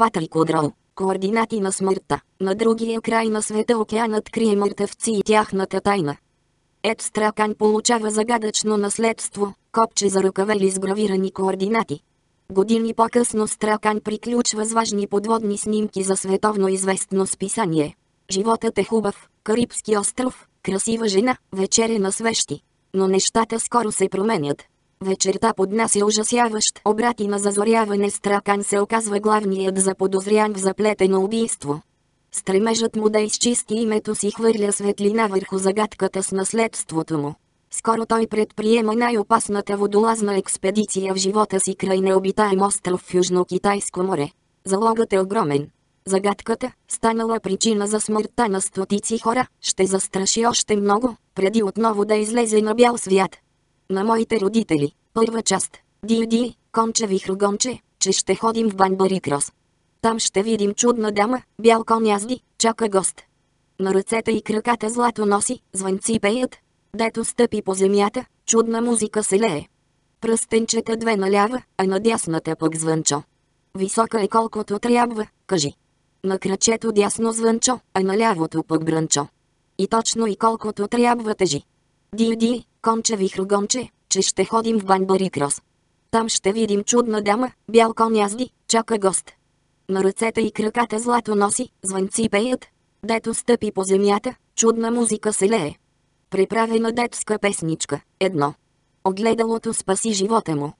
Патрик Одрол. Координати на смъртта. На другия край на света океанът крие мъртъвци и тяхната тайна. Ед Стракан получава загадъчно наследство, копче за ръкавели с гравирани координати. Години по-късно Стракан приключва с важни подводни снимки за световно известно списание. Животът е хубав, Карибски остров, красива жена, вечеря на свещи. Но нещата скоро се променят. Вечерта поднася ужасяващ обрат и на зазоряване Стракан се оказва главният заподозрян в заплетено убийство. Стремежът му да изчисти името си хвърля светлина върху загадката с наследството му. Скоро той предприема най-опасната водолазна експедиция в живота си край необитаем остров в Южно-Китайско море. Залогът е огромен. Загадката, станала причина за смъртта на стотици хора, ще застраши още много, преди отново да излезе на бял свят. На моите родители, първа част, Диди, конче вихрогонче, че ще ходим в Банбари Крос. Там ще видим чудна дама, бял кон язди, чака гост. На ръцете и краката злато носи, звънци пеят. Дето стъпи по земята, чудна музика се лее. Пръстенчета две налява, а на дясната пък звънчо. Висока е колкото трябва, кажи. На крачето дясно звънчо, а на лявото пък брънчо. И точно и колкото трябва тежи. Ди-ди, конче вихрогонче, че ще ходим в Банбари Крос. Там ще видим чудна дама, бял кон язди, чака гост. На ръцете и краката злато носи, звънци пеят. Дето стъпи по земята, чудна музика се лее. Приправена детска песничка, едно. Огледалото спаси живота му.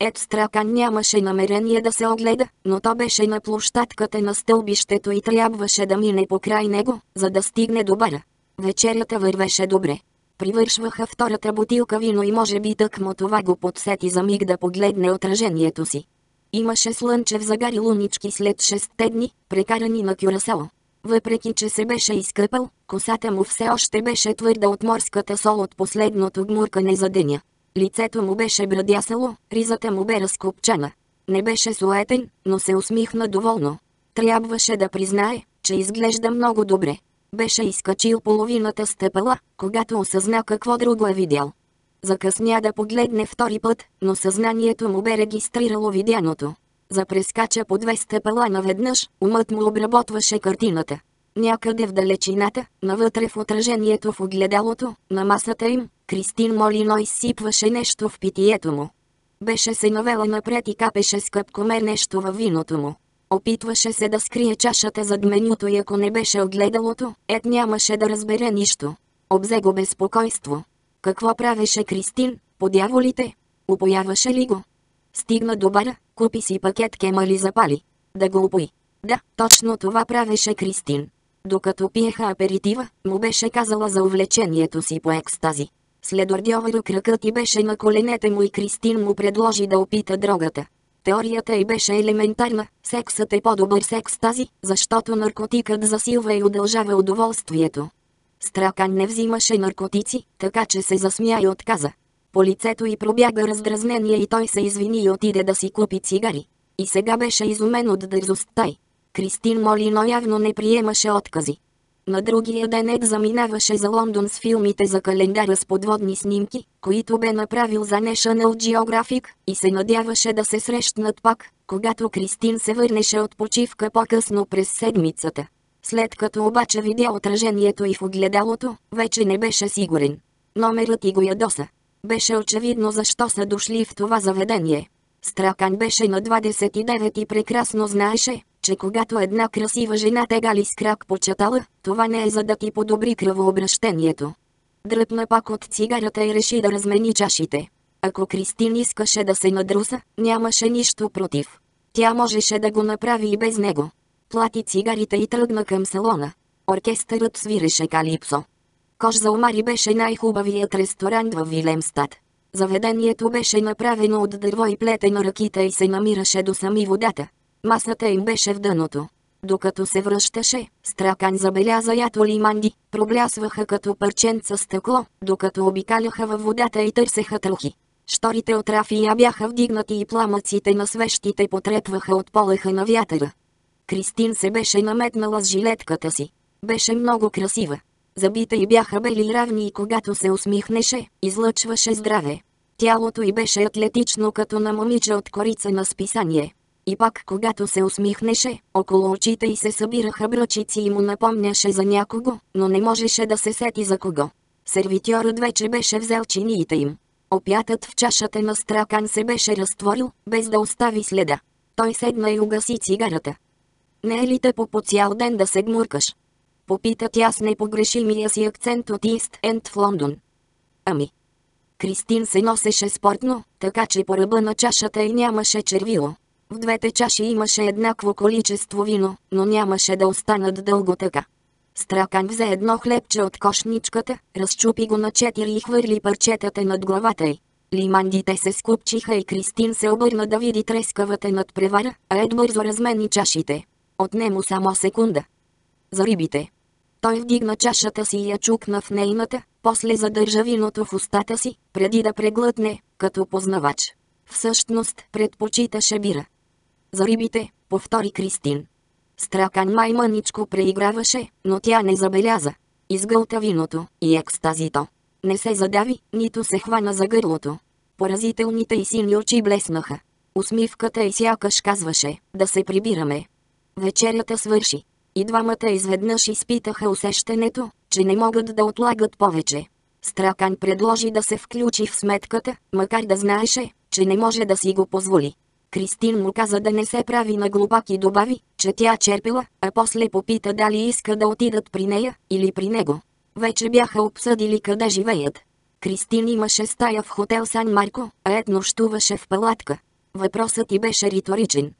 Ед Стракан нямаше намерение да се огледа, но то беше на площадката на стълбището и трябваше да мине по край него, за да стигне до бара. Вечерята вървеше добре. Привършваха втората бутилка вино и може би тъкмо това го подсети за миг да погледне отражението си. Имаше слънчев загари лунички след шестте дни, прекарани на Кюрасао. Въпреки, че се беше изкъпал, косата му все още беше твърда от морската сол от последното гмуркане за деня. Лицето му беше брадясало, ризата му бе разкопчена. Не беше суетен, но се усмихна доволно. Трябваше да признае, че изглежда много добре. Беше изкачил половината стъпала, когато осъзна какво друго е видял. Закъсня да погледне втори път, но съзнанието му бе регистрирало видяното. Запрескача по две стъпала наведнъж, умът му обработваше картината. Някъде в далечината, навътре в отражението в огледалото, на масата им, Кристин Молино изсипваше нещо в питието му. Беше се навела напред и капеше с къпкомер нещо във виното му. Опитваше се да скрие чашата зад менюто и ако не беше огледалото, Ед нямаше да разбере нищо. Обзе го безпокойство. Какво правеше Кристин, по дяволите? Упояваше ли го? Стигна до бара, купи си пакет кемали запали. Да го упои. Да, точно това правеше Кристин. Докато пиеха аперитива, му беше казала за увлечението си по екстази. След ордьовър кръкът и беше на коленете му и Кристин му предложи да опита дрогата. Теорията й беше елементарна, сексът е по-добър секс тази, защото наркотикът засилва и удължава удоволствието. Стракан не взимаше наркотици, така че се засмя и отказа. По лицето й пробяга раздразнение и той се извини и отиде да си купи цигари. И сега беше изумен от дързостта й. Кристин Молино явно не приемаше откази. На другия ден Ед заминаваше за Лондон с филмите за календара с подводни снимки, които бе направил за National Geographic, и се надяваше да се срещнат пак, когато Кристин се върнеше от почивка по-късно през седмицата. След като обаче видя отражението и в огледалото, вече не беше сигурен. Номерът и го ядоса. Беше очевидно защо са дошли в това заведение. Стракан беше на 29 и прекрасно знаеше, че когато една красива жена тегали с крак по чатала, това не е за да ти подобри кръвообращението. Дръпна пак от цигарата и реши да размени чашите. Ако Кристин искаше да се надруса, нямаше нищо против. Тя можеше да го направи и без него. Плати цигарите и тръгна към салона. Оркестърът свиреше калипсо. Кош за омари беше най-хубавият ресторант в Вилемстад. Заведението беше направено от дърво и плетена ръките и се намираше до сами водата. Масата им беше в дъното. Докато се връщаше, Стракан забеляза ятоли манди, проблясваха като парченца стъкло, докато обикаляха във водата и търсеха трохи. Шторите от рафия бяха вдигнати и пламъците на свещите потрепваха от полеха на вятъра. Кристин се беше наметнала с жилетката си. Беше много красива. Забите й бяха бели равни и когато се усмихнеше, излъчваше здраве. Тялото й беше атлетично като на момиче от корица на списание. И пак когато се усмихнеше, около очите й се събираха бръчици и му напомняше за някого, но не можеше да се сети за кого. Сервитьорът вече беше взел чиниите им. Опятът в чашата на стракан се беше разтворил, без да остави следа. Той седна и угаси цигарата. Не е ли те по цял ден да се гмуркаш? Попита тя с непогрешимия си акцент от Ист Енд в Лондон. Ами. Кристин се носеше спортно, така че по ръба на чашата й нямаше червило. В двете чаши имаше еднакво количество вино, но нямаше да останат дълго така. Стракан взе едно хлебче от кошничката, разчупи го на четири и хвърли парчетата над главата й. Лимандите се скупчиха и Кристин се обърна да види трескавата над превара, а Ед бързо размени чашите. Отне му само секунда. За рибите. Той вдигна чашата си и я чукна в нейната, после задържа виното в устата си, преди да преглътне, като познавач. Всъщност предпочиташе бира. За рибите, повтори Кристин. Стракан май мъничко преиграваше, но тя не забеляза. Изгълта виното и екстазито. Не се задави, нито се хвана за гърлото. Поразителните и сини очи блеснаха. Усмивката и сякаш казваше, да се прибираме. Вечерята свърши. И двамата изведнъж изпитаха усещането, че не могат да отлагат повече. Стракан предложи да се включи в сметката, макар да знаеше, че не може да си го позволи. Кристин му каза да не се прави на глупак и добави, че тя черпила, а после попита дали иска да отидат при нея или при него. Вече бяха обсъдили къде живеят. Кристин имаше стая в хотел Сан Марко, а Ед нощуваше в палатка. Въпросът ти беше риторичен.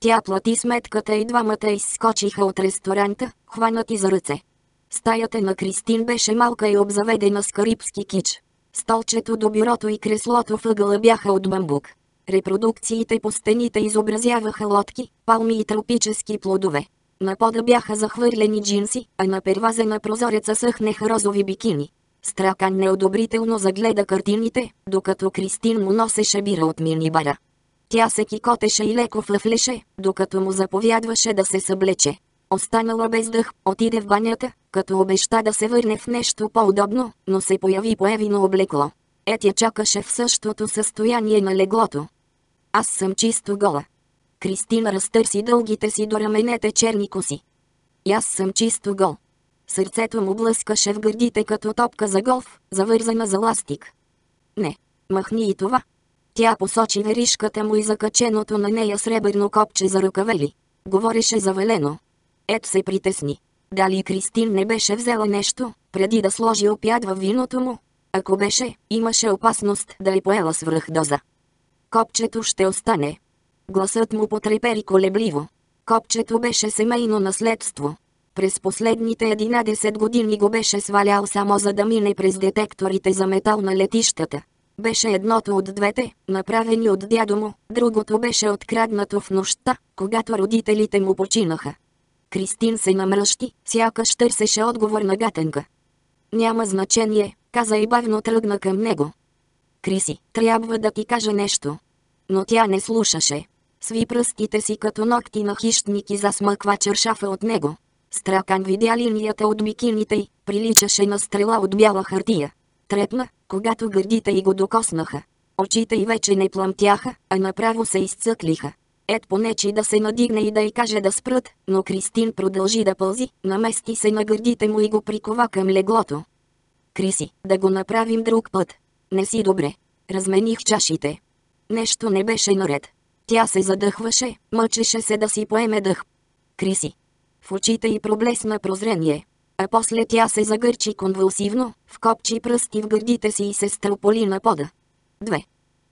Тя плати сметката и двамата изскочиха от ресторанта, хванати за ръце. Стаята на Кристин беше малка и обзаведена с карибски кич. Столчето до бюрото и креслото въгъла бяха от бамбук. Репродукциите по стените изобразяваха лодки, палми и тропически плодове. На пода бяха захвърлени джинси, а на перваза на прозореца съхнеха розови бикини. Стракан неодобрително загледа картините, докато Кристин му носеше бира от минибара. Тя се кикотеше и леко флъфлеше, докато му заповядваше да се съблече. Останала без дъх, отиде в банята, като обеща да се върне в нещо по-удобно, но се появи поевино облекло. Етя чакаше в същото състояние на леглото. Аз съм чисто гола. Кристина разтърси дългите си до раменете черни коси. И аз съм чисто гол. Сърцето му блъскаше в гърдите като топка за голф, завързана за ластик. Не, махни и това. Тя посочи веришката му и закаченото на нея сребърно копче за ръкавели. Говореше завалено. Ед се притесни. Дали Кристин не беше взела нещо, преди да сложи опят във виното му? Ако беше, имаше опасност да е поела свръхдоза. Копчето ще остане. Гласът му потрепери колебливо. Копчето беше семейно наследство. През последните 11 години го беше свалял само за да мине през детекторите за метал на летищата. Беше едното от двете, направени от дядо му, другото беше откраднато в нощта, когато родителите му починаха. Кристин се намръщи, сякаш търсеше отговор на гатенка. Няма значение, каза и бавно тръгна към него. Криси, трябва да ти кажа нещо. Но тя не слушаше. Сви пръстите си като ногти на хищник и засмъква чершафа от него. Стракан видя линията от бикините й, приличаше на стрела от бяла хартия. Трепна, когато гърдите й го докоснаха. Очите й вече не пламтяха, а направо се изцъклиха. Ед понечи да се надигне и да й каже да спрат, но Кристин продължи да пълзи, намести се на гърдите му и го прикова към леглото. Криси, да го направим друг път. Не си добре. Размених чашите. Нещо не беше наред. Тя се задъхваше, мъчеше се да си поеме дъх. Криси. В очите й проблесна прозрение. А после тя се загърчи конвулсивно, вкопчи пръсти в гърдите си и се стълполи на пода. Две.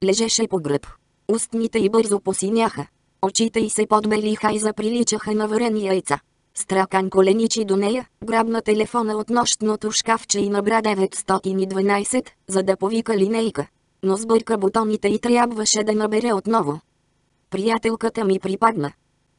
Лежеше по гръб. Устните й бързо посиняха. Очите й се подбелиха и заприличаха на варени яйца. Стракан коленичи до нея, грабна телефона от нощното шкафче и набра 912, за да повика линейка. Но сбърка бутоните и трябваше да набере отново. Приятелката ми припадна.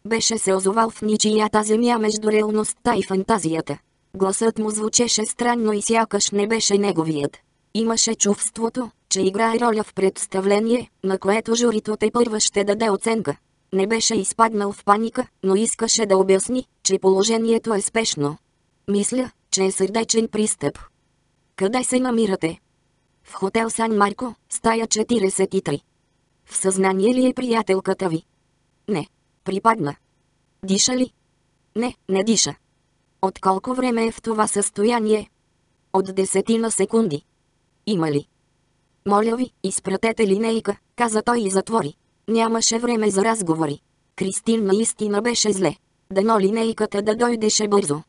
Беше се озовал в ничията земя между реалността и фантазията. Гласът му звучеше странно и сякаш не беше неговият. Имаше чувството, че играе роля в представление, на което журито те първа ще даде оценка. Не беше изпаднал в паника, но искаше да обясни, че положението е спешно. Мисля, че е сърдечен пристъп. Къде се намирате? В хотел Сан Марко, стая 43. В съзнание ли е приятелката ви? Не. Припадна. Диша ли? Не, не диша. От колко време е в това състояние? От десетина секунди. Има ли? Моля ви, изпратете линейка, каза той и затвори. Нямаше време за разговори. Кристин наистина беше зле. Дано линейката да дойдеше бързо.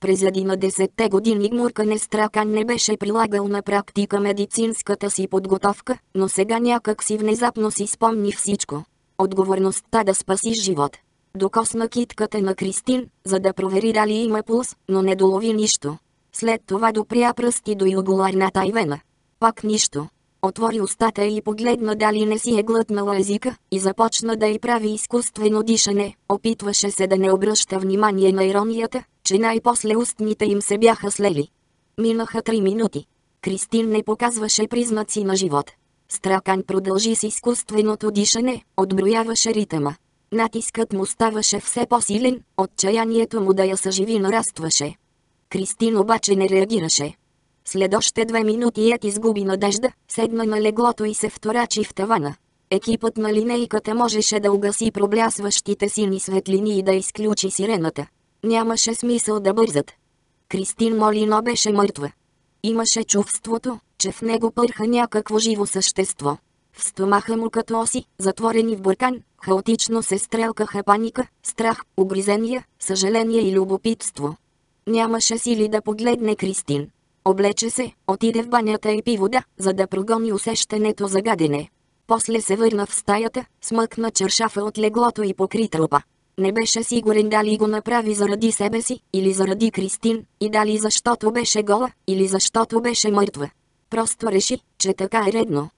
През един на десетте години Гмуркане Стракан не беше прилагал на практика медицинската си подготовка, но сега някак си внезапно си спомни всичко. Отговорността да спаси живот. Докосна китката на Кристин, за да провери дали има пулс, но не долови нищо. След това допря пръсти до югуларната вена. Пак нищо. Отвори устата и погледна дали не си е глътнала езика, и започна да й прави изкуствено дишане, опитваше се да не обръща внимание на иронията, че най-после устните им се бяха слели. Минаха три минути. Кристин не показваше признаци на живот. Стракан продължи с изкуственото дишане, отброяваше ритъма. Натискът му ставаше все по-силен, отчаянието му да я съживи нарастваше. Кристин обаче не реагираше. След още две минути Ет изгуби надежда, седна на леглото и се вторачи в тавана. Екипът на линейката можеше да угаси проблясващите сини светлини и да изключи сирената. Нямаше смисъл да бързат. Кристин Молино беше мъртва. Имаше чувството, че в него пърха някакво живо същество. В стомаха му като оси, затворени в буркан, хаотично се стрелкаха паника, страх, огризения, съжаление и любопитство. Нямаше сили да погледне Кристин. Облече се, отиде в банята и пи вода, за да прогони усещането за гадене. После се върна в стаята, смъкна чершафа от леглото и покри трупа. Не беше сигурен дали го направи заради себе си, или заради Кристин, и дали защото беше гола, или защото беше мъртва. Просто реши, че така е редно.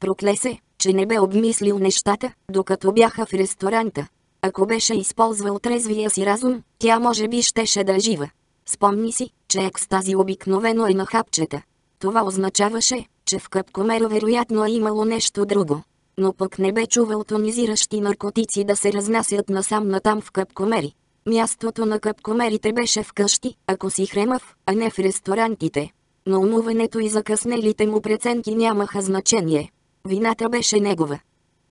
Прокле се, че не бе обмислил нещата, докато бяха в ресторанта. Ако беше използвал трезвия си разум, тя може би щеше да е жива. Спомни си, че екстази обикновено е на хапчета. Това означаваше, че в Къпкомеро вероятно е имало нещо друго. Но пък не бе чувал тонизиращи наркотици да се разнасят насам натам в Къпкомери. Мястото на къпкомерите беше вкъщи, ако си хремав, а не в ресторантите. Но умуването и закъснелите му преценки нямаха значение. Вината беше негова.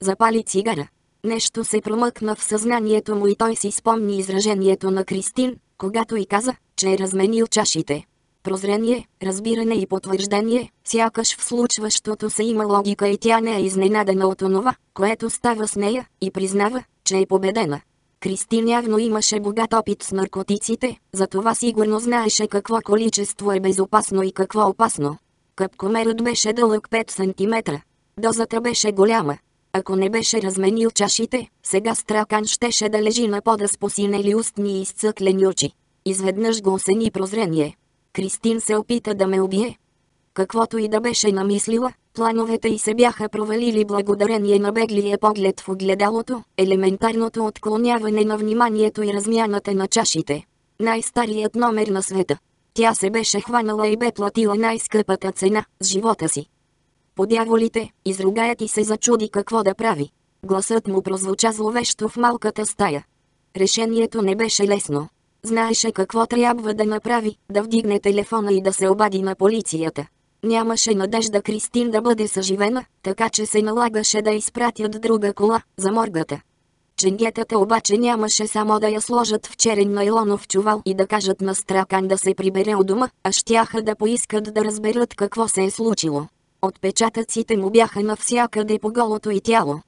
Запали цигара. Нещо се промъкна в съзнанието му и той си спомни изражението на Кристин, когато и каза, че е разменил чашите. Прозрение, разбиране и потвърждение, сякаш в случващото се има логика и тя не е изненадана от онова, което става с нея, и признава, че е победена. Кристин явно имаше богат опит с наркотиците, затова сигурно знаеше какво количество е безопасно и какво опасно. Къпкомерът беше дълъг 5 см. Дозата беше голяма. Ако не беше разменил чашите, сега Стракан щеше да лежи на пода с посинели устни и изцъклени очи. Изведнъж го осени прозрение. Кристин се опита да ме убие. Каквото и да беше намислила, плановете й се бяха провалили благодарение на беглия поглед в огледалото, елементарното отклоняване на вниманието и размяната на чашите. Най-старият номер на света. Тя се беше хванала и бе платила най-скъпата цена с живота си. Подяволите, изругаят и се зачуди какво да прави. Гласът му прозвуча зловещо в малката стая. Решението не беше лесно. Знаеше какво трябва да направи, да вдигне телефона и да се обади на полицията. Нямаше надежда Кристин да бъде съживена, така че се налагаше да изпратят друга кола, за моргата. Ченгетата обаче нямаше само да я сложат в черен найлонов чувал и да кажат на Стракан да се прибере от дома, а щяха да поискат да разберат какво се е случило. Отпечатъците му бяха навсякъде по голото и тяло.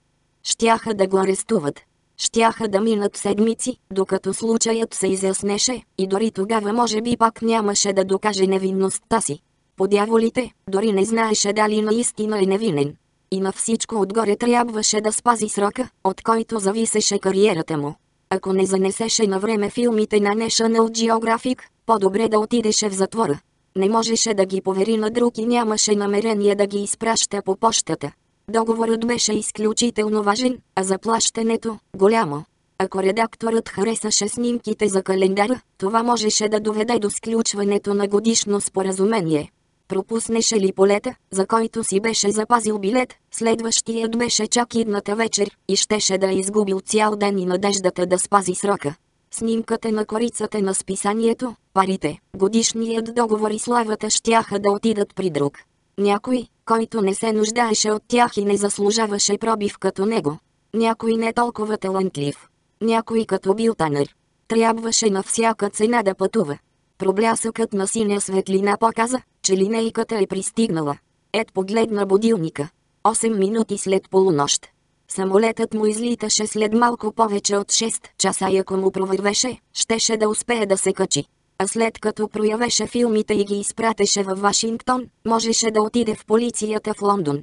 Щяха да го арестуват. Щяха да минат седмици, докато случаят се изяснеше, и дори тогава може би пак нямаше да докаже невинността си. Подяволите, дори не знаеше дали наистина е невинен. И на всичко отгоре трябваше да спази срока, от който зависеше кариерата му. Ако не занесеше на време филмите на National Geographic, по-добре да отидеше в затвора. Не можеше да ги повери на друг и нямаше намерение да ги изпраща по почтата. Договорът беше изключително важен, а заплащането – голямо. Ако редакторът харесаше снимките за календара, това можеше да доведе до сключването на годишно споразумение. Пропуснеше ли полета, за който си беше запазил билет, следващият беше чак идната вечер и щеше да е изгубил цял ден и надеждата да спази срока. Снимката на корицата на списанието, парите, годишният договор и славата щяха да отидат при друг. Някой, който не се нуждаеше от тях и не заслужаваше пробив като него. Някой не толкова талантлив. Някой като бил танър. Трябваше на всяка цена да пътува. Проблясъкът на синя светлина показа, че линейката е пристигнала. Ед погледна будилника. 8 минути след полунощ. Самолетът му излиташе след малко повече от 6 часа и ако му провървеше, щеше да успее да се качи. А след като проявеше филмите и ги изпратеше във Вашингтон, можеше да отиде в полицията в Лондон.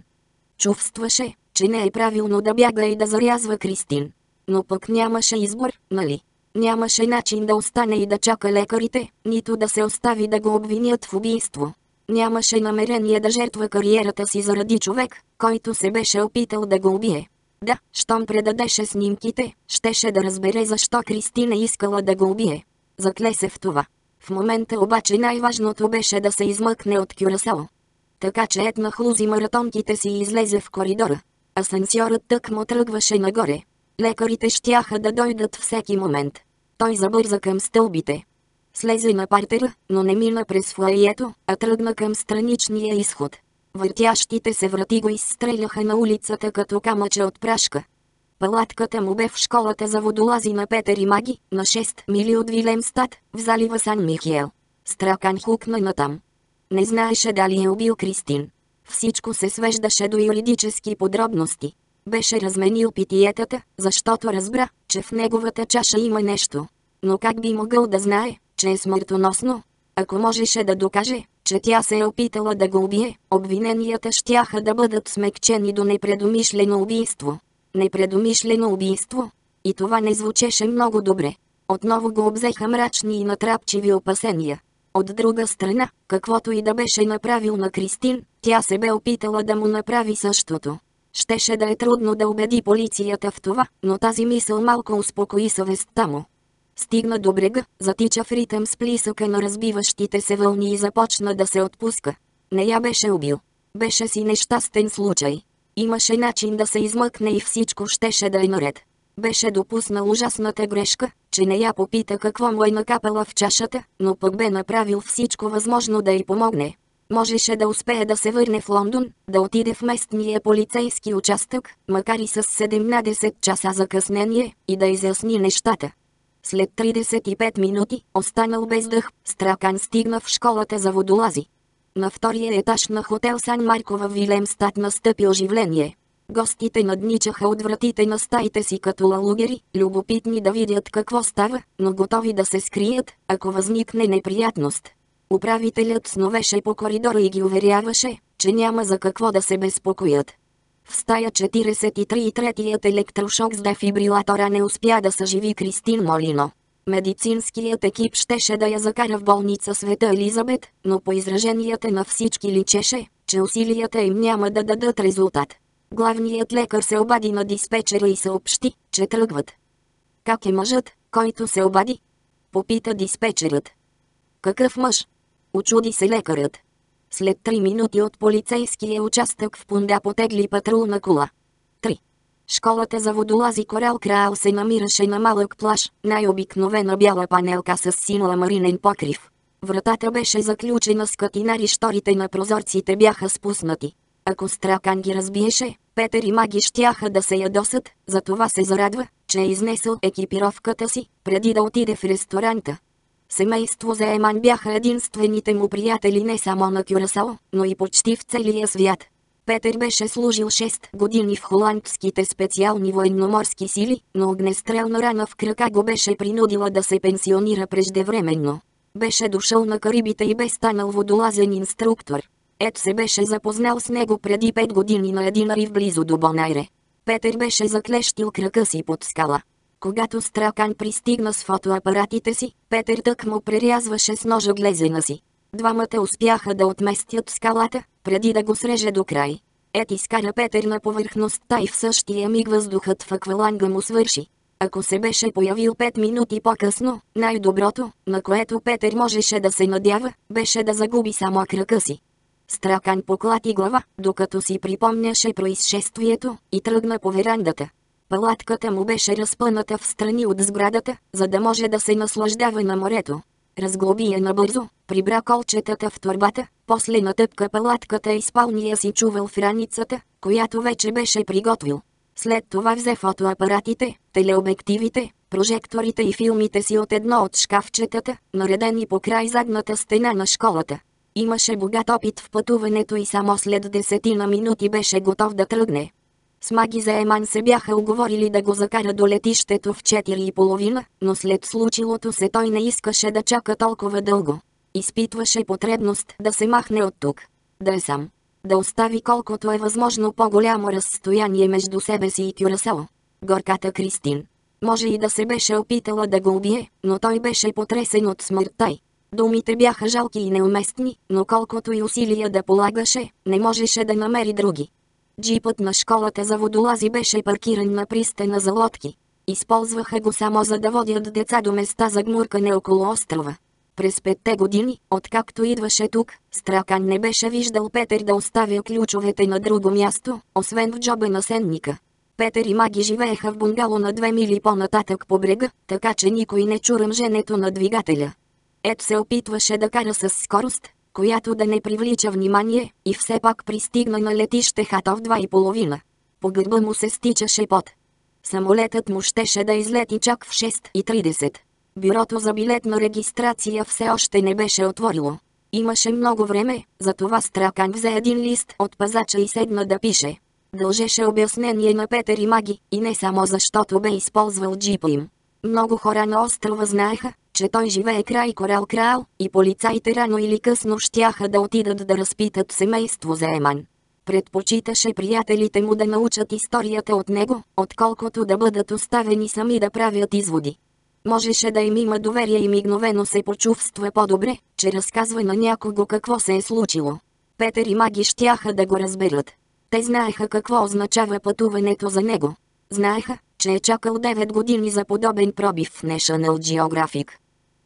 Чувстваше, че не е правилно да бяга и да зарязва Кристин. Но пък нямаше избор, нали? Нямаше начин да остане и да чака лекарите, нито да се остави да го обвинят в убийство. Нямаше намерение да жертва кариерата си заради човек, който се беше опитал да го убие. Да, щом предадеше снимките, щеше да разбере защо Кристина искала да го убие. Закле се в това. В момента обаче най-важното беше да се измъкне от Кюрасао. Така че Ед нахлузи маратонките си и излезе в коридора. Асансьорът тък му тръгваше нагоре. Лекарите щяха да дойдат всеки момент. Той забърза към стълбите. Слезе на партера, но не мина през флаието, а тръгна към страничния изход. Въртящите се врати го изстреляха на улицата като камъче от прашка. Палатката му бе в школата за водолази на Петър и Маги, на 6 мили от Вилемстад, в залива Сан Михиел. Стракан хукна натам. Не знаеше дали е убил Кристин. Всичко се свеждаше до юридически подробности. Беше разменил питиетата, защото разбра, че в неговата чаша има нещо. Но как би могъл да знае, че е смъртоносно? Ако можеше да докаже, че тя се е опитала да го убие, обвиненията щяха да бъдат смекчени до непредомишлено убийство. Непредомишлено убийство? И това не звучеше много добре. Отново го обзеха мрачни и натрапчиви опасения. От друга страна, каквото и да беше направил на Кристин, тя се бе опитала да му направи същото. Щеше да е трудно да убеди полицията в това, но тази мисъл малко успокои съвестта му. Стигна до брега, затича в ритъм с плисъка на разбиващите се вълни и започна да се отпуска. Не я беше убил. Беше си нещастен случай. Имаше начин да се измъкне и всичко щеше да е наред. Беше допуснал ужасната грешка, че не я попита какво му е накапала в чашата, но пък бе направил всичко възможно да й помогне. Можеше да успее да се върне в Лондон, да отиде в местния полицейски участък, макар и с 17 часа закъснение, и да изясни нещата. След 35 минути, останал без дъх, Стракан стигна в школата за водолази. На втория етаж на хотел Сан Марко в Вилемстат настъпил оживление. Гостите надничаха от вратите на стаите си като лалугери, любопитни да видят какво става, но готови да се скрият, ако възникне неприятност. Управителят сновеше по коридора и ги уверяваше, че няма за какво да се безпокоят. В стая 43 и третият електрошок с дефибрилатора не успя да съживи Кристин Молино. Медицинският екип щеше да я закара в болница Света Елизабет, но по израженията на всички личеше, че усилията им няма да дадат резултат. Главният лекар се обади на диспетчера и съобщи, че тръгват. Как е мъжът, който се обади? Попита диспетчерът. Какъв мъж? Очуди се лекарът. След три минути от полицейския участък в Пунда потегли патрулна кола. 3. Школата за водолази Корал Краал се намираше на малък плаж, най-обикновена бяла панелка с синала маринен покрив. Вратата беше заключена с катинари, шторите на прозорците бяха спуснати. Ако Стракан ги разбиеше, Петър и Маги щяха да се ядосат, затова се зарадва, че е изнесъл екипировката си, преди да отиде в ресторанта. Семейство Заеман бяха единствените му приятели не само на Кюрасао, но и почти в целия свят. Петър беше служил 6 години в холандските специални военноморски сили, но огнестрелна рана в крака го беше принудила да се пенсионира преждевременно. Беше дошъл на Карибите и бе станал водолазен инструктор. Ед се беше запознал с него преди 5 години на един рив близо до Бонайре. Петър беше заклещил крака си под скала. Когато Стракан пристигна с фотоапаратите си, Петър тък му прерязваше с ножа глезена си. Двамата успяха да отместят скалата, преди да го среже до край. Ет изкара Петър на повърхността и в същия миг въздухът в акваланга му свърши. Ако се беше появил 5 минути по-късно, най-доброто, на което Петър можеше да се надява, беше да загуби само кръка си. Стракан поклати глава, докато си припомняше происшествието, и тръгна по верандата. Палатката му беше разпъната в страни от сградата, за да може да се наслаждава на морето. Разглоби я набързо, прибра колчетата в турбата, после натъпка палатката и спалния си чувал в раницата, която вече беше приготвил. След това взе фотоапаратите, телеобективите, прожекторите и филмите си от едно от шкафчетата, наредени по край задната стена на школата. Имаше богат опит в пътуването и само след десетина минути беше готов да тръгне. С Маги за Еман се бяха оговорили да го закара до летището в 4 и половина, но след случилото се той не искаше да чака толкова дълго. Изпитваше потребност да се махне от тук. Да е сам. Да остави колкото е възможно по-голямо разстояние между себе си и Кюрасао. Горката Кристин. Може и да се беше опитала да го убие, но той беше потресен от смъртта й. Думите бяха жалки и неуместни, но колкото и усилия да полагаше, не можеше да намери други. Джипът на школата за водолази беше паркиран на пристена за лодки. Използваха го само за да водят деца до места за гмуркане около острова. През петте години, откакто идваше тук, Стракан не беше виждал Петър да оставя ключовете на друго място, освен в джоба на сенника. Петър и Маги живееха в бунгало на две мили по-нататък по брега, така че никой не чу ръмженето на двигателя. Ед се опитваше да кара с скорост, която да не привлича внимание, и все пак пристигна на летище Хатов два и половина. По гърба му се стичаше пот. Самолетът му щеше да излети чак в 6.30. Бюрото за билетна регистрация все още не беше отворило. Имаше много време, затова Стракан взе един лист от пазача и седна да пише. Дължеше обяснение на Петър и Маги, и не само защото бе използвал джипа им. Много хора на острова знаеха, че той живее край Корал Крал, и полицаите рано или късно щяха да отидат да разпитат семейство за Еман. Предпочиташе приятелите му да научат историята от него, отколкото да бъдат оставени сами да правят изводи. Можеше да им има доверие и мигновено се почувства по-добре, че разказва на някого какво се е случило. Петър и Маги щяха да го разберат. Те знаеха какво означава пътуването за него. Знаеха, че е чакал 9 години за подобен пробив в National Geographic.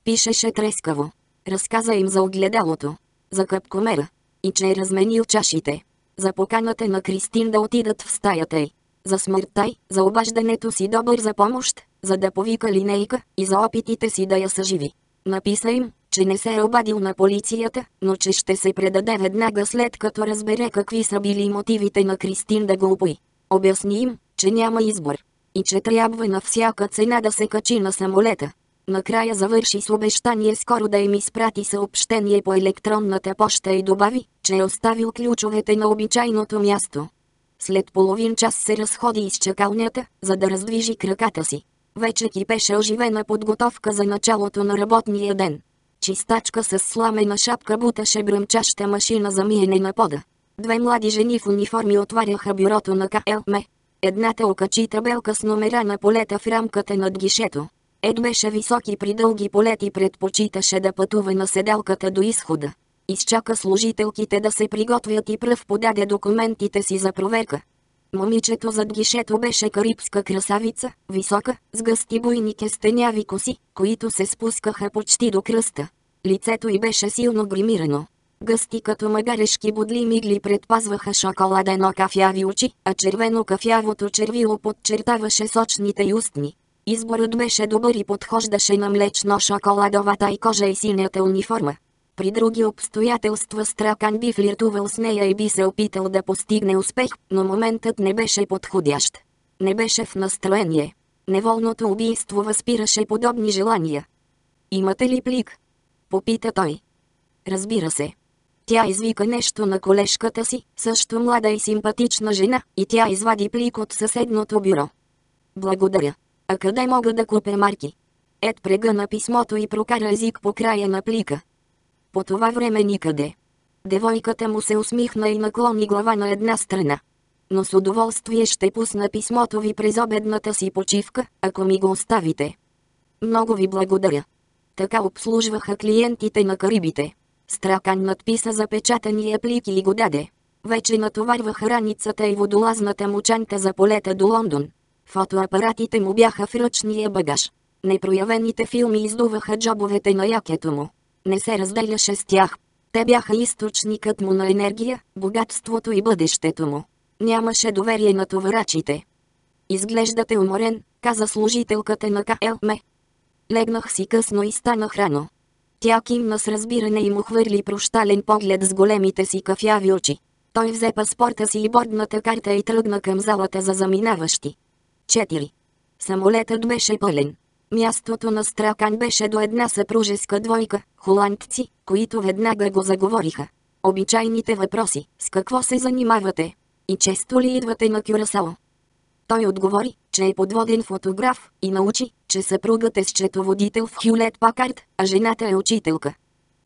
Пишеше трескаво. Разказа им за огледалото. За къпкомера. И че е разменил чашите. За поканата на Кристин да отидат в стаята й. За смъртта й, за обаждането си добър за помощ, за да повика линейка и за опитите си да я съживи. Написа им, че не се е обадил на полицията, но че ще се предаде веднага след като разбере какви са били мотивите на Кристин да го упои. Обясни им, че няма избор. И че трябва на всяка цена да се качи на самолета. Накрая завърши с обещание скоро да им изпрати съобщение по електронната поща и добави, че е оставил ключовете на обичайното място. След половин час се разходи из чакалнята, за да раздвижи краката си. Вече кипеше оживена подготовка за началото на работния ден. Чистачка с сламена шапка буташе бръмчаща машина за миене на пода. Две млади жени в униформи отваряха бюрото на КЛМ. Едната окачи табелка с номера на полета в рамката над гишето. Ед беше висок и при дълги полети предпочиташе да пътува на седалката до изхода. Изчака служителките да се приготвят и пръв подаде документите си за проверка. Момичето зад гишето беше карибска красавица, висока, с гъсти буйни кестеняви коси, които се спускаха почти до кръста. Лицето й беше силно гримирано. Гъсти като магарешки бодли мигли предпазваха шоколадено кафяви очи, а червено-кафявото червило подчертаваше сочните устни. Изборът беше добър и подхождаше на млечно-шоколадовата и кожа и синята униформа. При други обстоятелства Стракан би флиртувал с нея и би се опитал да постигне успех, но моментът не беше подходящ. Не беше в настроение. Неволното убийство възпираше подобни желания. Имате ли плик? Попита той. Разбира се. Тя извика нещо на колежката си, също млада и симпатична жена, и тя извади плик от съседното бюро. Благодаря. А къде мога да купя марки? Ед прегъна писмото и прокара език по края на плика. По това време никъде. Девойката му се усмихна и наклони глава на една страна. Но с удоволствие ще пусна писмото ви през обедната си почивка, ако ми го оставите. Много ви благодаря. Така обслужваха клиентите на Карибите. Стракан надписа запечатания плики и го даде. Вече натоварваха раницата и водолазната му чанта за полета до Лондон. Фотоапаратите му бяха в ръчния багаж. Непроявените филми издуваха джобовете на якето му не се разделяше с тях. Те бяха източникът му на енергия, богатството и бъдещето му. Нямаше доверие на товарачите. Изглеждате уморен, каза служителката на КЛМ. Легнах си късно и станах рано. Тя кимна с разбиране и му хвърли прощален поглед с големите си кафяви очи. Той взе паспорта си и бордната карта и тръгна към залата за заминаващи. 4. Самолетът беше пълен. Мястото на Стракан беше до една съпружеска двойка, холандци, които веднага го заговориха. Обичайните въпроси, с какво се занимавате? И често ли идвате на Кюрасао? Той отговори, че е подводен фотограф и научи, че съпругът е счетоводител в Хюлет Пакард, а жената е учителка.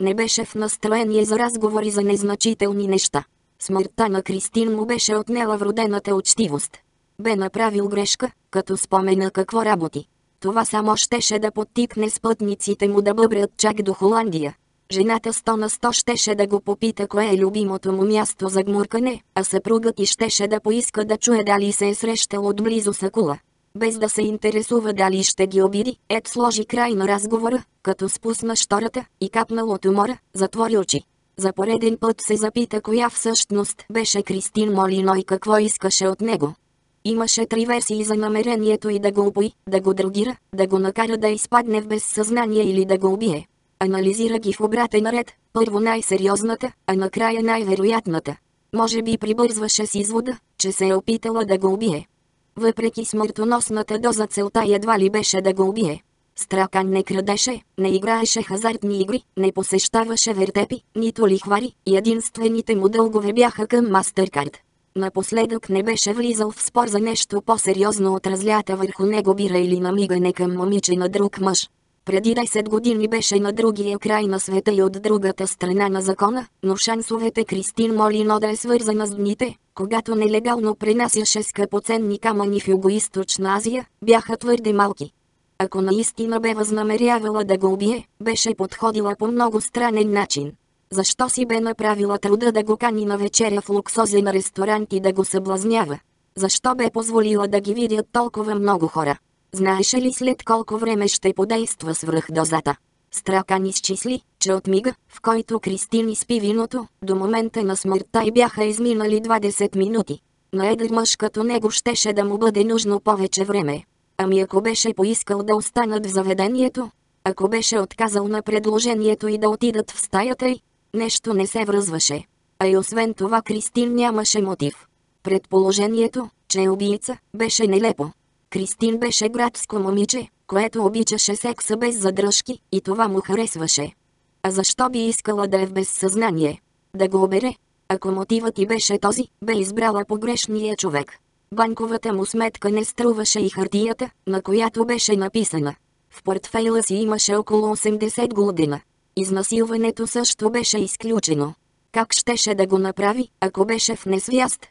Не беше в настроение за разговори за незначителни неща. Смъртта на Кристин му беше отнела вродената учтивост. Бе направил грешка, като спомена какво работи. Това само щеше да подтикне спътниците му да бъбрят чак до Холандия. Жената сто на сто щеше да го попита кое е любимото му място за гмуркане, а съпругът и щеше да поиска да чуе дали се е срещал отблизо с акула. Без да се интересува дали ще ги обиди, Ед сложи край на разговора, като спусна штората и капнал от умора, затвори очи. За пореден път се запита коя всъщност беше Кристин Молино и какво искаше от него. Имаше три версии за намерението и да го упои, да го другира, да го накара да изпадне в безсъзнание или да го убие. Анализира ги в обратен ред, първо най-сериозната, а накрая най-вероятната. Може би прибързваше с извода, че се е опитала да го убие. Въпреки смъртоносната доза целта едва ли беше да го убие. Стракан не крадеше, не играеше хазартни игри, не посещаваше вертепи, нито лихвари, единствените му дългове бяха към Мастеркард. Напоследък не беше влизал в спор за нещо по-сериозно от разлята върху него бира или намигане към момиче на друг мъж. Преди 10 години беше на другия край на света и от другата страна на закона, но шансовете Кристин Молино да е свързана с дните, когато нелегално пренасяше скъпоценни камъни в Юго-Источна Азия, бяха твърде малки. Ако наистина бе възнамерявала да го убие, беше подходила по много странен начин. Защо си бе направила труда да го кани на вечеря в луксозен ресторант и да го съблазнява? Защо бе позволила да ги видят толкова много хора? Знаеше ли след колко време ще подейства свръхдозата? Стракан изчисли, че от мига, в който Кристин изпи виното, до момента на смъртта и бяха изминали 20 минути. На едър мъж като него щеше да му бъде нужно повече време. Ами ако беше поискал да останат в заведението, ако беше отказал на предложението и да отидат в стаята й, нещо не се връзваше. А и освен това Кристин нямаше мотив. Предположението, че е убийца, беше нелепо. Кристин беше градско момиче, което обичаше секса без задръжки и това му харесваше. А защо би искала да е в безсъзнание? Да го обере? Ако мотивът ти беше този, бе избрала погрешния човек. Банковата му сметка не струваше и хартията, на която беше написана. В портфейла си имаше около 80 година. Изнасилването също беше изключено. Как щеше да го направи, ако беше в несвяст?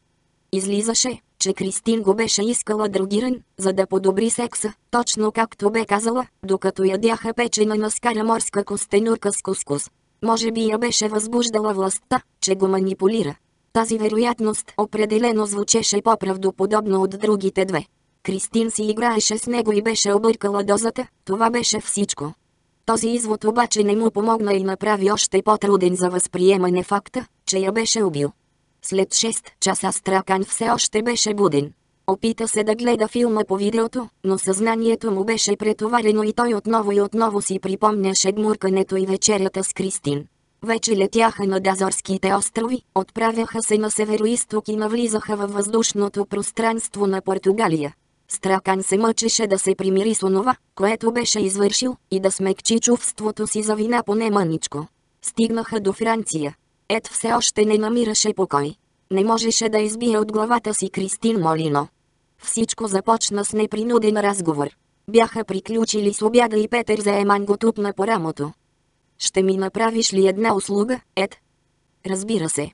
Излизаше, че Кристин го беше искала другиран, за да подобри секса, точно както бе казала, докато ядяха печена на скара морска костенурка с кускус. Може би я беше възбуждала властта, че го манипулира. Тази вероятност определено звучеше по-правдоподобно от другите две. Кристин си играеше с него и беше объркала дозата, това беше всичко. Този извод обаче не му помогна и направи още по-труден за възприемане факта, че я беше убил. След 6 часа Стракан все още беше буден. Опита се да гледа филма по видеото, но съзнанието му беше претоварено и той отново и отново си припомняше гмуркането и вечерята с Кристин. Вече летяха над Азорските острови, отправяха се на североисток и навлизаха във въздушното пространство на Португалия. Стракан се мъчеше да се примири с онова, което беше извършил, и да смекчи чувството си за вина поне мъничко. Стигнаха до Франция. Ед все още не намираше покой. Не можеше да избие от главата си Кристин Молино. Всичко започна с непринуден разговор. Бяха приключили с обяда и Петър Заеман го тупна по рамото. Ще ми направиш ли една услуга, Ед? Разбира се.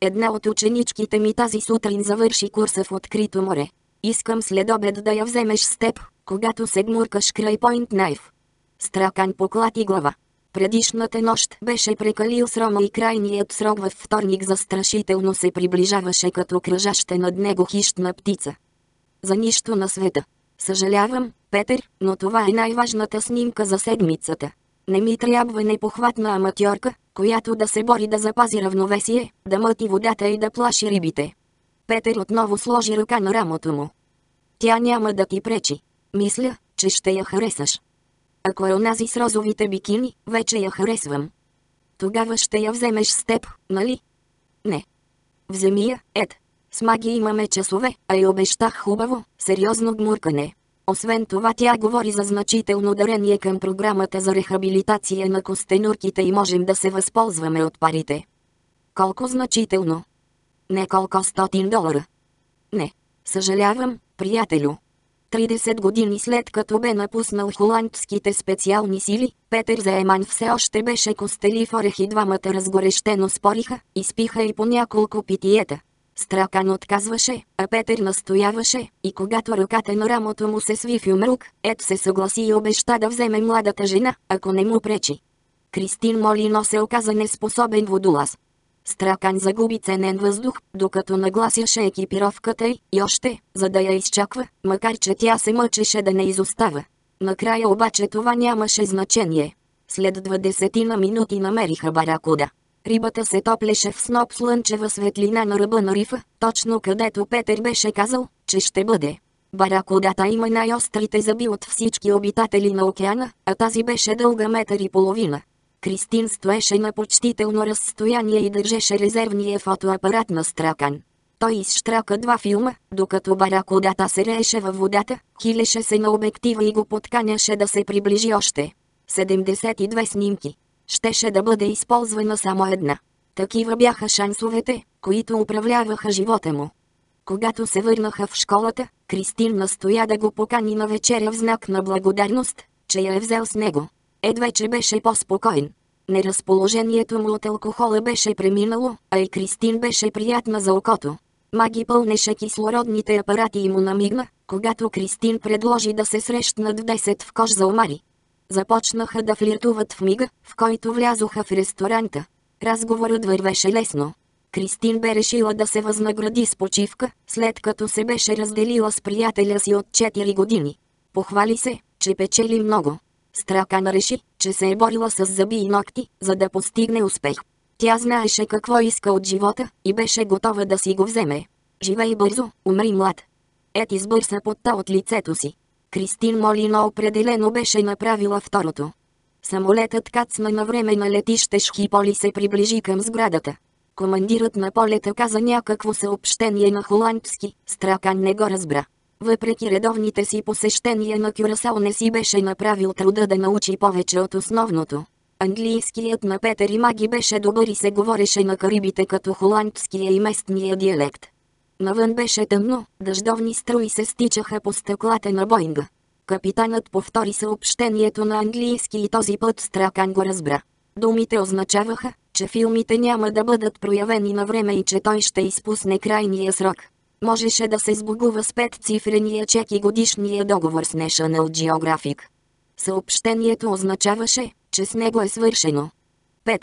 Една от ученичките ми тази сутрин завърши курса в открито море. Искам след обед да я вземеш с теб, когато се гмуркаш край Пойнт Найф. Стракан поклати глава. Предишната нощ беше прекалил с Рома и крайният срок във вторник застрашително се приближаваше като кръжаща над него хищна птица. За нищо на света. Съжалявам, Петър, но това е най-важната снимка за седмицата. Не ми трябва непохватна аматьорка, която да се бори да запази равновесие, да мъти водата и да плаши рибите. Петър отново сложи ръка на рамото му. Тя няма да ти пречи. Мисля, че ще я харесаш. Ако е онази с розовите бикини, вече я харесвам. Тогава ще я вземеш с теб, нали? Не. Вземи я, ед. С маги имаме часове, а и обещах хубаво, сериозно гмуркане. Освен това тя говори за значително дарение към програмата за рехабилитация на костенурките и можем да се възползваме от парите. Колко значително? Не колко стотин долара. Не. Съжалявам, приятелю. 30 години след като бе напуснал холандските специални сили, Петър Заеман все още беше костели в орех и двамата разгорещено спориха, изпиха и по няколко питиета. Стракан отказваше, а Петър настояваше, и когато ръката на рамото му се сви в юмрук, Ед се съгласи и обеща да вземе младата жена, ако не му пречи. Кристин Молино се оказа неспособен водолаз. Стракан загуби ценен въздух, докато нагласяше екипировката й, и още, за да я изчаква, макар че тя се мъчеше да не изостава. Накрая обаче това нямаше значение. След 20 на минути намериха баракуда. Рибата се топлеше в сноп слънчева светлина на ръба на рифа, точно където Петър беше казал, че ще бъде. Баракудата има най-острите зъби от всички обитатели на океана, а тази беше дълга метър и половина. Кристин стоеше на почтително разстояние и държеше резервния фотоапарат на Стракан. Той изштрака два филма, докато баракудата се рееше във водата, хилеше се на обектива и го подканяше да се приближи още. 72 снимки. Щеше да бъде използвана само една. Такива бяха шансовете, които управляваха живота му. Когато се върнаха в школата, Кристин настоя да го покани на вечеря в знак на благодарност, че я е взел с него. Ед вече беше по-спокоен. Неразположението му от алкохола беше преминало, а и Кристин беше приятна за окото. Маги пълнеше кислородните апарати и му намигна, когато Кристин предложи да се срещнат в 10 в кош за омари. Започнаха да флиртуват в мига, в който влязоха в ресторанта. Разговорът вървеше лесно. Кристин бе решила да се възнагради с почивка, след като се беше разделила с приятеля си от 4 години. Похвали се, че печели много. Стракан реши, че се е борила с зъби и ногти, за да постигне успех. Тя знаеше какво иска от живота и беше готова да си го вземе. Живей бързо, умри млад. Ет избърса потта от лицето си. Кристин Молино определено беше направила второто. Самолетът кацна на време на летище Шхиполи се приближи към сградата. Командирът на полета каза някакво съобщение на холандски, Стракан не го разбра. Въпреки редовните си посещения на Кюрасал не си беше направил труда да научи повече от основното. Английският на Петър и Маги беше добър и се говореше на Карибите като холандския и местния диалект. Навън беше тъмно, дъждовни струи се стичаха по стъклата на Боинга. Капитанът повтори съобщението на английски и този път Стракан го разбра. Думите означаваха, че филмите няма да бъдат проявени на време и че той ще изпусне крайния срок. Можеше да се сбогува с петцифрения чек и годишния договор с National Geographic. Съобщението означаваше, че с него е свършено. 5.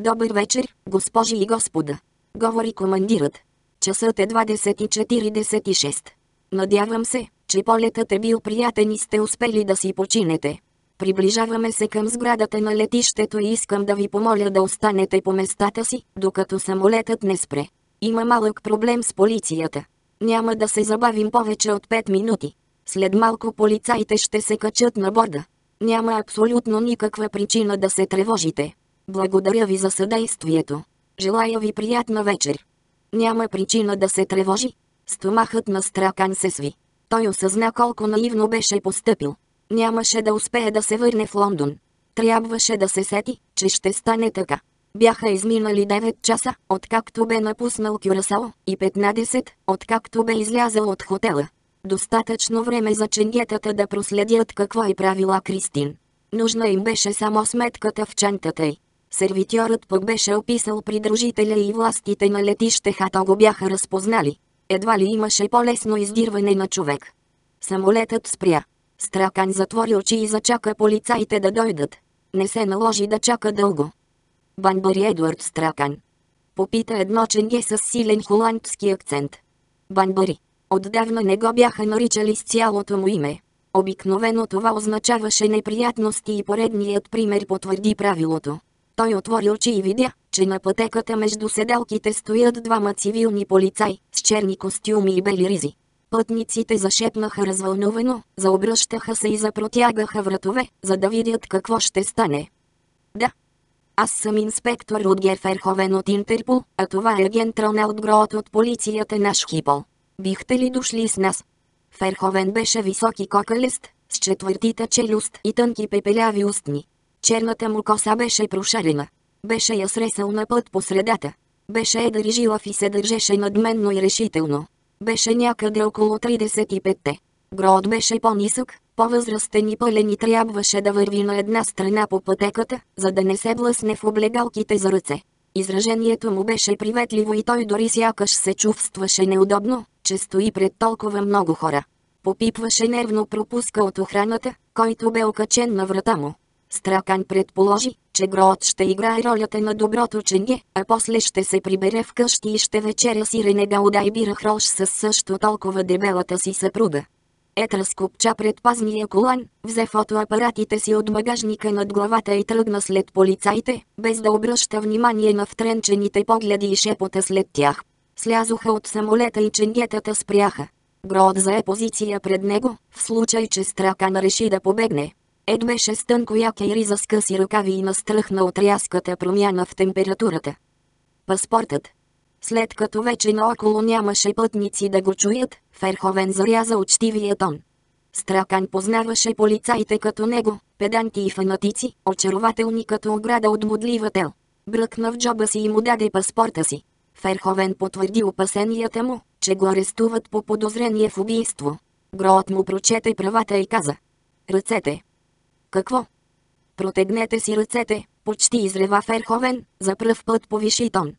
Добър вечер, госпожи и господа. Говори командирът. Часът е 20.46. Надявам се, че полетът е бил приятен и сте успели да си починете. Приближаваме се към сградата на летището и искам да ви помоля да останете по местата си, докато самолетът не спре. Има малък проблем с полицията. Няма да се забавим повече от 5 минути. След малко полицаите ще се качат на борда. Няма абсолютно никаква причина да се тревожите. Благодаря ви за съдействието. Желая ви приятна вечер. Няма причина да се тревожи. Стомахът на Стракан се сви. Той осъзна колко наивно беше поступил. Нямаше да успее да се върне в Лондон. Трябваше да се сети, че ще стане така. Бяха изминали 9 часа, откакто бе напуснал Кюрасао, и 15, откакто бе излязъл от хотела. Достатъчно време за ченгетата да проследят какво е правила Кристин. Нужна им беше само сметката в чантата й. Сервитьорът пък беше описал придружителя и властите на летище Хато го бяха разпознали. Едва ли имаше по-лесно издирване на човек. Самолетът спря. Стракан затвори очи и зачака полицаите да дойдат. Не се наложи да чака дълго. Банбари Едуард Стракан. Попита едно ченге с силен холандски акцент. Банбари. Отдавна не го бяха наричали с цялото му име. Обикновено това означаваше неприятности и поредният пример потвърди правилото. Той отвори очи и видя, че на пътеката между седалките стоят двама цивилни полицаи, с черни костюми и бели ризи. Пътниците зашепнаха развълнувано, заобръщаха се и запротягаха вратове, за да видят какво ще стане. Да. Аз съм инспектор от Герферховен от Интерпол, а това е агент Роналд Гроот от полицията на Шхипол. Бихте ли дошли с нас? Ферховен беше висок и кокалест, с четвъртита челюст и тънки пепеляви устни. Черната му коса беше прошарена. Беше я сресал на път по средата. Беше едър и жилав и се държеше надменно и решително. Беше някъде около 35-те. Грод беше по-нисък, по-възрастен и пълен и трябваше да върви на една страна по пътеката, за да не се блъсне в облегалките за ръце. Изражението му беше приветливо и той дори сякаш се чувстваше неудобно, че стои пред толкова много хора. Попипваше нервно пропуска от охраната, който бе окачен на врата му. Стракан предположи, че Гроот ще играе ролята на доброто ченге, а после ще се прибере вкъщи и ще вечеря си Ренегауда и бира хрош с също толкова дебелата си съпруга. Ет разкопча предпазния колан, взе фотоапаратите си от багажника над главата и тръгна след полицайите, без да обръща внимание на втренчените погледи и шепота след тях. Слязоха от самолета и ченгетата спряха. Грод зае позиция пред него, в случай че Стракан реши да побегне. Ед беше стънко яке и риза скъси ръкави и настръхна от рязката промяна в температурата. Паспортът. След като вече наоколо нямаше пътници да го чуят, Ферховен заряза учтивия тон. Стракан познаваше полицаите като него, педанти и фанатици, очарователни като ограда от модлива тел. Бръкна в джоба си и му даде паспорта си. Ферховен потвърди опасенията му, че го арестуват по подозрение в убийство. Гроот му прочете правата и каза. Ръцете. Какво? Протегнете си ръцете, почти изрева Ферховен, за пръв път повиши тон.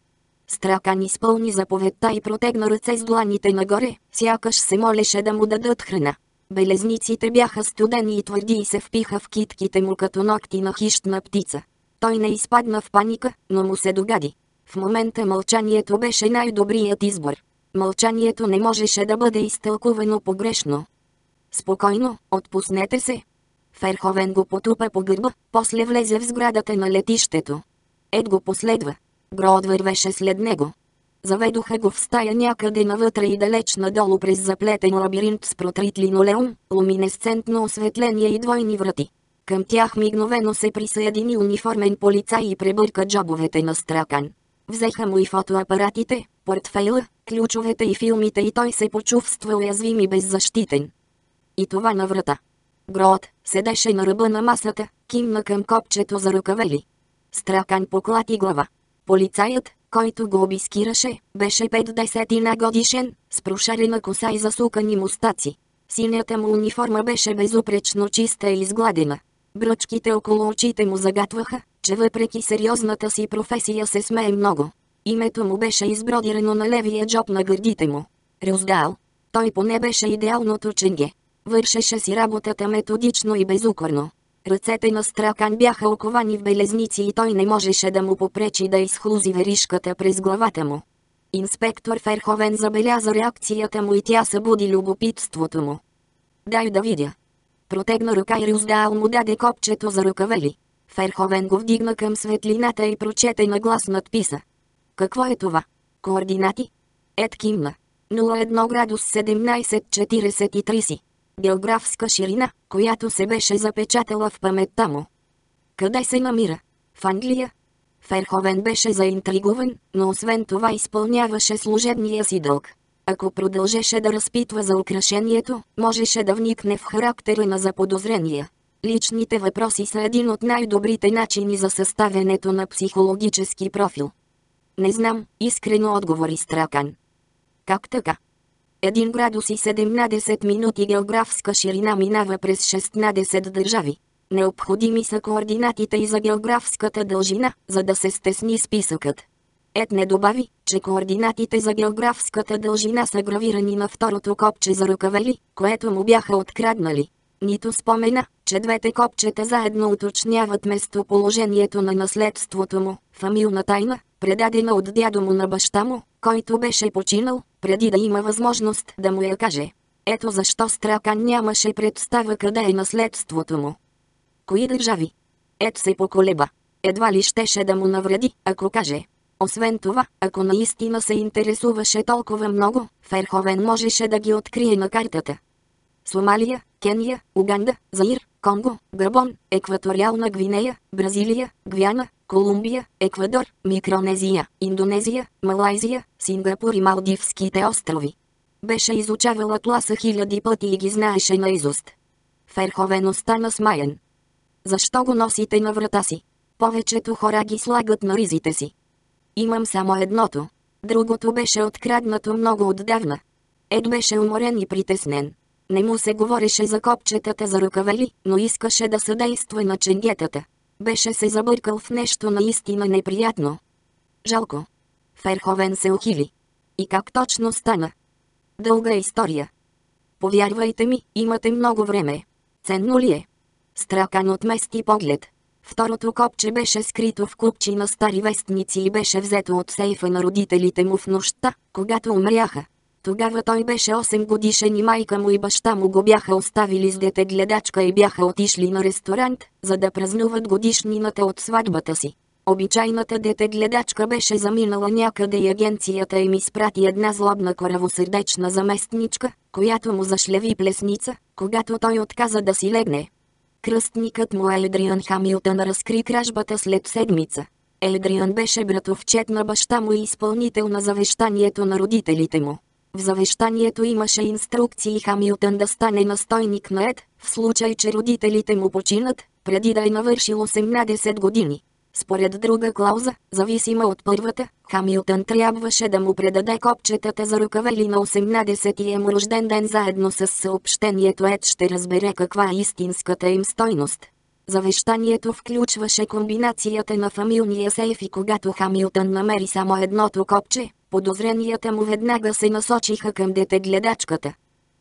Стракан изпълни заповедта и протегна ръце с дланите нагоре, сякаш се молеше да му дадат храна. Белезниците бяха студени и твърди и се впиха в китките му като ногти на хищна птица. Той не изпадна в паника, но му се догади. В момента мълчанието беше най-добрият избор. Мълчанието не можеше да бъде изтълкувано погрешно. Спокойно, отпуснете се. Ферховен го потупа по гърба, после влезе в сградата на летището. Ед го последва. Грод вървеше след него. Заведоха го в стая някъде навътре и далеч надолу през заплетен лабиринт с протрит линолеум, луминесцентно осветление и двойни врати. Към тях мигновено се присъедини униформен полицай и пребърка джобовете на Стракан. Взеха му и фотоапаратите, портфейла, ключовете и филмите и той се почувства уязвим и беззащитен. И това на врата. Грот седеше на ръба на масата, кимна към копчето за ръкавели. Стракан поклати глава. Полицаят, който го обискираше, беше 5-10 на годишен, с прошарена коса и засукани мустаци. Синята му униформа беше безупречно чиста и изгладена. Бръчките около очите му загатваха, че въпреки сериозната си професия се смее много. Името му беше избродирано на левия джоб на гърдите му. Рюздал. Той поне беше идеалното ченге. Вършеше си работата методично и безукорно. Ръцете на Стракан бяха оковани в белезници и той не можеше да му попречи да изхлузи веришката през главата му. Инспектор Ферховен забеляза реакцията му и тя събуди любопитството му. Дай да видя. Протегна ръка и Рюздал му даде копчето за ръкавели. Ферховен го вдигна към светлината и прочете на глас надписа. Какво е това? Координати? Ед кимна. 01 градус 1743 си географска ширина, която се беше запечатала в паметта му. Къде се намира? В Англия? Ферховен беше заинтригуван, но освен това изпълняваше служебния си дълг. Ако продължеше да разпитва за украшението, можеше да вникне в характера на заподозрения. Личните въпроси са един от най-добрите начини за съставянето на психологически профил. Не знам, искрено отговори Стракан. Как така? 1 градус и 17 минути географска ширина минава през 16 държави. Необходими са координатите и за географската дължина, за да се стесни списъкът. Ед не добави, че координатите за географската дължина са гравирани на второто копче за ръкавели, което му бяха откраднали. Нито спомена, че двете копчета заедно уточняват местоположението на наследството му, фамилна тайна, предадена от дядо му на баща му, който беше починал, преди да има възможност да му я каже. Ето защо Стракан нямаше представа къде е наследството му. Кои държави? Ед се поколеба. Едва ли щеше да му навреди, ако каже. Освен това, ако наистина се интересуваше толкова много, Ферховен можеше да ги открие на картата. Сомалия, Кения, Уганда, Заир, Конго, Габон, Екваториална Гвинея, Бразилия, Гвяна, Колумбия, Еквадор, Микронезия, Индонезия, Малайзия, Сингапур и Малдивските острови. Беше изучавал атласа хиляди пъти и ги знаеше наизуст. Ферховен остана смаян. Защо го носите на врата си? Повечето хора ги слагат на ризите си. Имам само едното. Другото беше откраднато много отдавна. Ед беше уморен и притеснен. Не му се говореше за копчетата за рукавели, но искаше да съдейства на ченгетата. Беше се забъркал в нещо наистина неприятно. Жалко. Ферховен се ухили. И как точно стана? Дълга история. Повярвайте ми, имате много време. Ценно ли е? Стракан отмести поглед. Второто копче беше скрито в купчи на стари вестници и беше взето от сейфа на родителите му в нощта, когато умряха. Тогава той беше 8 годишен и майка му и баща му го бяха оставили с дете гледачка и бяха отишли на ресторант, за да празнуват годишнината от сватбата си. Обичайната дете гледачка беше заминала някъде и агенцията им изпрати една злобна коравосърдечна заместничка, която му зашлеви плесница, когато той отказа да си легне. Кръстникът му Елдриан Хамилтън разкри кражбата след седмица. Елдриан беше братовчет на баща му и изпълнител на завещанието на родителите му. В завещанието имаше инструкции Хамилтън да стане настойник на Ед, в случай че родителите му починат, преди да е навършил 18 години. Според друга клауза, зависима от първата, Хамилтън трябваше да му предаде копчетата за рукавели на 18-тия му рожден ден заедно с съобщението Ед ще разбере каква е истинската им стойност. Завещанието включваше комбинацията на фамилния сейф и когато Хамилтън намери само едното копче, подозренията му веднага се насочиха към дете гледачката.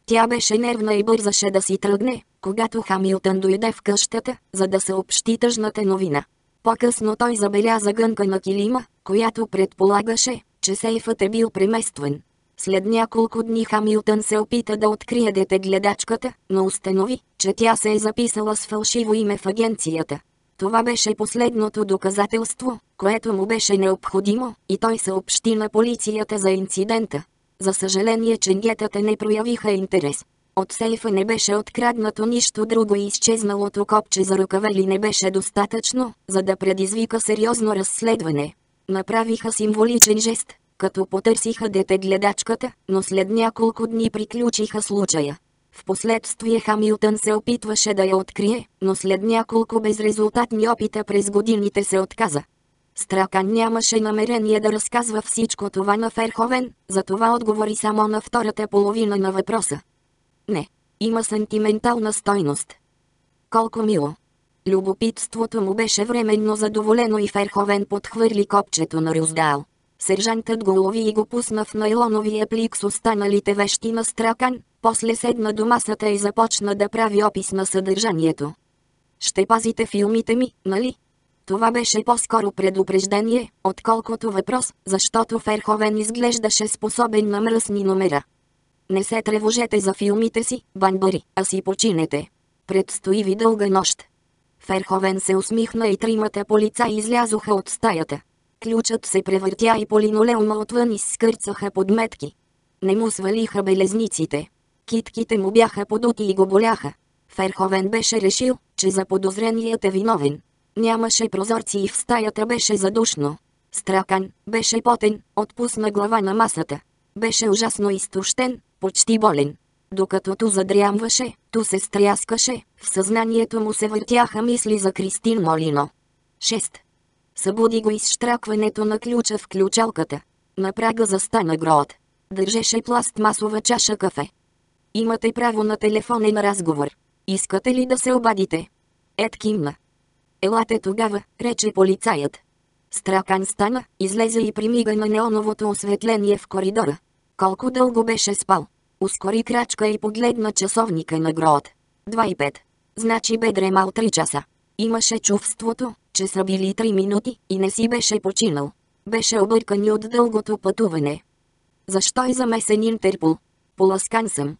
Тя беше нервна и бързаше да си тръгне, когато Хамилтън дойде в къщата, за да съобщи тъжната новина. По-късно той забеляза гънка на килима, която предполагаше, че сейфът е бил преместван. След няколко дни Хамилтън се опита да открие дете гледачката, но установи, че тя се е записала с фалшиво име в агенцията. Това беше последното доказателство, което му беше необходимо, и той съобщи на полицията за инцидента. За съжаление ченгетата не проявиха интерес. От сейфа не беше откраднато нищо друго и изчезналото копче за ръкавели не беше достатъчно, за да предизвика сериозно разследване. Направиха символичен жест, като потърсиха дете гледачката, но след няколко дни приключиха случая. Впоследствие Хамилтън се опитваше да я открие, но след няколко безрезултатни опита през годините се отказа. Стракан нямаше намерение да разказва всичко това на Ферховен, затова отговори само на втората половина на въпроса. Не, има сантиментална стойност. Колко мило. Любопитството му беше временно задоволено и Ферховен подхвърли копчето на Рюздал. Сержантът го лови и го пусна в найлоновия плик с останалите вещи на Стракан, после седна до масата и започна да прави опис на съдържанието. Ще пазите филмите ми, нали? Това беше по-скоро предупреждение, отколкото въпрос, защото Ферховен изглеждаше способен на мръсни номера. Не се тревожете за филмите си, банбари, а си починете. Предстои ви дълга нощ. Ферховен се усмихна и тримата полица излязоха от стаята. Ключът се превъртя и по линолеума отвън изскърцаха подметки. Не му свалиха белезниците. Китките му бяха подути и го боляха. Ферховен беше решил, че за подозреният е виновен. Нямаше прозорци и в стаята беше задушно. Стракан, беше потен, отпусна глава на масата. Беше ужасно изтощен, почти болен. Докато ту задрямваше, ту се стряскаше, в съзнанието му се въртяха мисли за Кристин Молино. 6. Събуди го изштракването на ключа в ключалката. На прага застана Гроот. Държеше пластмасова чаша кафе. Имате право на телефонен разговор. Искате ли да се обадите? Ед кимна. Елате тогава, рече полицаят. Стракан стана, излезе и примига на неоновото осветление в коридора. Колко дълго беше спал? Ускори крачка и погледна часовника на Гроот. 2 Значи бе дремал 3 часа. Имаше чувството, че са били 3 минути и не си беше починал. Беше объркан от дългото пътуване. Защо е замесен Интерпол? Поласкан съм.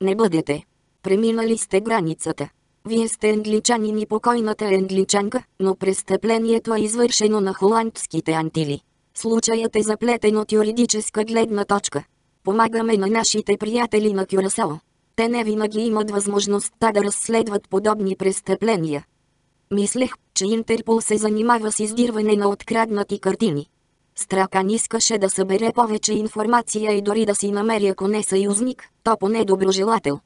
Не бъдете. Преминали сте границата. Вие сте англичанин и покойната е англичанка, но престъплението е извършено на холандските антили. Случаят е заплетен от юридическа гледна точка. Помагаме на нашите приятели на Кюрасао. Те не винаги имат възможността да разследват подобни престъпления. Мислех, че Интерпол се занимава с издирване на откраднати картини. Стракан искаше да събере повече информация и дори да си намери ако не съюзник, то поне доброжелател.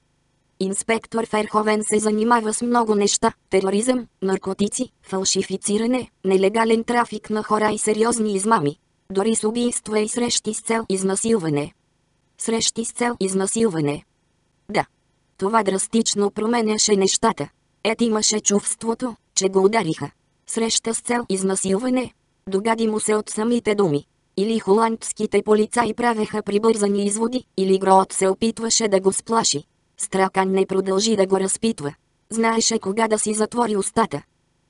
Инспектор Ферховен се занимава с много неща – тероризъм, наркотици, фалшифициране, нелегален трафик на хора и сериозни измами. Дори с убийства и срещи с цел изнасилване. Срещи с цел изнасилване. Да. Това драстично променяше нещата. Ет имаше чувството, че го удариха. Среща с цел изнасилване. Догади му се от самите думи. Или холандските полицаи правеха прибързани изводи, или Гроот се опитваше да го сплаши. Стракан не продължи да го разпитва. Знаеше кога да си затвори устата.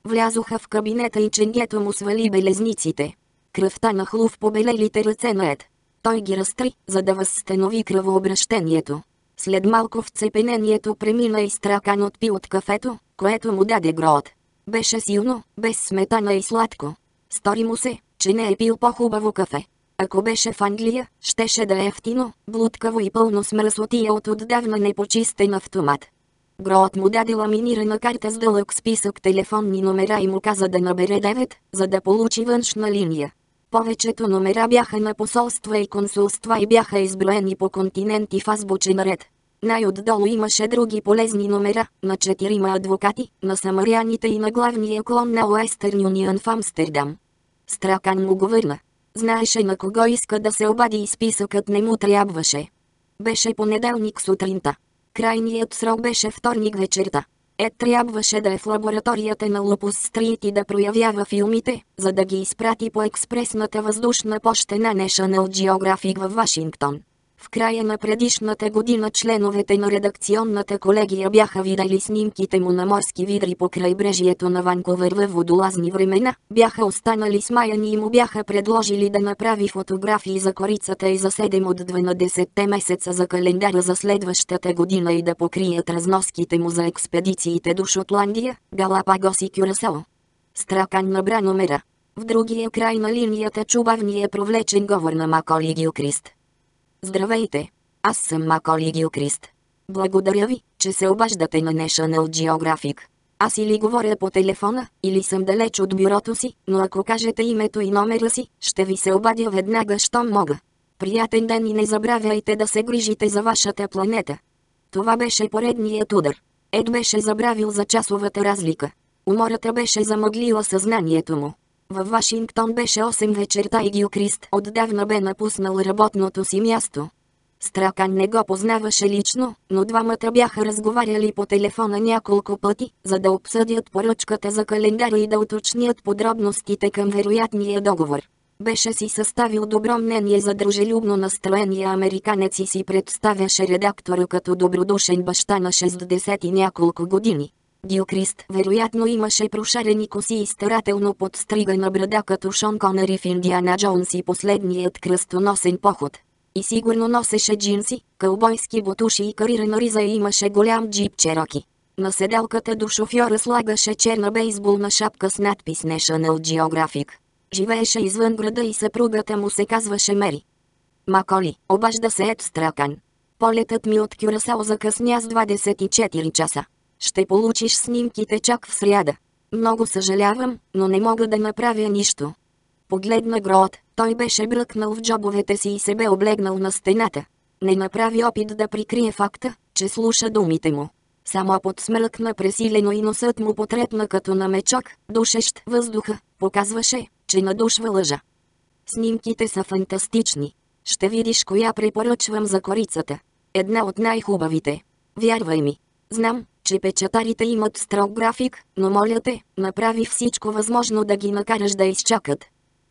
Влязоха в кабинета и ченгето му свали белезниците. Кръвта нахлу в побелелите ръце на Ед. Той ги разтри, за да възстанови кръвообращението. След малко вцепенението премина и Стракан отпи от кафето, което му даде Гроот. Беше силно, без сметана и сладко. Стори му се, че не е пил по-хубаво кафе. Ако беше в Англия, щеше да е ефтино, блудкаво и пълно с мръсотия от отдавна непочистен автомат. Гроот му даде ламинирана карта с дълъг списък телефонни номера и му каза да набере 9, за да получи външна линия. Повечето номера бяха на посолства и консулства и бяха изброени по континенти в азбучен ред. Най-отдолу имаше други полезни номера, на четирима адвокати, на самаряните и на главния клон на Уестърн Юнион в Амстердам. Стракан му го върна. Знаеше на кого иска да се обади и списъкът не му трябваше. Беше понеделник сутринта. Крайният срок беше вторник вечерта. Ед трябваше да е в лабораторията на Лопус Стрит и да проявява филмите, за да ги изпрати по експресната въздушна поща National Geographic в Вашингтон. В края на предишната година членовете на редакционната колегия бяха видели снимките му на морски видри по крайбрежието на Ванкувър във водолазни времена, бяха останали смаяни и му бяха предложили да направи фотографии за корицата и за 7 от 12 месеца за календара за следващата година и да покрият разноските му за експедициите до Шотландия, Галапагос и Кюрасао. Стракан набра номера. В другия край на линията чубавния провлечен говор на Маколи Гилкрист. Здравейте! Аз съм Маколи Гилкрист. Благодаря ви, че се обаждате на National Geographic. Аз или говоря по телефона, или съм далеч от бюрото си, но ако кажете името и номера си, ще ви се обадя веднага, щом мога. Приятен ден и не забравяйте да се грижите за вашата планета. Това беше поредният удар. Ед беше забравил за часовата разлика. Умората беше замъглила съзнанието му. Във Вашингтон беше 8 вечерта и Гилкрист отдавна бе напуснал работното си място. Стракан не го познаваше лично, но двамата бяха разговаряли по телефона няколко пъти, за да обсъдят поръчката за календара и да уточнят подробностите към вероятния договор. Беше си съставил добро мнение за дружелюбно настроения американец и си представяше редактора като добродушен баща на 60 и няколко години. Гилкрист вероятно имаше прошарени коси и старателно подстригана брада като Шон Конъри в Индиана Джонс и последният кръстоносен поход. И сигурно носеше джинси, кълбойски бутуши и карирана риза и имаше голям джип чероки. На седалката до шофьора слагаше черна бейсболна шапка с надпис National Geographic. Живееше извън града и съпругата му се казваше Мери. Маколи, обажда се Ед Стракан. Полетът ми от Кюрасао закъсня с 24 часа. Ще получиш снимките чак в сряда. Много съжалявам, но не мога да направя нищо. Погледна Гроот, той беше бръкнал в джобовете си и се бе облегнал на стената. Не направи опит да прикрие факта, че слуша думите му. Само подсмъркна пресилено и носът му потрепна като на мечок, душещ въздуха, показваше, че надушва лъжа. Снимките са фантастични. Ще видиш коя препоръчвам за корицата. Една от най-хубавите. Вярвай ми. Знам, че печатарите имат строг график, но моля те, направи всичко възможно да ги накараш да изчакат.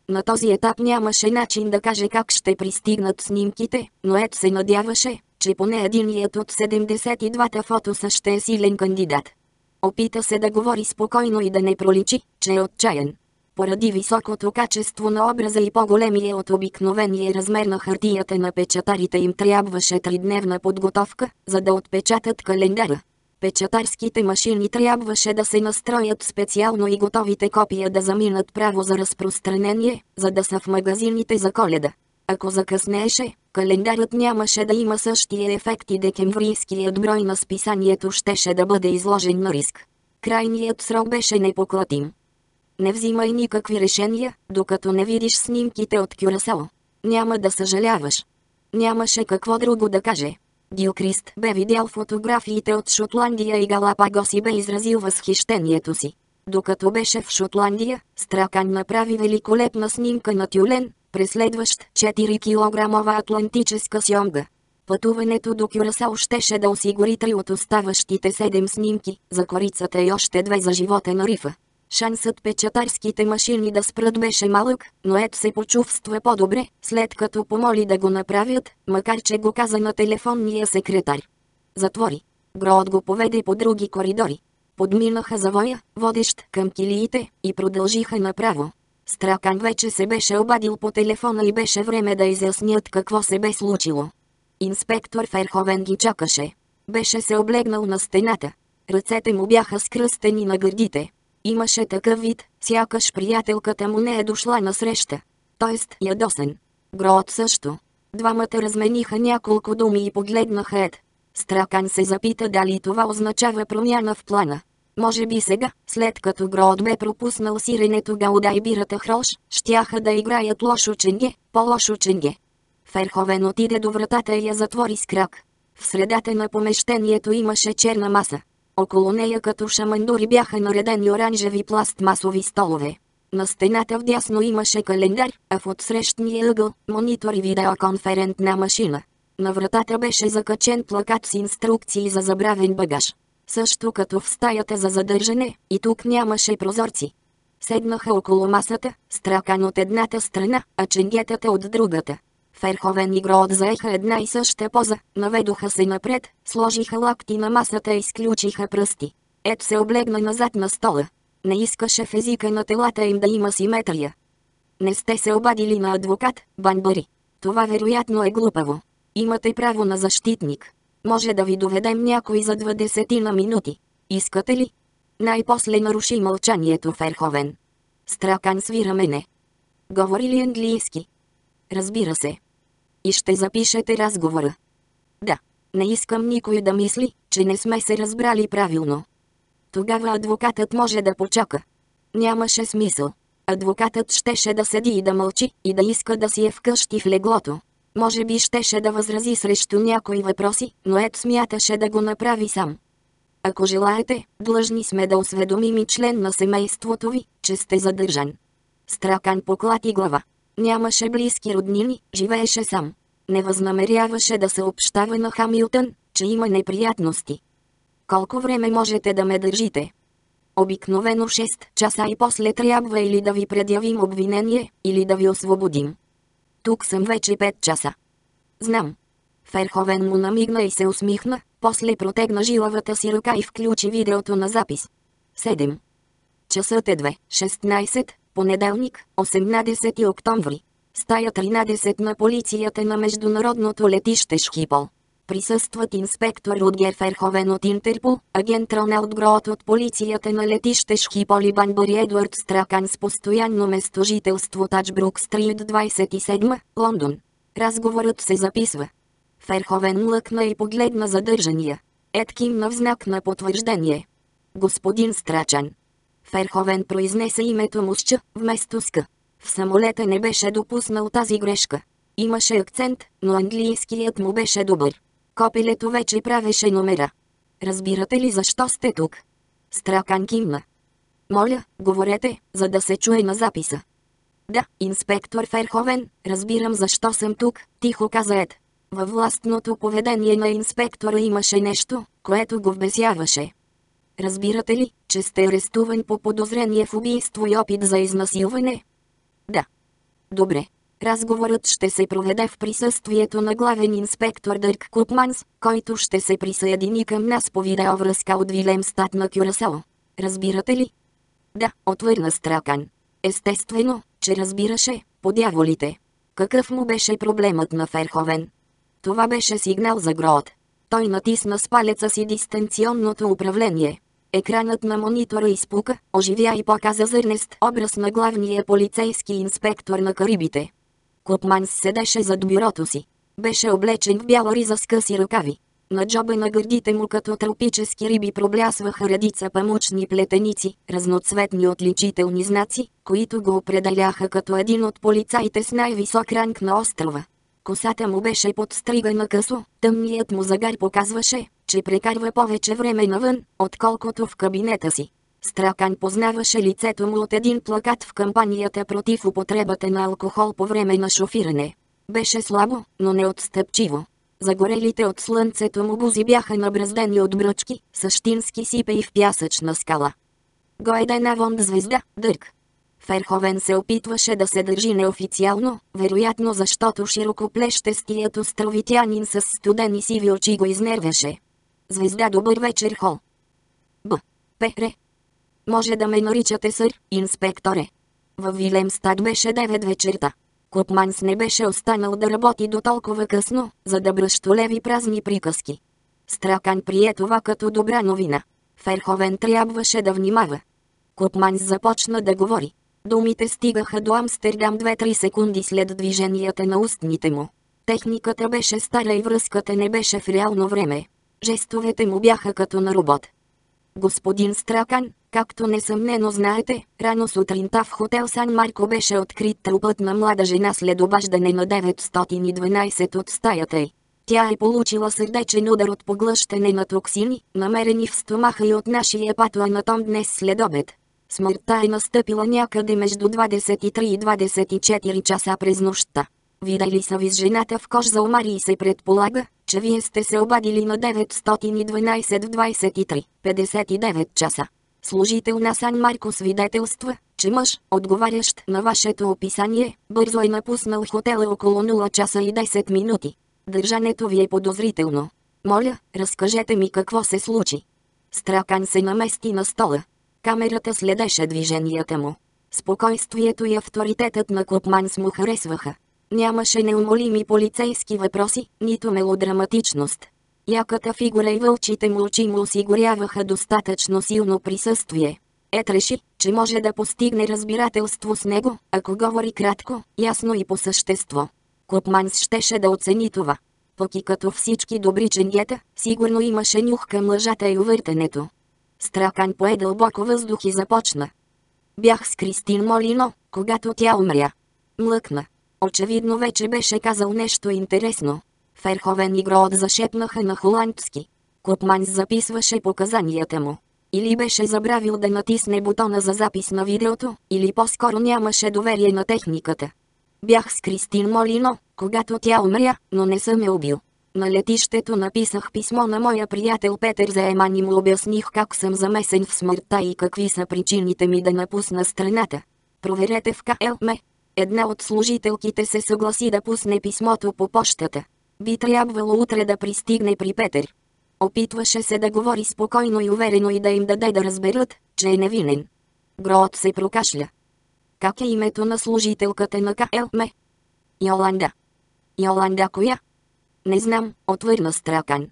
На този етап нямаше начин да каже как ще пристигнат снимките, но Ед се надяваше, че поне единият от 72-та фотоса ще е силен кандидат. Опита се да говори спокойно и да не проличи, че е отчаян. Поради високото качество на образа и по-големия от обикновения размер на хартията на печатарите им трябваше тридневна подготовка, за да отпечатат календара печатарските машини трябваше да се настроят специално и готовите копия да заминат право за разпространение, за да са в магазините за коледа. Ако закъснееше, календарът нямаше да има същия ефект и декемврийският брой на списанието щеше да бъде изложен на риск. Крайният срок беше непоклатим. Не взимай никакви решения, докато не видиш снимките от Кюрасао. Няма да съжаляваш. Нямаше какво друго да каже. Гилкрист бе видял фотографиите от Шотландия и Галапагос и бе изразил възхищението си. Докато беше в Шотландия, Стракан направи великолепна снимка на тюлен, преследващ 4 килограмова атлантическа сьомга. Пътуването до Кюрасао щеше да осигури три от оставащите седем снимки, за корицата и още две за живота на рифа. Шансът печатарските машини да спрат беше малък, но Ед се почувства по-добре, след като помоли да го направят, макар че го каза на телефонния секретар. Затвори. Грот го поведе по други коридори. Подминаха завоя, водещ към килиите, и продължиха направо. Стракан вече се беше обадил по телефона и беше време да изяснят какво се бе случило. Инспектор Ферховен ги чакаше. Беше се облегнал на стената. Ръцете му бяха скръстени на гърдите. Имаше такъв вид, сякаш приятелката му не е дошла на среща. Тоест ядосен. Грот също. Двамата размениха няколко думи и погледнаха Ед. Стракан се запита дали това означава промяна в плана. Може би сега, след като Грод бе пропуснал сиренето Гауда и бирата Хрош, щяха да играят лошо ченге, по-лошо ченге. Ферховен отиде до вратата и я затвори с крак. В средата на помещението имаше черна маса. Около нея като шамандури бяха наредени оранжеви пластмасови столове. На стената вдясно имаше календар, а в отсрещния ъгъл – монитор и видеоконферентна машина. На вратата беше закачен плакат с инструкции за забравен багаж. Също като в стаята за задържане, и тук нямаше прозорци. Седнаха около масата, стракан от едната страна, а ченгетата от другата. Ферховен и Грод заеха една и съща поза, наведоха се напред, сложиха лакти на масата и изключиха пръсти. Ед се облегна назад на стола. Не искаше в езика на телата им да има симетрия. Не сте се обадили на адвокат, Банбари. Това вероятно е глупаво. Имате право на защитник. Може да ви доведем някой за 20 на минути. Искате ли? Най-после наруши мълчанието Ферховен. Стракан свира мене. Говори ли английски? Разбира се. И ще запишете разговора. Да. Не искам никой да мисли, че не сме се разбрали правилно. Тогава адвокатът може да почака. Нямаше смисъл. Адвокатът щеше да седи и да мълчи, и да иска да си е вкъщи в леглото. Може би щеше да възрази срещу някои въпроси, но Ед смяташе да го направи сам. Ако желаете, длъжни сме да осведомим и член на семейството ви, че сте задържан. Стракан поклати глава. Нямаше близки роднини, живееше сам. Не възнамеряваше да съобщава на Хамилтън, че има неприятности. Колко време можете да ме държите? Обикновено 6 часа и после трябва или да ви предявим обвинение, или да ви освободим. Тук съм вече 5 часа. Знам. Ферховен му намигна и се усмихна, после протегна жилавата си ръка и включи видеото на запис. 7. Часът е 2. 16. Понеделник, 18 октомври. Стая 13 на полицията на международното летище Шхипол. Присъстват инспектор Рудгер Ферховен от Интерпол, агент Роналд Гроот от полицията на летище Шхипол и Банбари Едвард Стракан с постоянно местожителство Тачбрук Стрит 27, Лондон. Разговорът се записва. Ферховен млъкна и погледна задържания. Ед кимна в знак на потвърждение. Господин Страчан, Ферховен произнесе името му с Ч, вместо с К. В самолета не беше допуснал тази грешка. Имаше акцент, но английският му беше добър. Копилето вече правеше номера. Разбирате ли защо сте тук? Стракан кимна. Моля, говорете, за да се чуе на записа. Да, инспектор Ферховен, разбирам защо съм тук, тихо каза Ед. Във властното поведение на инспектора имаше нещо, което го вбесяваше. Разбирате ли, че сте арестуван по подозрение в убийство и опит за изнасилване? Да. Добре. Разговорът ще се проведе в присъствието на главен инспектор Дърк Купманс, който ще се присъедини към нас по видеовръзка от Вилемстат на Кюрасао. Разбирате ли? Да, отвърна Стракан. Естествено, че разбираше, по дяволите. Какъв му беше проблемът на Ферховен? Това беше сигнал за грот. Той натисна с палеца си дистанционното управление. Екранът на монитора изпука, оживя и показа зърнест образ на главния полицейски инспектор на Карибите. Купманс седеше зад бюрото си. Беше облечен в бяла риза с къси ръкави. На джоба на гърдите му като тропически риби проблясваха редица памучни плетеници, разноцветни отличителни знаци, които го определяха като един от полицаите с най-висок ранг на острова. Косата му беше подстригана късо, тъмният му загар показваше, че прекарва повече време навън, отколкото в кабинета си. Стракан познаваше лицето му от един плакат в кампанията против употребата на алкохол по време на шофиране. Беше слабо, но не отстъпчиво. Загорелите от слънцето му бузи бяха набраздени от бръчки, същински сипе и в пясъчна скала. На вонд звезда, дърк. Ферховен се опитваше да се държи неофициално, вероятно защото широкоплещестият островитянин с студени сиви очи го изнервеше. Звезда добър вечер хол. Б. Пере. Може да ме наричате сър, инспекторе. Във Вилемстад беше 9 вечерта. Купманс не беше останал да работи до толкова късно, за да бръщолеви празни приказки. Стракан прие това като добра новина. Ферховен трябваше да внимава. Купманс започна да говори. Думите стигаха до Амстердам 2-3 секунди след движенията на устните му. Техниката беше стара и връзката не беше в реално време. Жестовете му бяха като на робот. Господин Стракан, както несъмнено знаете, рано сутринта в хотел Сан Марко беше открит трупът на млада жена след обаждане на 912 от стаята й. Тя е получила сърдечен удар от поглъщане на токсини, намерени в стомаха и от нашия патоанатом днес след обед. Смъртта е настъпила някъде между 23 и 24 часа през нощта. Видели са ви с жената в кож за омари и се предполага, че вие сте се обадили на 912 в 23, 59 часа. Служител на Сан Марко свидетелства, че мъж, отговарящ на вашето описание, бързо е напуснал хотела около 0 часа и 10 минути. Държането ви е подозрително. Моля, разкажете ми какво се случи. Стракан се намести на стола. Камерата следеше движенията му. Спокойствието и авторитетът на Купманс му харесваха. Нямаше неумолими полицейски въпроси, нито мелодраматичност. Яката фигура и вълчите му очи му осигуряваха достатъчно силно присъствие. Ет реши, че може да постигне разбирателство с него, ако говори кратко, ясно и по същество. Купманс щеше да оцени това. Пък като всички добри ченията, сигурно имаше нюх към лъжата и увъртането. Стракан пое дълбоко въздух и започна. Бях с Кристин Молино, когато тя умря. Млъкна. Очевидно вече беше казал нещо интересно. Ферховен и Гроот зашепнаха на холандски. Купманс записваше показанията му. Или беше забравил да натисне бутона за запис на видеото, или по-скоро нямаше доверие на техниката. Бях с Кристин Молино, когато тя умря, но не съм я убил. На летището написах писмо на моя приятел Петър Заеман и му обясних как съм замесен в смъртта и какви са причините ми да напусна страната. Проверете в КЛМ. Една от служителките се съгласи да пусне писмото по почтата. Би трябвало утре да пристигне при Петър. Опитваше се да говори спокойно и уверено и да им даде да разберат, че е невинен. Гроот се прокашля. Как е името на служителката на КЛМ? Йоланда. Йоланда коя? Не знам, отвърна Стракан.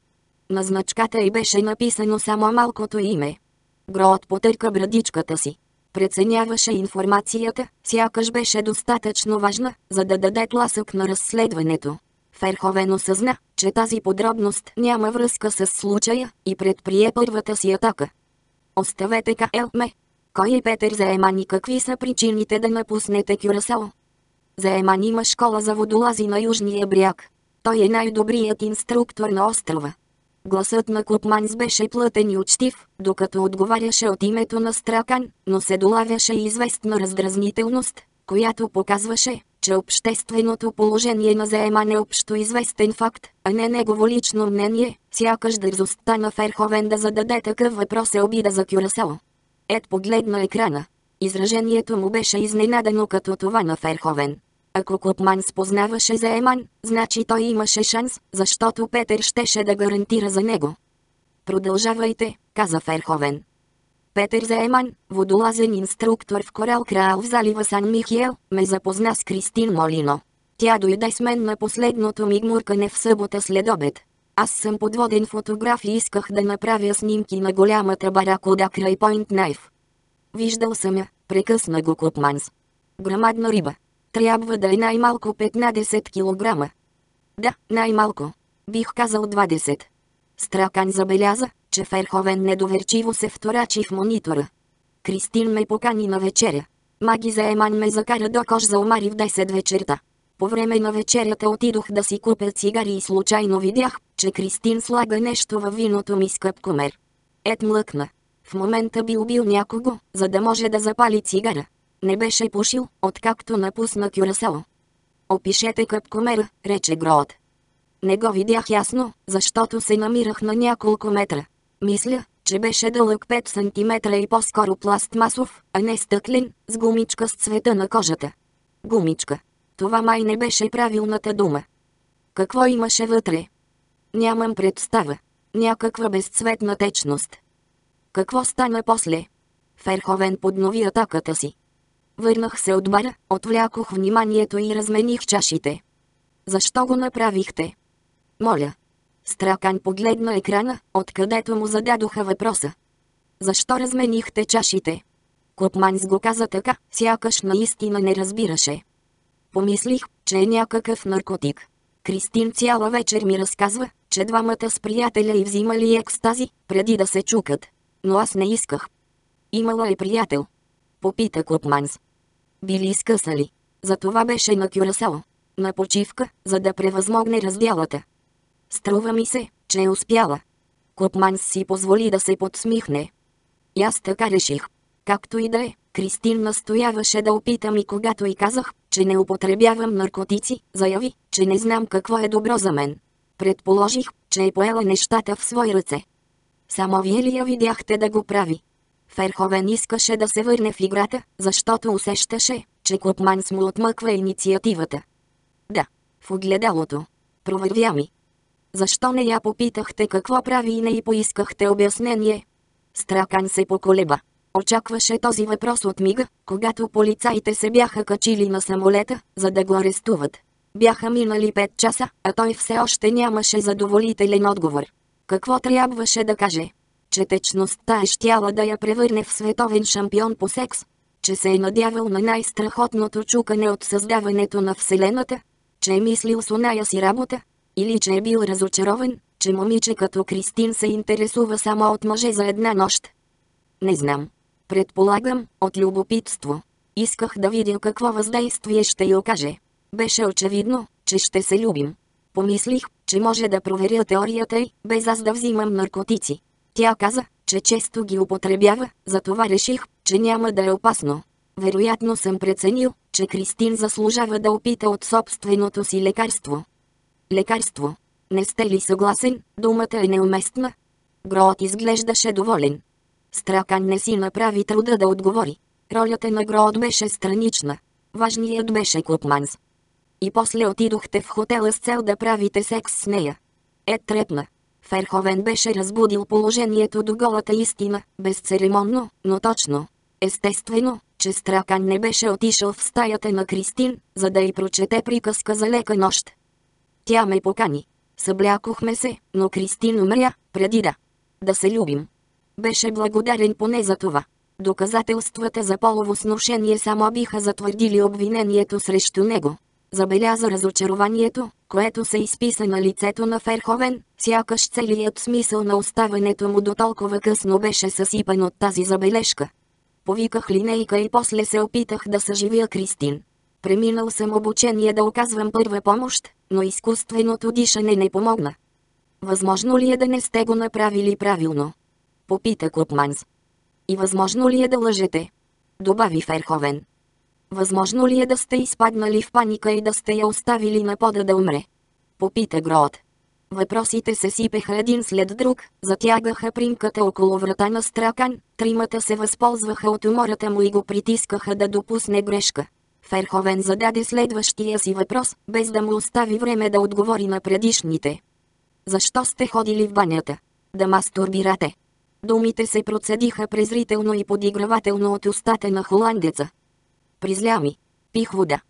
На значката й беше написано само малкото име. Гроот потърка брадичката си. Преценяваше информацията, сякаш беше достатъчно важна, за да даде тласък на разследването. Ферховен осъзна, че тази подробност няма връзка с случая и предприе първата си атака. Оставете КЛМ. Кой е Петър Заеман и какви са причините да напуснете Кюрасао? Заеман има школа за водолази на Южния бряг. Той е най-добрият инструктор на острова. Гласът на Купманс беше плътен и учтив, докато отговаряше от името на Стракан, но се долавяше известна раздразнителност, която показваше, че общественото положение на заеман е общо известен факт, а не негово лично мнение, сякаш дързостта на Ферховен да зададе такъв въпрос е обида за Кюрасао. Ед погледна екрана. Изражението му беше изненадано като това на Ферховен. Ако Купман спознаваше Заеман, значи той имаше шанс, защото Петър щеше да гарантира за него. Продължавайте, каза Ферховен. Петър Заеман, водолазен инструктор в Корал Крал в залива Сан Михиел, ме запозна с Кристин Молино. Тя дойде с мен на последното ми гмуркане в събота след обед. Аз съм подводен фотограф и исках да направя снимки на голямата баракуда край Пойнт Найф. Виждал съм я, прекъсна го Купманс. Грамадна риба. Трябва да е най-малко 15 кг. Да, най-малко. Бих казал 20. Стракан забеляза, че Ферховен недоверчиво се вторачи в монитора. Кристин ме покани на вечеря. Маги заеман ме закара до кош за омари в 10 вечерта. По време на вечерята отидох да си купя цигари и случайно видях, че Кристин слага нещо във виното ми скъп комер. Ед млъкна. В момента би убил някого, за да може да запали цигара. Не беше пушил, откакто напусна Кюрасао. Опишете къпкомера, рече Гроот. Не го видях ясно, защото се намирах на няколко метра. Мисля, че беше дълъг 5 см и по-скоро пластмасов, а не стъклен, с гумичка с цвета на кожата. Гумичка. Това май не беше правилната дума. Какво имаше вътре? Нямам представа. Някаква безцветна течност. Какво стана после? Ферховен поднови атаката си. Върнах се от бара, отвлякох вниманието и размених чашите. Защо го направихте? Моля. Стракан погледна екрана, откъдето му зададоха въпроса. Защо разменихте чашите? Купманс го каза така, сякаш наистина не разбираше. Помислих, че е някакъв наркотик. Кристин цяла вечер ми разказва, че двамата с приятеля и взимали екстази, преди да се чукат. Но аз не исках. Имала е приятел. Попита Купманс. Били скъсали. Затова беше на Кюрасао. На почивка, за да превъзмогне разделата. Струва ми се, че е успяла. Купманс си позволи да се подсмихне. И аз така реших. Както и да е, Кристин настояваше да опитам и когато и казах, че не употребявам наркотици, заяви, че не знам какво е добро за мен. Предположих, че е поела нещата в свои ръце. Само вие ли я видяхте да го прави? Ферховен искаше да се върне в играта, защото усещаше, че Купманс му отмъква инициативата. Да, в огледалото. Провървя ми. Защо не я попитахте какво прави и не й поискахте обяснение? Стракан се поколеба. Очакваше този въпрос от мига, когато полицаите се бяха качили на самолета, за да го арестуват. Бяха минали 5 часа, а той все още нямаше задоволителен отговор. Какво трябваше да каже? Че течността е щяла да я превърне в световен шампион по секс? Че се е надявал на най-страхотното чукане от създаването на Вселената? Че е мислил с оная си работа? Или че е бил разочарован, че момиче като Кристин се интересува само от мъже за една нощ? Не знам. Предполагам, от любопитство. Исках да видя какво въздействие ще й окаже. Беше очевидно, че ще се любим. Помислих, че може да проверя теорията й, без аз да взимам наркотици. Тя каза, че често ги употребява, затова реших, че няма да е опасно. Вероятно съм преценил, че Кристин заслужава да опита от собственото си лекарство. Лекарство. Не сте ли съгласен, думата е неуместна? Гроот изглеждаше доволен. Стракан не си направи труда да отговори. Ролята на Гроот беше странична. Важният беше Купманс. И после отидохте в хотела с цел да правите секс с нея. Е трепна. Ферховен беше разбудил положението до голата истина, безцеремонно, но точно. Естествено, че Стракан не беше отишъл в стаята на Кристин, за да й прочете приказка за лека нощ. Тя ме покани. Съблякохме се, но Кристин умря, преди да. Да се любим. Беше благодарен поне за това. Доказателствата за полово сношение само биха затвърдили обвинението срещу него. Забеляза разочарованието, което се изписа на лицето на Ферховен, сякаш целият смисъл на оставането му до толкова късно беше съсипан от тази забележка. Повиках линейка и после се опитах да съживя Кристин. Преминал съм обучение да оказвам първа помощ, но изкуственото дишане не помогна. Възможно ли е да не сте го направили правилно? Попита Купманс. И възможно ли е да лъжете? Добави Ферховен. Възможно ли е да сте изпаднали в паника и да сте я оставили на пода да умре? Попита Гроот. Въпросите се сипеха един след друг, затягаха примката около врата на Стракан, тримата се възползваха от умората му и го притискаха да допусне грешка. Ферховен зададе следващия си въпрос, без да му остави време да отговори на предишните. Защо сте ходили в банята? Да мастурбирате. Думите се процедиха презрително и подигравателно от устата на холандеца. Призля ми. Пих вода.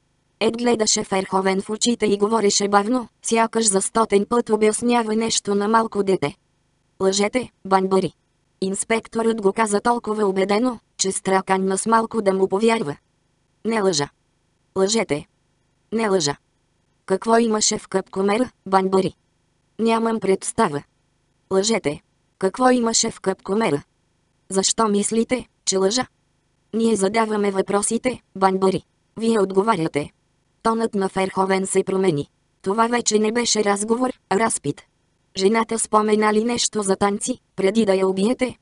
Ед гледаше Ферховен в очите и говореше бавно, сякаш за стотен път обяснява нещо на малко дете. Лъжете, банбари. Инспекторът го каза толкова убедено, че Стракан нас малко да му повярва. Не лъжа. Лъжете. Не лъжа. Какво имаше в къпкомера, банбари? Нямам представа. Лъжете. Какво имаше в къпкомера? Защо мислите, че лъжа? Ние задаваме въпросите, банбари. Вие отговаряте. Тонът на Ферховен се промени. Това вече не беше разговор, а разпит. Жената спомена ли нещо за танци, преди да я убиете?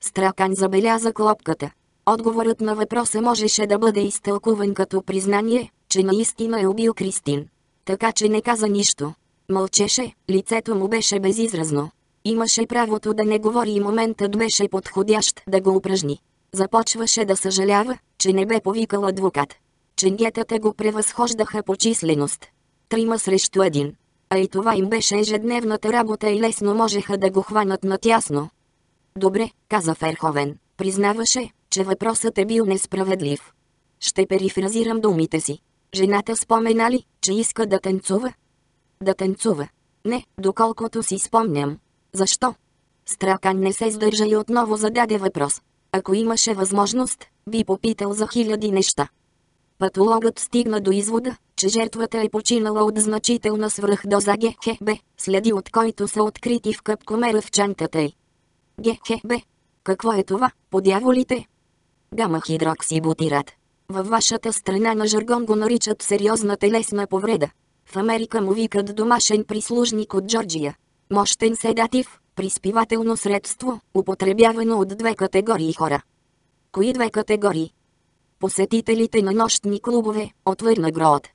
Стракан забеляза клопката. Отговорът на въпроса можеше да бъде изтълкуван като признание, че наистина е убил Кристин. Така че не каза нищо. Мълчеше, лицето му беше безизразно. Имаше правото да не говори и моментът беше подходящ да го упражни. Започваше да съжалява, че не бе повикал адвокат. Ченгетата го превъзхождаха по численост. Трима срещу един. А и това им беше ежедневната работа и лесно можеха да го хванат натясно. Добре, каза Ферховен. Признаваше, че въпросът е бил несправедлив. Ще перифразирам думите си. Жената спомена ли, че иска да танцува? Да танцува. Не, доколкото си спомням. Защо? Стракан не се сдържа и отново зададе въпрос. Ако имаше възможност, би попитал за хиляди неща. Патологът стигна до извода, че жертвата е починала от значителна свръхдоза ГХБ, следи от който са открити в къпкомера в чантата й. ГХБ. Какво е това, подяволите? Гама хидроксибутират. Във вашата страна на жаргон го наричат сериозна телесна повреда. В Америка му викат домашен прислужник от Джорджия. Мощен седатив, приспивателно средство, употребявано от две категории хора. Кои две категории? Посетителите на нощни клубове, отвърна Гроот.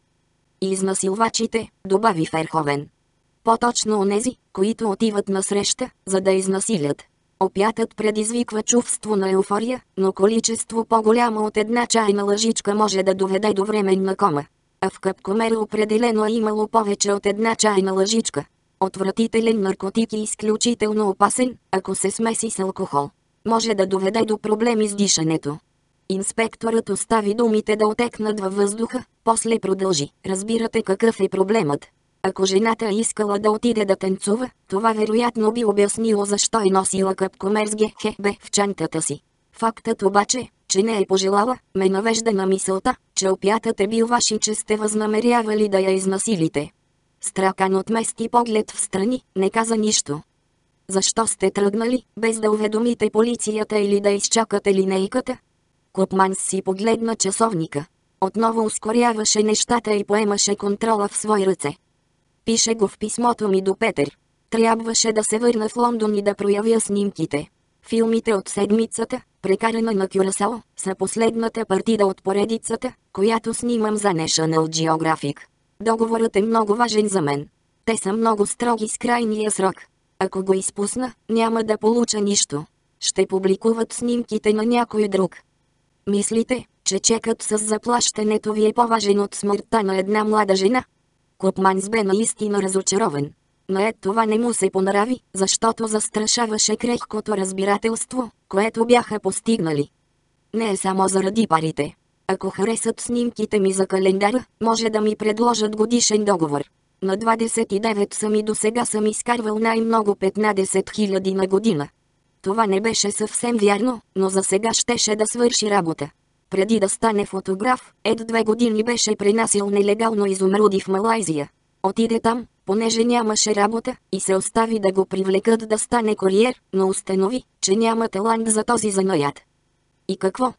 Изнасилвачите, добави Ферховен. По-точно онези, които отиват на среща, за да изнасилят. Опятът предизвиква чувство на еуфория, но количество по-голямо от една чайна лъжичка може да доведе до временна кома. А в Къпкомер определено е имало повече от една чайна лъжичка. Отвратителен наркотик и изключително опасен, ако се смеси с алкохол. Може да доведе до проблеми с дишането. Инспекторът остави думите да отекнат във въздуха, после продължи. Разбирате какъв е проблемът. Ако жената искала да отиде да танцува, това вероятно би обяснило защо е носила къпкомер с ГХБ в чантата си. Фактът обаче, че не е пожелала, ме навежда на мисълта, че опятът е бил ваш и че сте възнамерявали да я изнасилите. Стракан отмести поглед в страни, не каза нищо. Защо сте тръгнали, без да уведомите полицията или да изчакате линейката? Копман си погледна часовника. Отново ускоряваше нещата и поемаше контрола в свои ръце. Пише го в писмото ми до Петър. Трябваше да се върна в Лондон и да проявя снимките. Филмите от седмицата, прекарана на Кюрасао, са последната партида от поредицата, която снимам за National Geographic. Договорът е много важен за мен. Те са много строги с крайния срок. Ако го изпусна, няма да получа нищо. Ще публикуват снимките на някой друг. Мислите, че чекът с заплащането ви е по-важен от смъртта на една млада жена? Купманс бе наистина разочарован. Но е това не му се понрави, защото застрашаваше крехкото разбирателство, което бяха постигнали. Не е само заради парите. Ако харесат снимките ми за календара, може да ми предложат годишен договор. На 29 съм и до сега съм изкарвал най-много 15 000 на година. Това не беше съвсем вярно, но за сега щеше да свърши работа. Преди да стане фотограф, Ед две години беше принасил нелегално изумруди в Малайзия. Отиде там, понеже нямаше работа, и се остави да го привлекат да стане куриер, но установи, че няма талант за този занаят. И какво?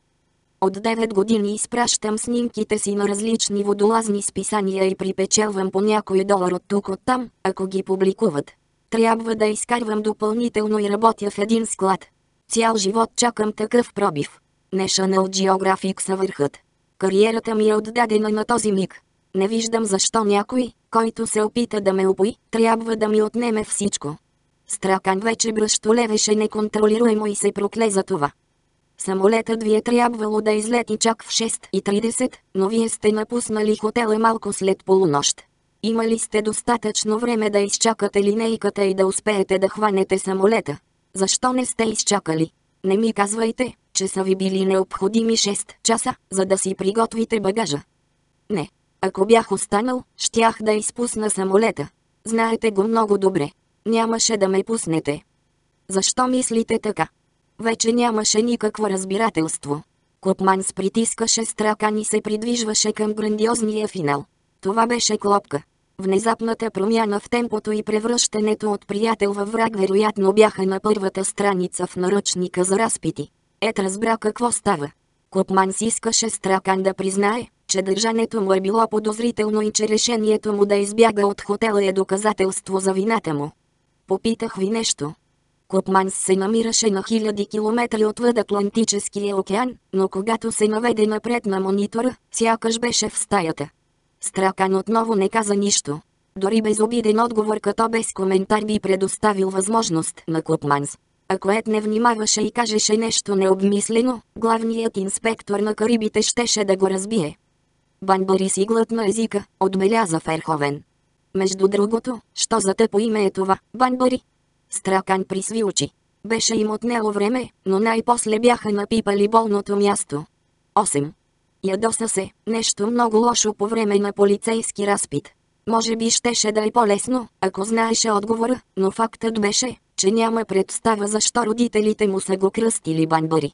От 9 години изпращам снимките си на различни водолазни списания и припечелвам по някой долар от тук от там, ако ги публикуват. Трябва да изкарвам допълнително и работя в един склад. Цял живот чакам такъв пробив. National Geographic са върхът. Кариерата ми е отдадена на този миг. Не виждам защо някой, който се опита да ме опои, трябва да ми отнеме всичко. Стракан вече бръщолевеше неконтролируемо и се прокле за това. Самолетът ви е трябвало да излети чак в 6.30, но вие сте напуснали хотела малко след полунощ. Имали сте достатъчно време да изчакате линейката и да успеете да хванете самолета. Защо не сте изчакали? Не ми казвайте, че са ви били необходими 6 часа, за да си приготвите багажа. Не. Ако бях останал, щях да изпусна самолета. Знаете го много добре. Нямаше да ме пуснете. Защо мислите така? Вече нямаше никакво разбирателство. Купманс притискаше стракан и се придвижваше към грандиозния финал. Това беше клопка. Внезапната промяна в темпото и превръщането от приятел във враг вероятно бяха на първата страница в наръчника за разпити. Ед разбра какво става. Купман си искаше Стракан да признае, че държането му е било подозрително и че решението му да избяга от хотела е доказателство за вината му. Попитах ви нещо. Купманс се намираше на хиляди километри отвъд Атлантическия океан, но когато се наведе напред на монитора, сякаш беше в стаята. Стракан отново не каза нищо. Дори безобиден отговор като без коментар би предоставил възможност на Купманс. Ако Ед не внимаваше и кажеше нещо необмислено, главният инспектор на Карибите щеше да го разбие. Банбари си глътна езика, отбеляза Ферховен. Между другото, що за те по име е това, Банбари? Стракан присви очи. Беше им отнело време, но най-после бяха напипали болното място. 8. Ядоса се, нещо много лошо по време на полицейски разпит. Може би щеше да е по-лесно, ако знаеше отговора, но фактът беше, че няма представа защо родителите му са го кръстили Банбари.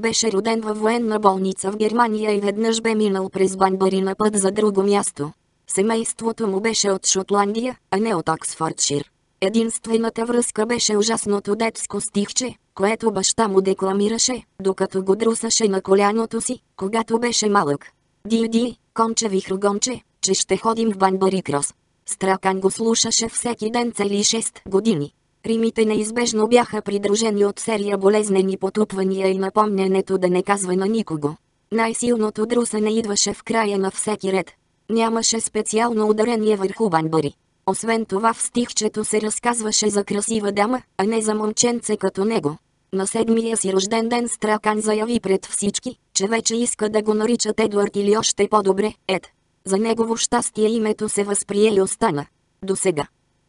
Беше роден във военна болница в Германия и веднъж бе минал през Банбари на път за друго място. Семейството му беше от Шотландия, а не от Оксфордшир. Единствената връзка беше ужасното детско стихче, което баща му декламираше, докато го друсаше на коляното си, когато беше малък. Ди-ди, конче вихрогонче, че ще ходим в Банбари Крос. Стракан го слушаше всеки ден цели 6 години. Римите неизбежно бяха придружени от серия болезнени потупвания и напомнянето да не казва на никого. Най-силното друсане идваше в края на всеки ред. Нямаше специално ударение върху Банбари. Освен това в стихчето се разказваше за красива дама, а не за момченце като него. На седмия си рожден ден Стракан заяви пред всички, че вече иска да го наричат Едуард или още по-добре, Ед. За негово щастие името се възприе и остана. До сега.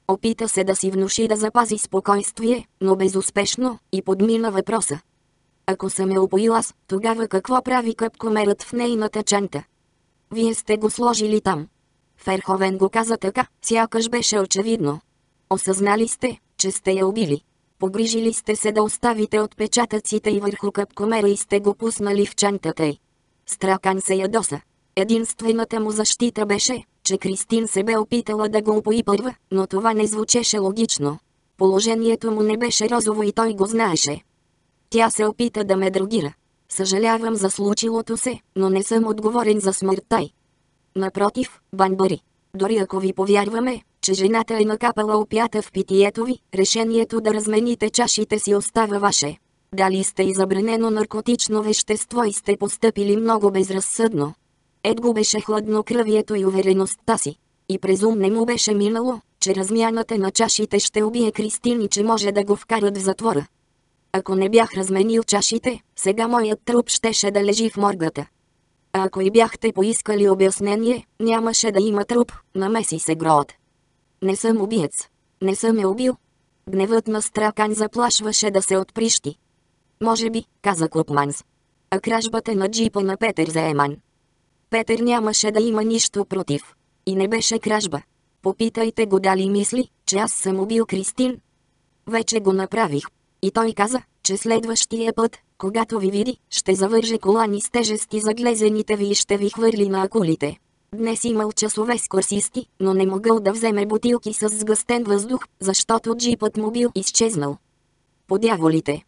Опита се да си внуши да запази спокойствие, но безуспешно, и подмина въпроса. Ако съм е опоил аз, тогава какво прави къпкомерът в нейната чанта? Вие сте го сложили там. Ферховен го каза така, сякаш беше очевидно. Осъзнали сте, че сте я убили. Погрижили сте се да оставите отпечатъците и върху къпкомера и сте го пуснали в чантата й. Стракан се ядоса. Единствената му защита беше, че Кристин се бе опитала да го опои първа, но това не звучеше логично. Положението му не беше розово и той го знаеше. Тя се опита да ме другира. Съжалявам за случилото се, но не съм отговорен за смъртта й. Напротив, Банбари. Дори ако ви повярваме, че жената е накапала опята в питието ви, решението да размените чашите си остава ваше. Дали сте и забранено наркотично вещество и сте постъпили много безразсъдно. Ед беше хладнокръвието и увереността си. И през ум не му беше минало, че размяната на чашите ще убие Кристин и че може да го вкарат в затвора. Ако не бях разменил чашите, сега моят труп щеше да лежи в моргата. Ако и бяхте поискали обяснение, нямаше да има труп, намеси се Гроот. Не съм убиец. Не съм я убил. Гневът на Стракан заплашваше да се отприщи. Може би, каза Купманс. А кражбата на джипа на Петър Заеман. Петър нямаше да има нищо против. И не беше кражба. Попитайте го дали мисли, че аз съм убил Кристин. Вече го направих. И той каза, че следващия път, когато ви види, ще завърже колани с тежести за глезените ви и ще ви хвърли на акулите. Днес имал часове с курсисти, но не могъл да вземе бутилки с сгъстен въздух, защото джипът му бил изчезнал. Подяволите.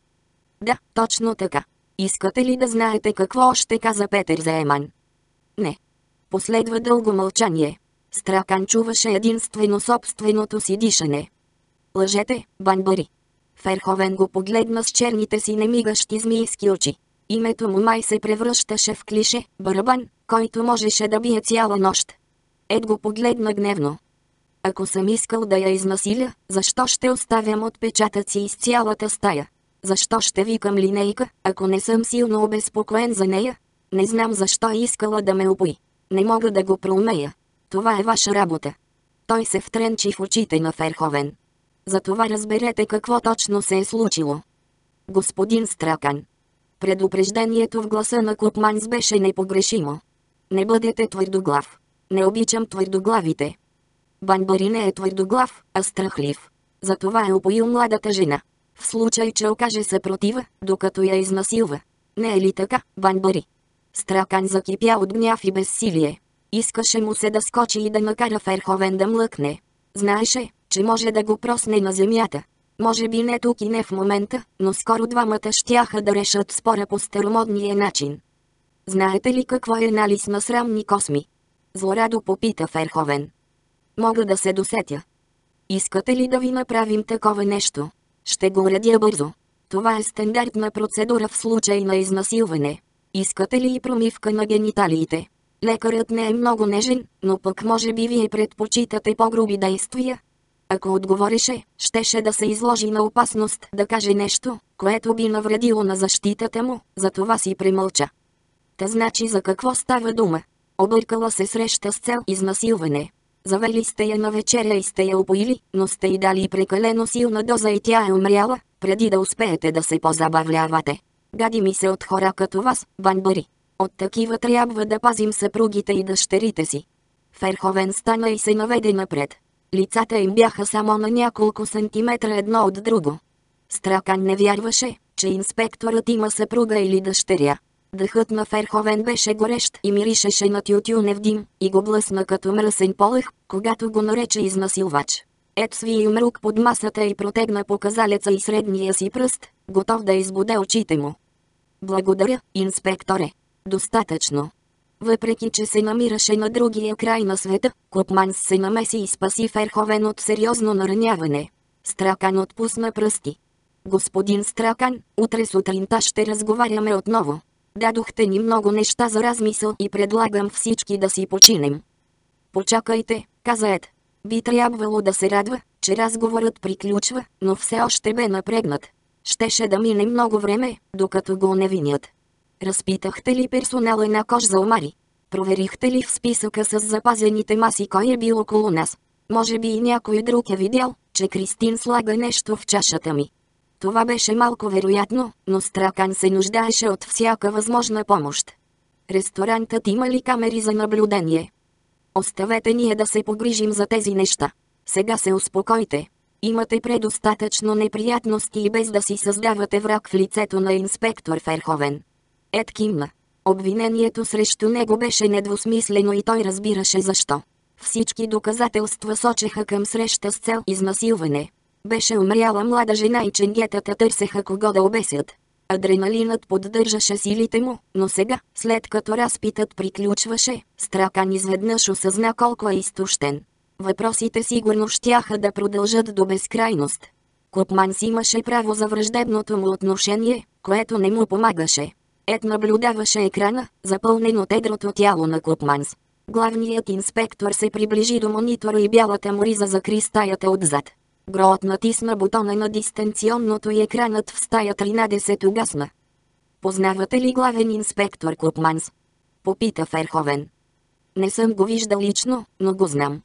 Да, точно така. Искате ли да знаете какво още каза Петър Заеман? Не. Последва дълго мълчание. Стракан чуваше единствено собственото си дишане. Лъжете, банбари. Ферховен го погледна с черните си немигащи змийски очи. Името му май се превръщаше в клише, барабан, който можеше да бие цяла нощ. Ед го погледна гневно. Ако съм искал да я изнасиля, защо ще оставям отпечатъци из цялата стая? Защо ще викам линейка, ако не съм силно обезпокоен за нея? Не знам защо искала да ме опои. Не мога да го проумея. Това е ваша работа. Той се втренчи в очите на Ферховен. Затова разберете какво точно се е случило. Господин Стракан. Предупреждението в гласа на Купманс беше непогрешимо. Не бъдете твърдоглав. Не обичам твърдоглавите. Банбари не е твърдоглав, а страхлив. Затова е опоил младата жена. В случай, че окаже съпротива, докато я изнасилва. Не е ли така, Банбари? Стракан закипя от гняв и безсилие. Искаше му се да скочи и да накара Ферховен да млъкне. Знаеше, че може да го просне на земята. Може би не тук и не в момента, но скоро двамата щяха да решат спора по старомодния начин. Знаете ли какво е анализ на срамни косми? Злорадо попита Ферховен. Мога да се досетя. Искате ли да ви направим такова нещо? Ще го уредя бързо. Това е стандартна процедура в случай на изнасилване. Искате ли и промивка на гениталиите? Лекарът не е много нежен, но пък може би вие предпочитате по-груби действия. Ако отговореше, щеше да се изложи на опасност да каже нещо, което би навредило на защитата му, затова си премълча. Та значи за какво става дума? Объркала се среща с цел изнасилване. Завели сте я на вечеря и сте я опоили, но сте й дали прекалено силна доза и тя е умряла, преди да успеете да се позабавлявате. Гади ми се от хора като вас, банбари. От такива трябва да пазим съпругите и дъщерите си. Ферховен стана и се наведе напред. Лицата им бяха само на няколко сантиметра едно от друго. Стракан не вярваше, че инспекторът има съпруга или дъщеря. Дъхът на Ферховен беше горещ и миришеше на тютюнев дим и го блъсна като мръсен полъх, когато го нарече изнасилвач. Ед сви мрук под масата и протегна показалеца и средния си пръст, готов да избуде очите му. Благодаря, инспекторе. Достатъчно. Въпреки, че се намираше на другия край на света, Купманс се намеси и спаси Ферховен от сериозно нараняване. Стракан отпусна пръсти. Господин Стракан, утре сутринта ще разговаряме отново. Дадохте ни много неща за размисъл и предлагам всички да си починем. Почакайте, каза Ед. Би трябвало да се радва, че разговорът приключва, но все още бе напрегнат. Щеше да мине много време, докато го невинят. Разпитахте ли персонала на кош за омари? Проверихте ли в списъка с запазените маси кой е бил около нас? Може би и някой друг е видял, че Кристин слага нещо в чашата ми. Това беше малко вероятно, но Стракан се нуждаеше от всяка възможна помощ. Ресторантът има ли камери за наблюдение? Оставете ние да се погрижим за тези неща. Сега се успокойте. Имате предостатъчно неприятности и без да си създавате враг в лицето на инспектор Ферховен. Ед кимна. Обвинението срещу него беше недвусмислено и той разбираше защо. Всички доказателства сочеха към среща с цел изнасилване. Беше умряла млада жена и ченгетата търсеха кого да обесят. Адреналинът поддържаше силите му, но сега, след като разпитът приключваше, Стракан изведнъж осъзна колко е изтощен. Въпросите сигурно щяха да продължат до безкрайност. Купманс имаше право за враждебното му отношение, което не му помагаше. Ед наблюдаваше екрана, запълнен от едрото тяло на Купманс. Главният инспектор се приближи до монитора и бялата му риза закри стаята отзад. Гроот натисна бутона на дистанционното и екранът в стая 13 угасна. Познавате ли главен инспектор Купманс? Попита Ферховен. Не съм го виждал лично, но го знам.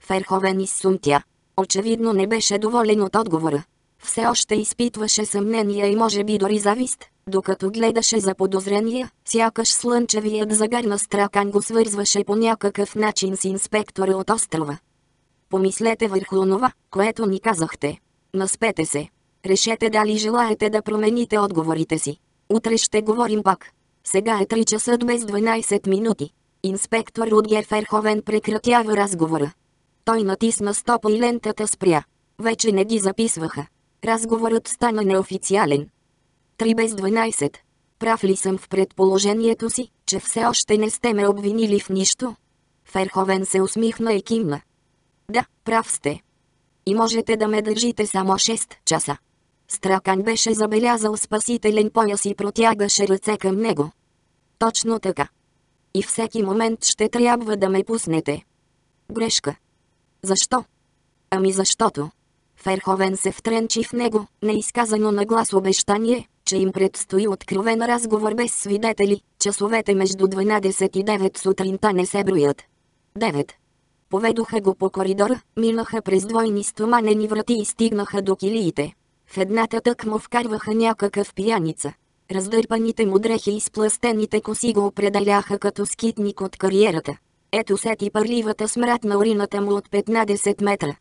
Ферховен изсумтя. Очевидно не беше доволен от отговора. Все още изпитваше съмнения и може би дори завист, докато гледаше за подозрения, сякаш слънчевият загар на Стракан го свързваше по някакъв начин с инспектора от острова. Помислете върху онова, което ни казахте. Наспете се. Решете дали желаете да промените отговорите си. Утре ще говорим пак. Сега е 3 часа без 12 минути. Инспектор Рудгер Ферховен прекратява разговора. Той натисна стопа и лентата спря. Вече не ги записваха. Разговорът стана неофициален. 3 без 12. Прав ли съм в предположението си, че все още не сте ме обвинили в нищо? Ферховен се усмихна и кимна. Да, прав сте. И можете да ме държите само 6 часа. Стракан беше забелязал спасителен пояс и протягаше ръце към него. Точно така. И всеки момент ще трябва да ме пуснете. Грешка. Защо? Ами защото. Ферховен се втренчи в него, неизказано на глас обещание, че им предстои откровен разговор без свидетели, часовете между 12 и 9 сутринта не се броят. 9. Поведоха го по коридора, минаха през двойни стоманени врати и стигнаха до килиите. В едната тък му вкарваха някакъв пияница. Раздърпаните му дрехи и спластените коси го определяха като скитник от кариерата. Ето сети пърливата смрад на урината му от 15 метра.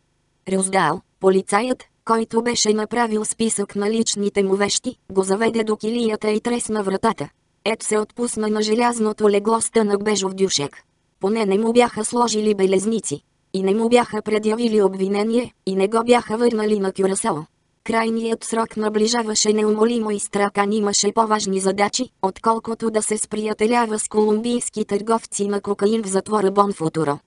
Роздал, полицаят, който беше направил списък на личните му вещи, го заведе до килията и тресна вратата. Ед се отпусна на желязното легло стънък бежов дюшек. Поне не му бяха сложили белезници. И не му бяха предявили обвинение, и не го бяха върнали на Кюрасао. Крайният срок наближаваше неумолимо и Стракан имаше по-важни задачи, отколкото да се сприятелява с колумбийски търговци на кокаин в затвора Бонфутуро.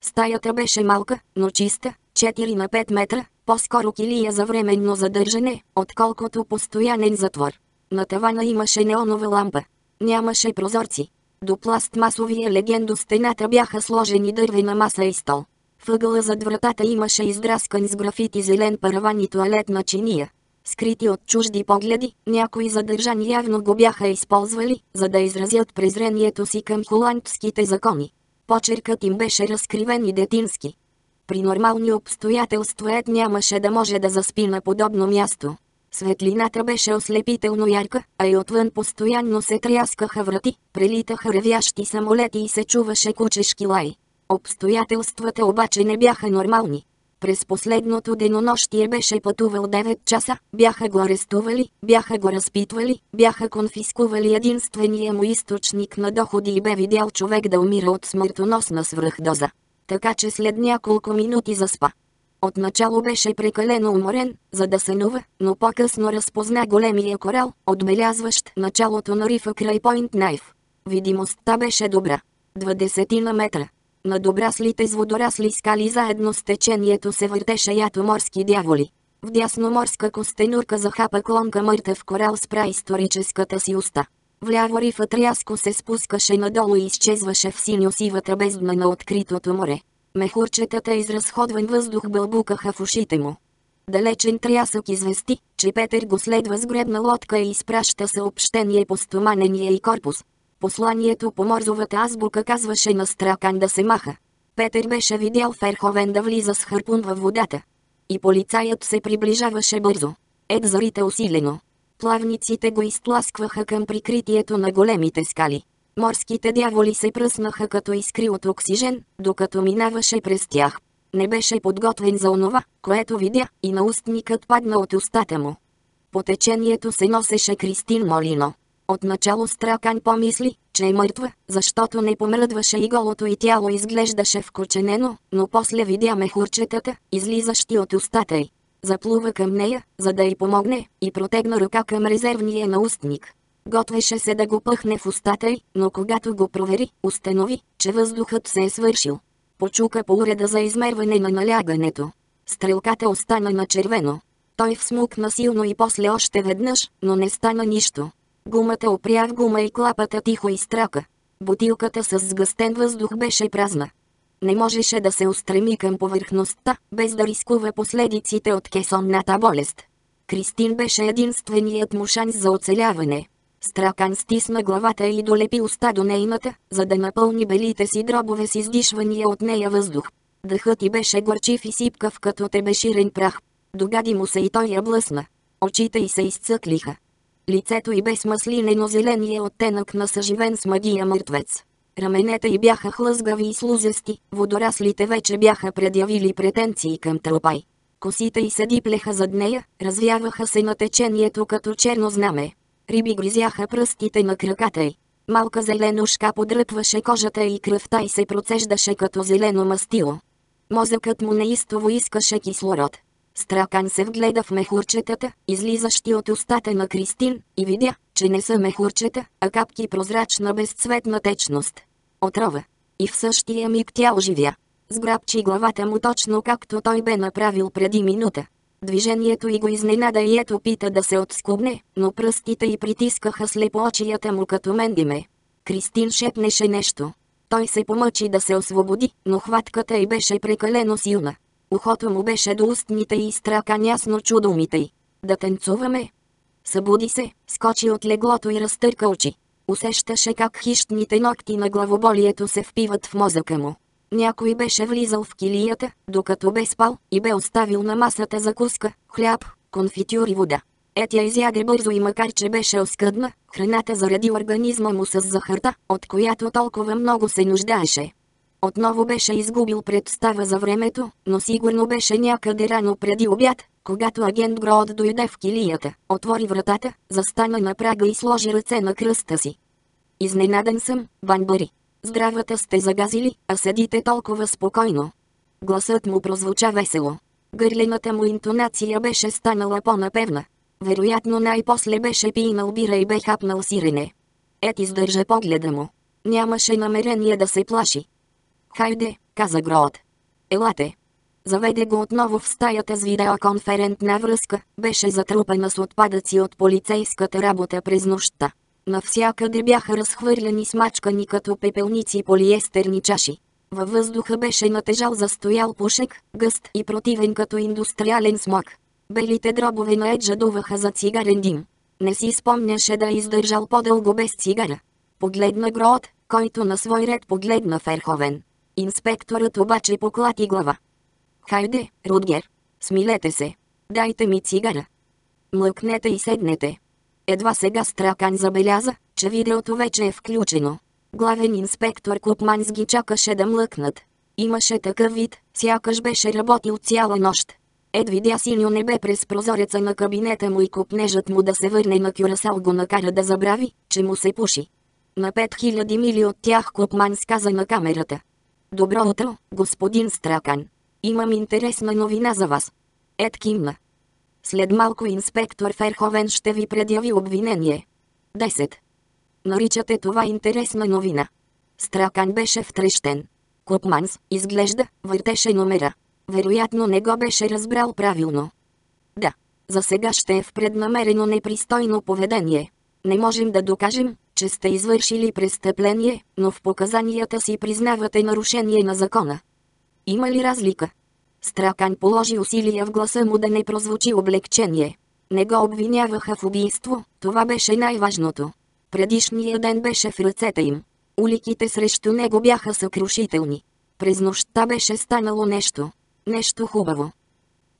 Стаята беше малка, но чиста, 4 на 5 метра, по-скоро килия за временно задържане, отколкото постоянен затвор. На тавана имаше неонова лампа. Нямаше прозорци. До пластмасовия легендо стената бяха сложени дървена маса и стол. Въгъла зад вратата имаше издраскан с графити зелен параван и туалетна чиния. Скрити от чужди погледи, някои задържани явно го бяха използвали, за да изразят презрението си към холандските закони. Почеркът им беше разкривен и детински. При нормални обстоятелства Ед нямаше да може да заспи на подобно място. Светлината беше ослепително ярка, а и отвън постоянно се тряскаха врати, прелитаха ревящи самолети и се чуваше кучешки лай. Обстоятелствата обаче не бяха нормални. През последното денонощие беше пътувал 9 часа, бяха го арестували, бяха го разпитвали, бяха конфискували единствения му източник на доходи и бе видял човек да умира от смъртоносна свръхдоза. Така че след няколко минути заспа. Отначало беше прекалено уморен, за да сънува, но по-късно разпозна големия корал, отбелязващ началото на рифа край Пойнт Найф. Видимостта беше добра. 20 на метра. На добраслите с водорасли скали заедно с течението се въртеше ято морски дяволи. Вдясно морска костенурка захапа клонка мъртъв корал с праисторическата си уста. Вляво рифът рязко се спускаше надолу и изчезваше в синьо-сивата бездна на откритото море. Мехурчетата изразходван въздух бълбукаха в ушите му. Далечен трясък извести, че Петър го следва с гребна лодка и изпраща съобщение по стоманения и корпус. Посланието по морзовата азбука казваше на Стракан да се маха. Петър беше видял Ферховен да влиза с харпун във водата. И полицаят се приближаваше бързо. Ед зарите усилено. Плавниците го изтласкваха към прикритието на големите скали. Морските дяволи се пръснаха като искри от оксижен, докато минаваше през тях. Не беше подготвен за онова, което видя, и на устникът падна от устата му. По течението се носеше Кристин Молино. Отначало Стракан помисли, че е мъртва, защото не помръдваше и голото и тяло изглеждаше вкоченено, но после видя мехурчетата, излизащи от устата й. Заплува към нея, за да й помогне, и протегна ръка към резервния наустник. Готвеше се да го пъхне в устата й, но когато го провери, установи, че въздухът се е свършил. Почука по уреда за измерване на налягането. Стрелката остана на червено. Той всмукна силно и после още веднъж, но не стана нищо. Гумата опря в гума и клапата тихо изтрака. Бутилката с сгъстен въздух беше празна. Не можеше да се устреми към повърхността, без да рискува последиците от кесонната болест. Кристин беше единственият му шанс за оцеляване. Стракан стисна главата и долепи уста до нейната, за да напълни белите си дробове с издишвания от нея въздух. Дъхът ти беше горчив и сипкав като тебеширен прах. Догади му се и той я блъсна. Очите й се изцъклиха. Лицето й бе смаслинено зеления оттенък на съживен с магия мъртвец. Раменете й бяха хлъзгави и слузести, водораслите вече бяха предявили претенции към тълпай. Косите й се диплеха зад нея, развяваха се на течението като черно знаме. Риби гризяха пръстите на краката й. Малка зеленушка подръпваше кожата и кръвта й се процеждаше като зелено мастило. Мозъкът му неистово искаше кислород. Стракан се вгледа в мехурчетата, излизащи от устата на Кристин, и видя, че не са мехурчета, а капки прозрачна безцветна течност. Отрова. И в същия миг тя оживя. Сграбчи главата му точно както той бе направил преди минута. Движението й го изненада и ето пита да се отскубне, но пръстите й притискаха слепо очията му като мендиме. Кристин шепнеше нещо. Той се помъчи да се освободи, но хватката й беше прекалено силна. Ухото му беше до устните и страка ясно чудомите й. Да танцуваме? Събуди се, скочи от леглото и разтърка очи. Усещаше как хищните ногти на главоболието се впиват в мозъка му. Някой беше влизал в килията, докато бе спал, и бе оставил на масата закуска, хляб, конфитюр и вода. Етя изяде бързо и макар че беше оскъдна, храната заради организма му с захарта, от която толкова много се нуждаеше. Отново беше изгубил представа за времето, но сигурно беше някъде рано преди обяд, когато агент Гроуд дойде в килията, отвори вратата, застана на прага и сложи ръце на кръста си. Изненадан съм, Банбари. Здравата сте загазили, а седите толкова спокойно. Гласът му прозвуча весело. Гърлената му интонация беше станала по-напевна. Вероятно най-после беше пинал бира и бе хапнал сирене. Ет издържа погледа му. Нямаше намерение да се плаши. Хайде, каза Гроот. Елате. Заведе го отново в стаята с видеоконферентна връзка, беше затрупана с отпадъци от полицейската работа през нощта. Навсякъде бяха разхвърляни смачкани като пепелници полиестерни чаши. Във въздуха беше натежал застоял пушек, гъст и противен като индустриален смог. Белите дробове на Еджа дуваха за цигарен дим. Не си спомняше да е издържал по-дълго без цигара. Погледна Гроот, който на свой ред погледна Ферховен. Инспекторът обаче поклати глава. Хайде, Рудгер. Смилете се. Дайте ми цигара. Млъкнете и седнете. Едва сега Стракан забеляза, че видеото вече е включено. Главен инспектор Купманс ги чакаше да млъкнат. Имаше такъв вид, сякаш беше работил цяла нощ. Ед видя синьо небе през прозореца на кабинета му и купнежът му да се върне на Кюрасал го накара да забрави, че му се пуши. На 5000 мили от тях Купман сказа на камерата. Добро утро, господин Стракан. Имам интересна новина за вас. Ед кимна. След малко инспектор Ферховен ще ви предяви обвинение. 10. Наричате това интересна новина. Стракан беше втрещен. Купманс, изглежда, въртеше номера. Вероятно не го беше разбрал правилно. Да, за сега ще е в преднамерено непристойно поведение. Не можем да докажем, че сте извършили престъпление, но в показанията си признавате нарушение на закона. Има ли разлика? Стракан положи усилия в гласа му да не прозвучи облегчение. Не го обвиняваха в убийство, това беше най-важното. Предишния ден беше в ръцете им. Уликите срещу него бяха съкрушителни. През нощта беше станало нещо. Нещо хубаво.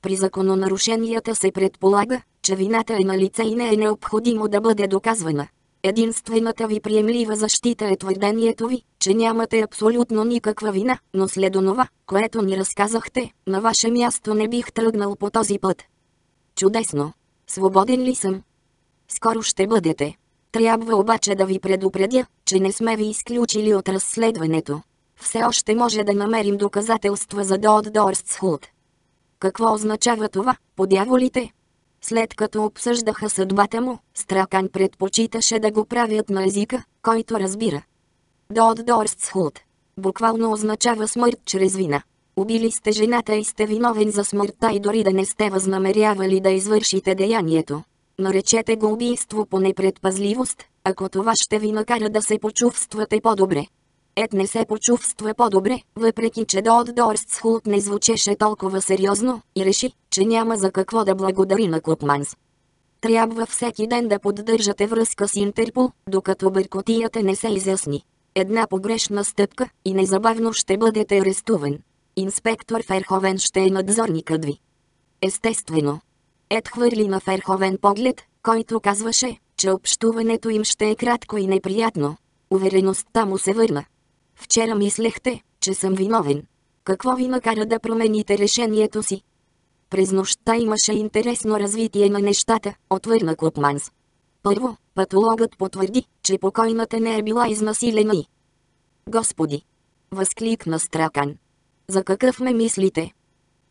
При закононарушенията се предполага, че вината е на лице и не е необходимо да бъде доказвана. Единствената ви приемлива защита е твърдението ви, че нямате абсолютно никаква вина, но след онова, което ни разказахте, на ваше място не бих тръгнал по този път. Чудесно! Свободен ли съм? Скоро ще бъдете. Трябва обаче да ви предупредя, че не сме ви изключили от разследването. Все още може да намерим доказателства за Дод Дорстсхулт. Какво означава това, подяволите? След като обсъждаха съдбата му, Стракан предпочиташе да го правят на езика, който разбира. Дод Дорстсхулт. Буквално означава смърт чрез вина. Убили сте жената и сте виновен за смъртта и дори да не сте възнамерявали да извършите деянието. Наречете го убийство по непредпазливост, ако това ще ви накара да се почувствате по-добре. Ед не се почувства по-добре, въпреки че Дод Дорстсхулт не звучеше толкова сериозно, и реши, че няма за какво да благодари на Купманс. Трябва всеки ден да поддържате връзка с Интерпол, докато бъркотията не се изясни. Една погрешна стъпка и незабавно ще бъдете арестуван. Инспектор Ферховен ще е надзорникът ви. Естествено. Ед хвърли на Ферховен поглед, който казваше, че общуването им ще е кратко и неприятно. Увереността му се върна. Вчера мислехте, че съм виновен. Какво ви накара да промените решението си? През нощта имаше интересно развитие на нещата, отвърна Купманс. Първо, патологът потвърди, че покойната не е била изнасилена и... Господи! Възкликна Стракан. За какъв ме мислите?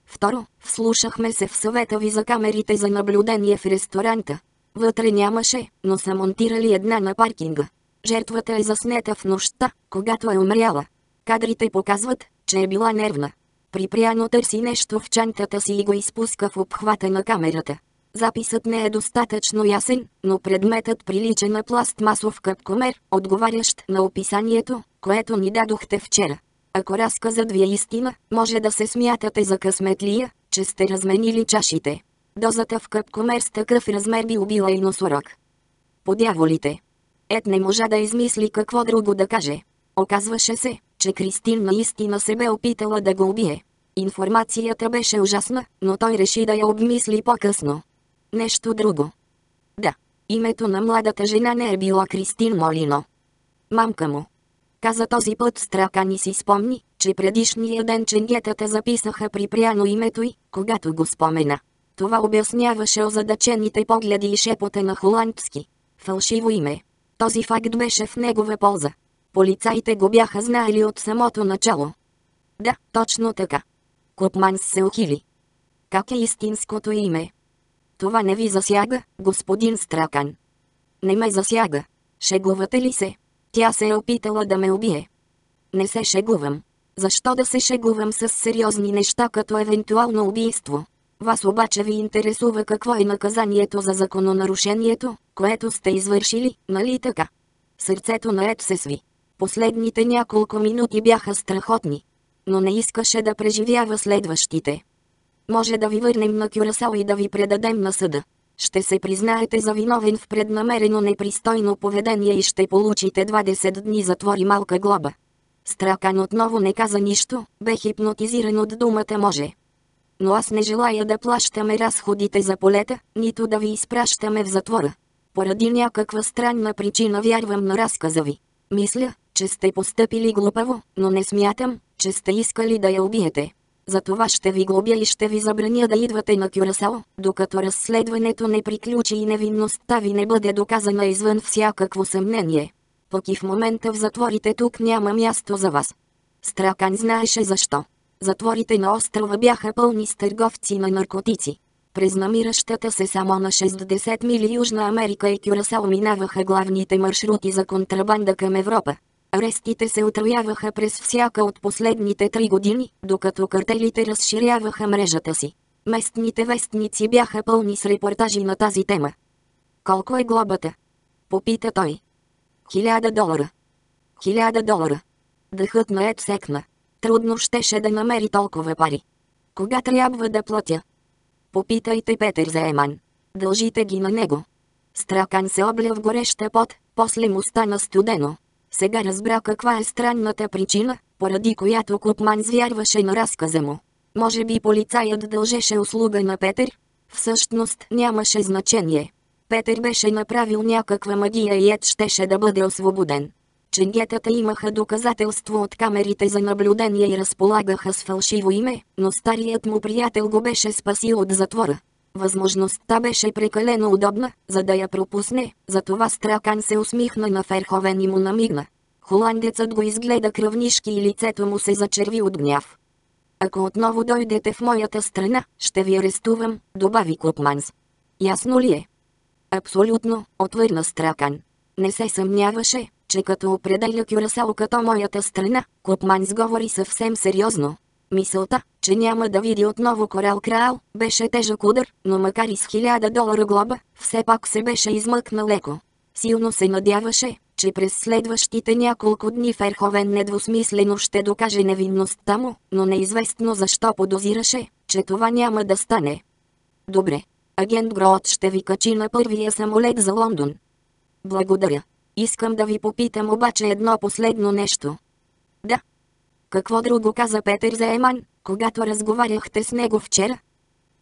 Второ, вслушахме се в съвета ви за камерите за наблюдение в ресторанта. Вътре нямаше, но са монтирали една на паркинга. Жертвата е заснета в нощта, когато е умряла. Кадрите показват, че е била нервна. Припряно търси нещо в чантата си и го изпуска в обхвата на камерата. Записът не е достатъчно ясен, но предметът прилича на пластмасов къпкомер, отговарящ на описанието, което ни дадохте вчера. Ако разказът ви е истина, може да се смятате за късметлия, че сте разменили чашите. Дозата в къпкомер с такъв размер би убила и носорог. Подяволите, Ед не можа да измисли какво друго да каже. Оказваше се, че Кристин наистина се бе опитала да го убие. Информацията беше ужасна, но той реши да я обмисли по-късно. Нещо друго. Да, името на младата жена не е била Кристин Молино. Мамка му. Каза този път Стракани си спомни, че предишния ден ченгетата записаха припряно името й, когато го спомена. Това обясняваше озадачените погледи и шепота на холандски. Фалшиво име. Този факт беше в негова полза. Полицаите го бяха знаели от самото начало. Да, точно така. Купманс се ухили. Как е истинското име? Това не ви засяга, господин Стракан. Не ме засяга. Шегувате ли се? Тя се е опитала да ме убие. Не се шегувам. Защо да се шегувам с сериозни неща като евентуално убийство? Вас обаче ви интересува какво е наказанието за закононарушението, което сте извършили, нали така? Сърцето на Ед се сви. Последните няколко минути бяха страхотни. Но не искаше да преживява следващите. Може да ви върнем на Кюрасао и да ви предадем на съда. Ще се признаете за виновен в преднамерено непристойно поведение и ще получите 20 дни затвори малка глоба. Стракан отново не каза нищо, бе хипнотизиран от думата може. Но аз не желая да плащаме разходите за полета, нито да ви изпращаме в затвора. Поради някаква странна причина вярвам на разказа ви. Мисля, че сте постъпили глупаво, но не смятам, че сте искали да я убиете. Затова ще ви глобя и ще ви забраня да идвате на Кюрасао, докато разследването не приключи и невинността ви не бъде доказана извън всякакво съмнение. Пък и в момента в затворите тук няма място за вас. Стракан знаеше защо. Затворите на острова бяха пълни с търговци на наркотици. През намиращата се само на 60 мили Южна Америка и Кюрасао минаваха главните маршрути за контрабанда към Европа. Арестите се отрояваха през всяка от последните три години, докато картелите разширяваха мрежата си. Местните вестници бяха пълни с репортажи на тази тема. Колко е глобата? Попита той. Хиляда долара. Хиляда долара. Дъхът на Ед секна. Трудно щеше да намери толкова пари. Кога трябва да платя? Попитайте Петър за Еман. Дължите ги на него. Стракан се обля в гореща пот, после му стана студено. Сега разбра каква е странната причина, поради която Купман звярваше на разказа му. Може би полицаят дължеше услуга на Петър? Всъщност нямаше значение. Петър беше направил някаква магия и Ед щеше да бъде освободен. Ченгетата имаха доказателство от камерите за наблюдение и разполагаха с фалшиво име, но старият му приятел го беше спасил от затвора. Възможността беше прекалено удобна, за да я пропусне, затова Стракан се усмихна на Ферховен и му намигна. Холандецът го изгледа кръвнишки и лицето му се зачерви от гняв. Ако отново дойдете в моята страна, ще ви арестувам, добави Купманс. Ясно ли е? Абсолютно, отвърна Стракан. Не се съмняваше, че като определя Кюрасао като моята страна, Купманс говори съвсем сериозно. Мисълта, че няма да види отново Корал Крал, беше тежък удар, но макар и с хиляда долара глоба, все пак се беше измъкна леко. Силно се надяваше, че през следващите няколко дни Ферховен недвусмислено ще докаже невинността му, но неизвестно защо подозираше, че това няма да стане. Добре. Агент Гроот ще ви качи на първия самолет за Лондон. Благодаря. Искам да ви попитам обаче едно последно нещо. Да, какво друго каза Петър за Еман, когато разговаряхте с него вчера?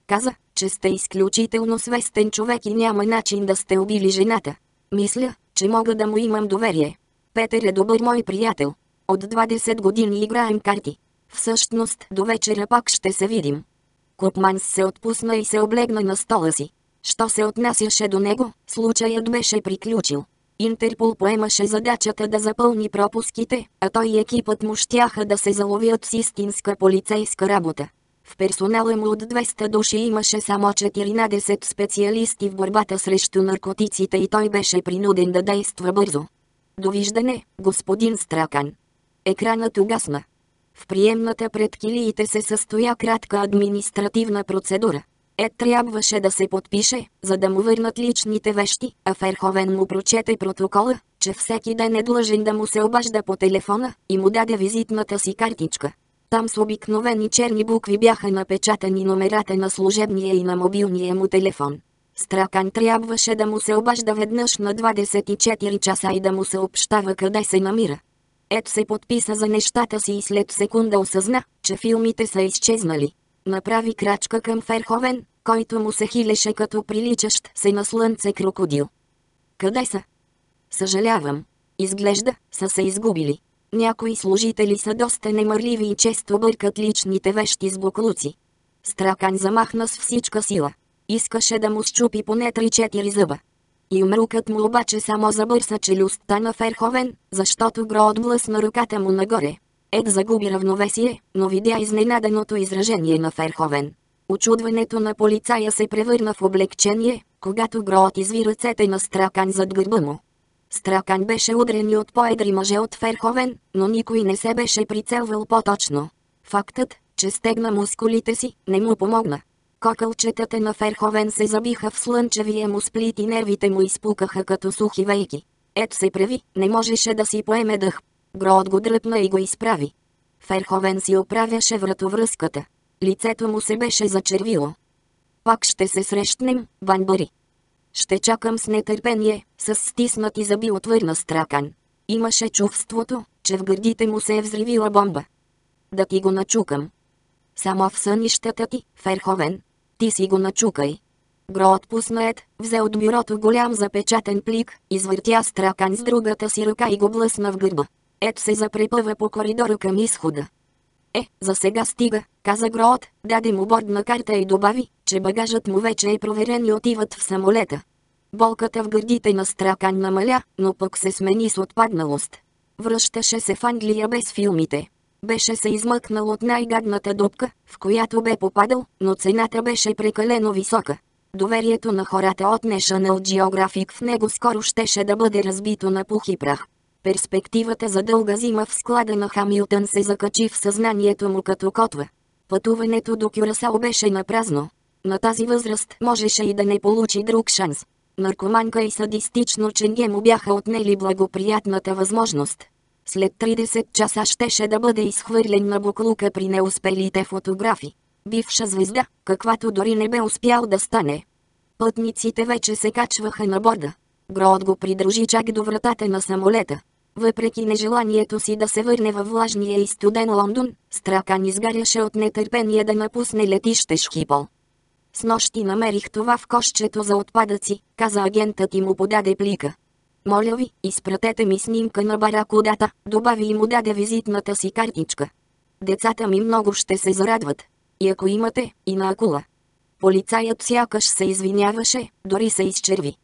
Каза, че сте изключително свестен човек и няма начин да сте убили жената. Мисля, че мога да му имам доверие. Петър е добър мой приятел. От 20 години играем карти. Всъщност, до вечера пак ще се видим. Купманс се отпусна и се облегна на стола си. Що се отнасяше до него, случаят беше приключил. Интерпол поемаше задачата да запълни пропуските, а той и екипът му щяха да се заловят с истинска полицейска работа. В персонала му от 200 души имаше само 14 специалисти в борбата срещу наркотиците и той беше принуден да действа бързо. Довиждане, господин Стракан. Екранът угасна. В приемната пред килиите се състоя кратка административна процедура. Ед трябваше да се подпише, за да му върнат личните вещи, а Ферховен му прочете протокола, че всеки ден е длъжен да му се обажда по телефона, и му даде визитната си картичка. Там с обикновени черни букви бяха напечатани номерата на служебния и на мобилния му телефон. Стракан трябваше да му се обажда веднъж на 24 часа и да му съобщава къде се намира. Ед се подписа за нещата си и след секунда осъзна, че филмите са изчезнали. Направи крачка към Ферховен, който му се хилеше като приличащ се на слънце крокодил. Къде са? Съжалявам. Изглежда, са се изгубили. Някои служители са доста немърливи и често бъркат личните вещи с буклуци. Стракан замахна с всичка сила. Искаше да му щупи поне 3-4 зъба. И умрукът му обаче само забърса челюстта на Ферховен, защото Гро отблъсна ръката му нагоре. Ед загуби равновесие, но видя изненаденото изражение на Ферховен. Очудването на полицая се превърна в облегчение, когато Гроот изви ръцете на Стракан зад гърба му. Стракан беше удрен и от по-едри мъже от Ферховен, но никой не се беше прицелвал по-точно. Фактът, че стегна мускулите си, не му помогна. Кокълчетата на Ферховен се забиха в слънчевия му сплит и нервите му изпукаха като сухи вейки. Ед се прави, не можеше да си поеме дъх. Гроот го дръпна и го изправи. Ферховен си оправяше вратовръзката. Лицето му се беше зачервило. Пак ще се срещнем, Банбари. Ще чакам с нетърпение, с стиснати зъби отвърна Стракан. Имаше чувството, че в гърдите му се е взривила бомба. Да ти го начукам. Само в сънищата ти, Ферховен. Ти си го начукай. Гро отпусна Ед, взе от бюрото голям запечатен плик, извъртя Стракан с другата си ръка и го блъсна в гърба. Ед се запрепъва по коридора към изхода. Е, за сега стига, каза Гроот, даде му бордна карта и добави, че багажът му вече е проверен и отиват в самолета. Болката в гърдите на Стракан намаля, но пък се смени с отпадналост. Връщаше се в Англия без филмите. Беше се измъкнал от най-гадната дупка, в която бе попадал, но цената беше прекалено висока. Доверието на хората от National Geographic в него скоро щеше да бъде разбито на пух и прах. Перспективата за дълга зима в склада на Хамилтън се закачи в съзнанието му като котва. Пътуването до Кюрасао беше на празно. На тази възраст можеше и да не получи друг шанс. Наркоманка и садистично ченге му бяха отнели благоприятната възможност. След 30 часа щеше да бъде изхвърлен на буклука при неуспелите фотографи. Бивша звезда, каквато дори не бе успял да стане. Пътниците вече се качваха на борда. Грот го придружи чак до вратата на самолета. Въпреки нежеланието си да се върне във влажния и студен Лондон, Стракан изгаряше от нетърпение да напусне летище Шхипол. С нощи намерих това в кошчето за отпадъци, каза агентът и му подаде плика. Моля ви, изпратете ми снимка на баракудата, добави и му даде визитната си картичка. Децата ми много ще се зарадват. И ако имате, и на акула. Полицаят сякаш се извиняваше, дори се изчерви.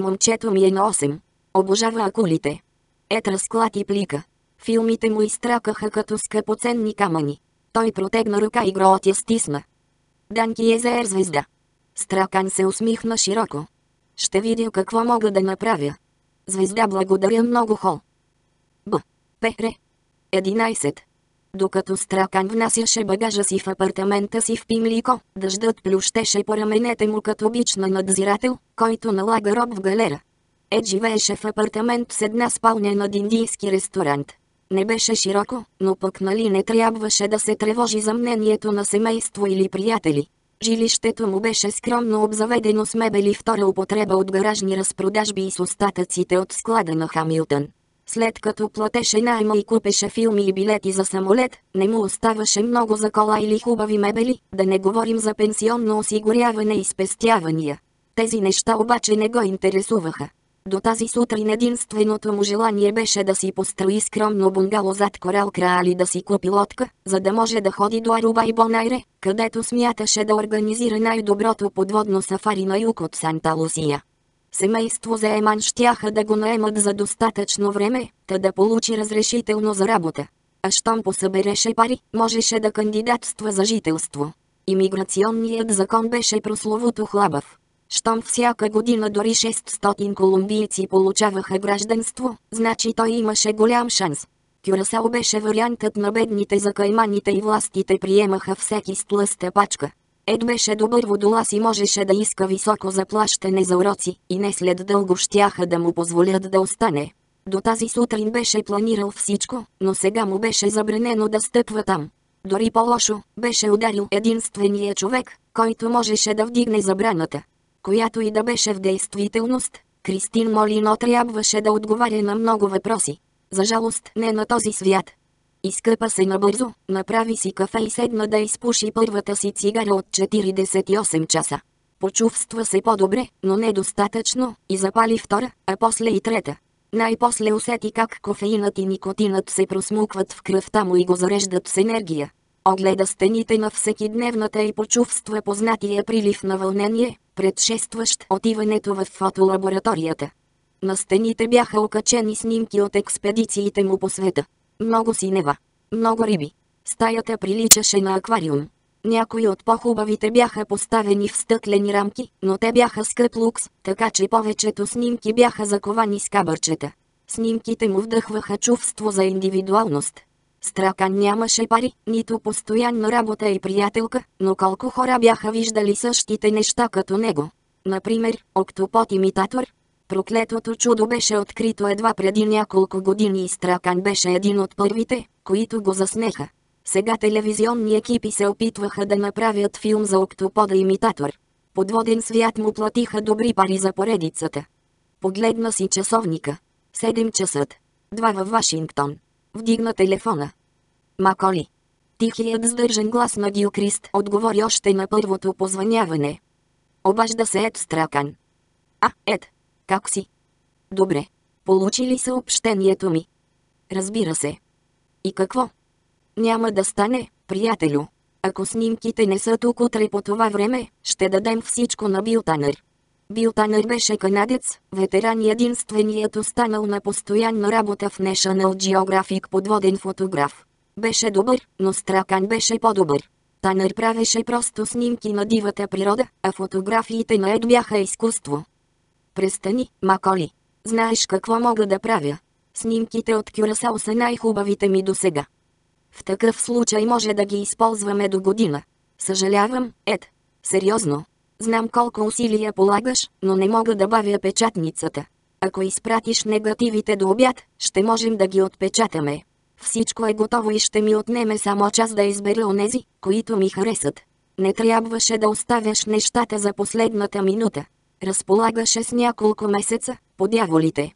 Момчето ми е на 8. Обожава акулите. Ет разклати плика. Филмите му изтракаха като скъпоценни камъни. Той протегна ръка и гроот я стисна. Данки е за звезда. Стракан се усмихна широко. Ще видя какво мога да направя. Звезда благодаря много хол. Б. Пере. 11. Докато Стракан внасяше багажа си в апартамента си в Пимлико, дъждът плющеше по раменете му като бична надзирател, който налага роб в галера. Ед живееше в апартамент с една спалня над индийски ресторант. Не беше широко, но пък нали не трябваше да се тревожи за мнението на семейство или приятели. Жилището му беше скромно обзаведено с мебели втора употреба от гаражни разпродажби и с остатъците от склада на Хамилтън. След като платеше найма и купеше филми и билети за самолет, не му оставаше много за кола или хубави мебели, да не говорим за пенсионно осигуряване и спестявания. Тези неща обаче не го интересуваха. До тази сутрин единственото му желание беше да си построи скромно бунгало зад Корал Краали да си купи лодка, за да може да ходи до Аруба и Бонайре, където смяташе да организира най-доброто подводно сафари на юг от Санта Лусия. Семейство за Еман щяха да го наемат за достатъчно време, та да получи разрешително за работа. А щом посъбереше пари, можеше да кандидатства за жителство. Имиграционният закон беше прословото хлабав. Щом всяка година дори 600 колумбийци получаваха гражданство, значи той имаше голям шанс. Кюрасао беше вариантът на бедните за кайманите и властите приемаха всеки с тлъста пачка. Ед беше добър водолаз и можеше да иска високо заплащане за уроци, и не след дълго щяха да му позволят да остане. До тази сутрин беше планирал всичко, но сега му беше забранено да стъпва там. Дори по-лошо, беше ударил единствения човек, който можеше да вдигне забраната която и да беше в действителност, Кристин Молино трябваше да отговаря на много въпроси. За жалост не на този свят. Изкъпа се набързо, направи си кафе и седна да изпуши първата си цигара от 48 часа. Почувства се по-добре, но недостатъчно, и запали втора, а после и трета. Най-после усети как кофеинът и никотинът се просмукват в кръвта му и го зареждат с енергия. Огледа стените на всекидневната и почувства познатия прилив на вълнение, предшестващ отиването в фотолабораторията. На стените бяха окачени снимки от експедициите му по света. Много синева. Много риби. Стаята приличаше на аквариум. Някои от по-хубавите бяха поставени в стъклени рамки, но те бяха скъп лукс, така че повечето снимки бяха заковани с кабърчета. Снимките му вдъхваха чувство за индивидуалност. Стракан нямаше пари, нито постоянна работа и приятелка, но колко хора бяха виждали същите неща като него. Например, октопот-имитатор. Проклетото чудо беше открито едва преди няколко години и Стракан беше един от първите, които го заснеха. Сега телевизионни екипи се опитваха да направят филм за октопода имитатор. Подводен свят му платиха добри пари за поредицата. Погледна си часовника. 7 часът. Два във Вашингтон. Вдигна телефона. Маколи. Тихият сдържан глас на Гилкрист отговори още на първото позваняване. Обажда се Ед Стракан. А, Ед. Как си? Добре. Получи ли съобщението ми? Разбира се. И какво? Няма да стане, приятелю. Ако снимките не са тук утре по това време, ще дадем всичко на Билтанър. Билтанър беше канадец, ветеран и единственият останал на постоянна работа в National Geographic подводен фотограф. Беше добър, но Стракан беше по-добър. Танър правеше просто снимки на дивата природа, а фотографиите на Ед бяха изкуство. Престани, Маколи. Знаеш какво мога да правя. Снимките от Кюрасао са най-хубавите ми досега. В такъв случай може да ги използваме до година. Съжалявам, Ед. Сериозно. Знам колко усилия полагаш, но не мога да бавя печатницата. Ако изпратиш негативите до обяд, ще можем да ги отпечатаме. Всичко е готово и ще ми отнеме само час да избера онези, които ми харесат. Не трябваше да оставяш нещата за последната минута. Разполагаше с няколко месеца, по дяволите.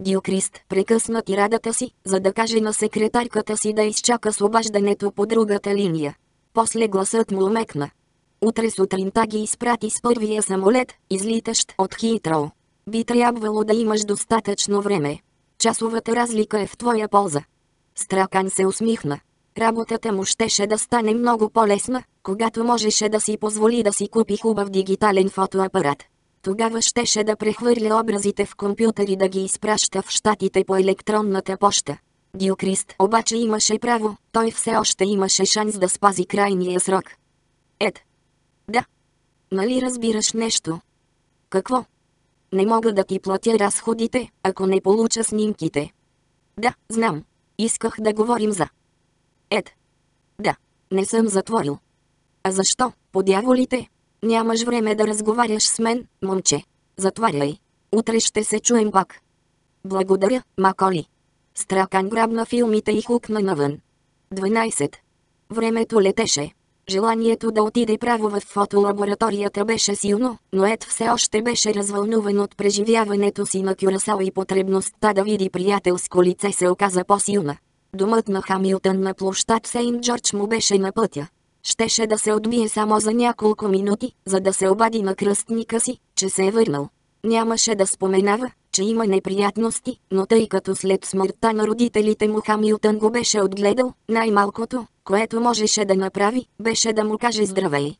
Диокрист прекъсна тирадата си, за да каже на секретарката си да изчака с обаждането по другата линия. После гласът му омекна. Утре сутринта ги изпрати с първия самолет, излитащ от Хитроу. Би трябвало да имаш достатъчно време. Часовата разлика е в твоя полза. Стракан се усмихна. Работата му щеше да стане много по-лесна, когато можеше да си позволи да си купи хубав дигитален фотоапарат. Тогава щеше да прехвърля образите в компютър и да ги изпраща в щатите по електронната поща. Диокрист обаче имаше право, той все още имаше шанс да спази крайния срок. Ед. Да. Нали разбираш нещо? Какво? Не мога да ти платя разходите, ако не получа снимките. Да, знам. Исках да говорим за... Ед. Да. Не съм затворил. А защо, по дяволите? Нямаш време да разговаряш с мен, момче. Затваряй. Утре ще се чуем пак. Благодаря, Маколи. Стракан грабна филмите и хукна навън. 12. Времето летеше. Желанието да отиде право в фотолабораторията беше силно, но Ед все още беше развълнуван от преживяването си на Кюрасао и потребността да види приятелско лице се оказа по-силна. Домът на Хамилтън на площад Сейнт Джордж му беше на пътя. Щеше да се отбие само за няколко минути, за да се обади на кръстника си, че се е върнал. Нямаше да споменава, че има неприятности, но тъй като след смъртта на родителите му Хамилтън го беше отгледал, най-малкото, което можеше да направи, беше да му каже здравей.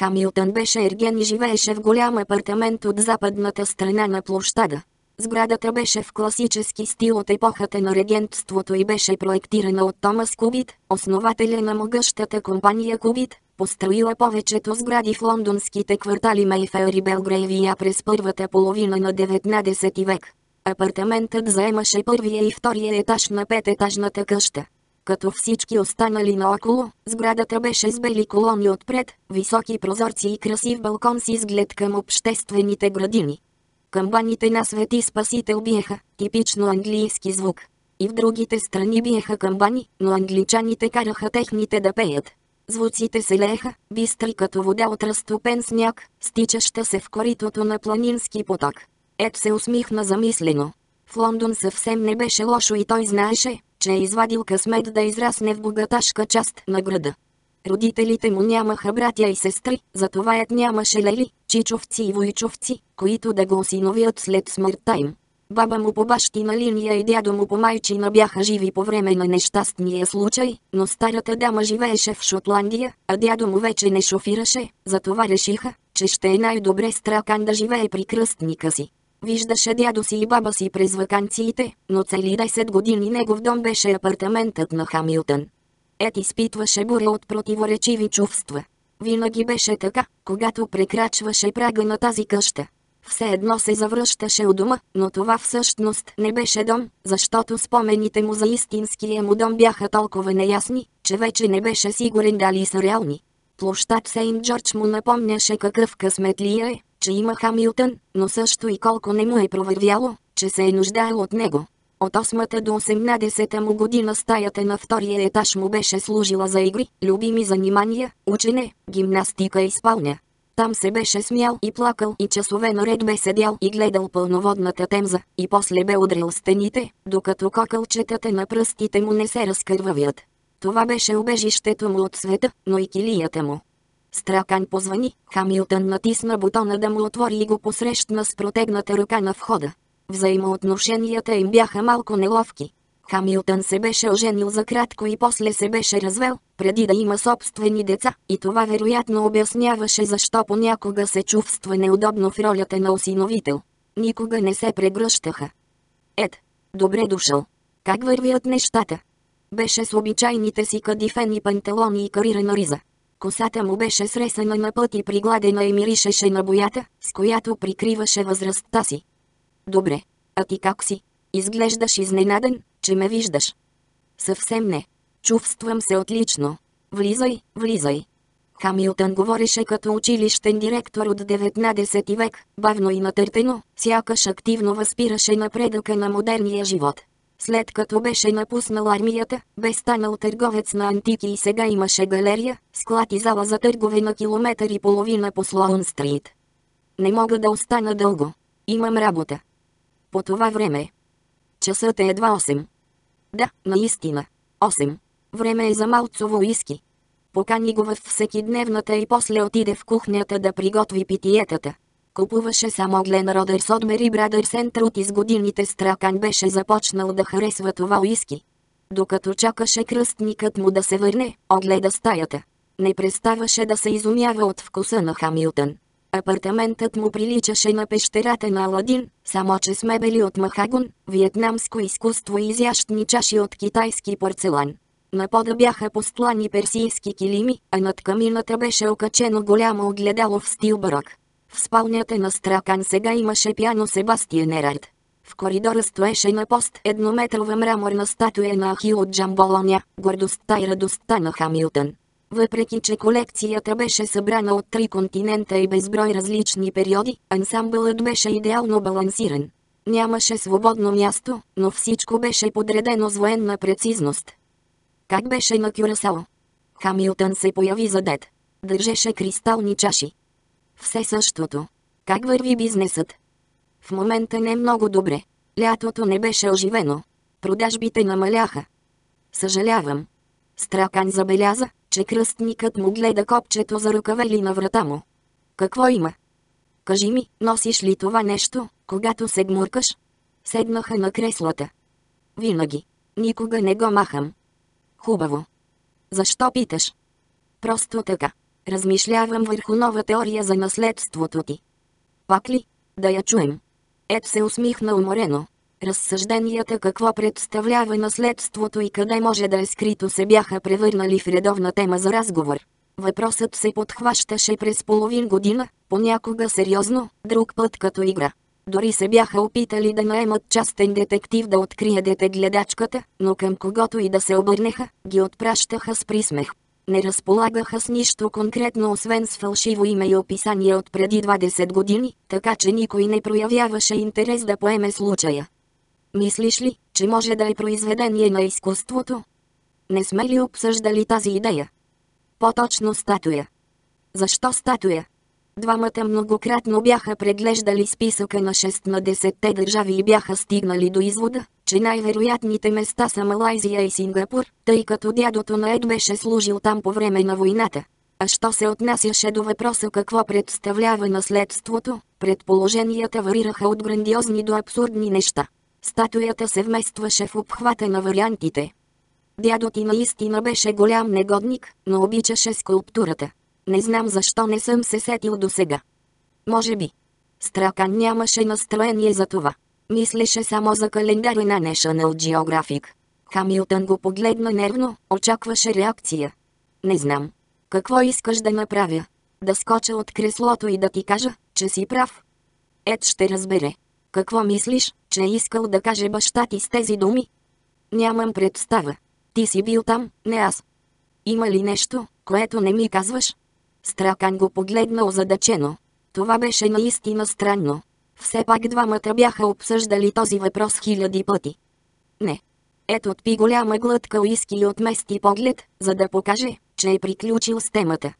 Хамилтън беше ерген и живееше в голям апартамент от западната страна на площада. Сградата беше в класически стил от епохата на регентството и беше проектирана от Томас Кубит, основателя на могъщата компания Кубит, построила повечето сгради в лондонските квартали Мейфер и Белгрейвия през първата половина на 19 век. Апартаментът заемаше първия и втория етаж на пететажната къща. Като всички останали наоколо, сградата беше с бели колони отпред, високи прозорци и красив балкон с изглед към обществените градини. Камбаните на Свети Спасител биеха, типично английски звук. И в другите страни биеха камбани, но англичаните караха техните да пеят. Звуците се лееха, бистри като вода от разтопен сняг, стичаща се в коритото на планински поток. Ед се усмихна замислено. В Лондон съвсем не беше лошо и той знаеше, че е извадил късмет да израсне в богаташка част на града. Родителите му нямаха братя и сестри, затова ед нямаше лели, чичовци и войчовци, които да го осиновят след смъртта им. Баба му по бащина линия и дядо му по майчина бяха живи по време на нещастния случай, но старата дама живееше в Шотландия, а дядо му вече не шофираше, затова решиха, че ще е най-добре Стракан да живее при кръстника си. Виждаше дядо си и баба си през вакансиите, но цели 10 години негов дом беше апартаментът на Хамилтън. Ед изпитваше буря от противоречиви чувства. Винаги беше така, когато прекрачваше прага на тази къща. Все едно се завръщаше у дома, но това всъщност не беше дом, защото спомените му за истинския му дом бяха толкова неясни, че вече не беше сигурен дали са реални. Площад Сейнт Джордж му напомняше какъв късмет ли е, че има Хамилтън, но също и колко не му е провървяло, че се е нуждаел от него. От 8 до 18 му година стаята на втория етаж му беше служила за игри, любими занимания, учене, гимнастика и спалня. Там се беше смял и плакал и часове наред бе седял и гледал пълноводната темза, и после бе удрил стените, докато кокълчетата на пръстите му не се разкървавят. Това беше убежището му от света, но и килията му. Стракан позвани, Хамилтън натисна бутона да му отвори и го посрещна с протегната ръка на входа. Взаимоотношенията им бяха малко неловки. Хамилтън се беше оженил за кратко и после се беше развел, преди да има собствени деца, и това вероятно обясняваше защо понякога се чувства неудобно в ролята на осиновител. Никога не се прегръщаха. Ед, добре дошъл. Как вървят нещата? Беше с обичайните си кадифени панталони и карирана риза. Косата му беше сресана на път и пригладена и миришеше на боята, с която прикриваше възрастта си. Добре. А ти как си? Изглеждаш изненаден, че ме виждаш. Съвсем не. Чувствам се отлично. Влизай, влизай. Хамилтън говореше като училищен директор от 19 век, бавно и натъртено, сякаш активно възпираше напредъка на модерния живот. След като беше напуснал армията, бе станал търговец на антики и сега имаше галерия, склад и зала за търгове на километър и половина по Слоун Стрит. Не мога да остана дълго. Имам работа. По това време. Часът е едва 8. Да, наистина. 8. Време е за малцово иски. Покани го в всекидневната и после отиде в кухнята да приготви питиетата. Купуваше само Глен Родърс от Мери Брадърс от из годините Стракан беше започнал да харесва това уиски. Докато чакаше кръстникът му да се върне, огледа стаята. Не преставаше да се изумява от вкуса на Хамилтън. Апартаментът му приличаше на пещерата на Аладин, само че с мебели от махагон, виетнамско изкуство и изящни чаши от китайски порцелан. На пода бяха постлани персийски килими, а над камината беше окачено голямо огледало в стил барок. В спалнята на Стракан сега имаше пяно Себастиен Ерард. В коридора стоеше на пост еднометрова мраморна статуя на Ахил от Джамболоня, гордостта и радостта на Хамилтън. Въпреки че колекцията беше събрана от три континента и безброй различни периоди, ансамбълът беше идеално балансиран. Нямаше свободно място, но всичко беше подредено с военна прецизност. Как беше на Кюрасао? Хамилтън се появи задет. Държеше кристални чаши. Все същото. Как върви бизнесът? В момента не много добре. Лятото не беше оживено. Продажбите намаляха. Съжалявам. Стракан забеляза, че кръстникът му гледа копчето за ръкавели на врата му. Какво има? Кажи ми, носиш ли това нещо, когато се гмуркаш? Седнаха на креслата. Винаги. Никога не го махам. Хубаво. Защо питаш? Просто така. Размишлявам върху нова теория за наследството ти. Пак ли? Да я чуем. Ед се усмихна уморено. Разсъжденията какво представлява наследството и къде може да е скрито се бяха превърнали в редовна тема за разговор. Въпросът се подхващаше през половин година, понякога сериозно, друг път като игра. Дори се бяха опитали да наемат частен детектив да открие дете гледачката, но към когото и да се обърнеха, ги отпращаха с присмех. Не разполагаха с нищо конкретно освен с фалшиво име и описание от преди 20 години, така че никой не проявяваше интерес да поеме случая. Мислиш ли, че може да е произведение на изкуството? Не сме ли обсъждали тази идея? По-точно статуя. Защо статуя? Двамата многократно бяха преглеждали списъка на 6 на 10 държави и бяха стигнали до извода, че най-вероятните места са Малайзия и Сингапур, тъй като дядото на Ед беше служил там по време на войната. А що се отнасяше до въпроса какво представлява наследството, предположенията варираха от грандиозни до абсурдни неща. Статуята се вместваше в обхвата на вариантите. Дядо ти наистина беше голям негодник, но обичаше скулптурата. Не знам защо не съм се сетил до сега. Може би. Стракан нямаше настроение за това. Мислеше само за календари на National Geographic. Хамилтън го погледна нервно, очакваше реакция. Не знам. Какво искаш да направя? Да скоча от креслото и да ти кажа, че си прав? Ед ще разбере. Какво мислиш, че е искал да каже баща ти с тези думи? Нямам представа. Ти си бил там, не аз. Има ли нещо, което не ми казваш? Стракан го погледна озадачено. Това беше наистина странно. Все пак двамата бяха обсъждали този въпрос хиляди пъти. Не. Ето отпи голяма глътка уиски и отмести поглед, за да покаже, че е приключил с темата.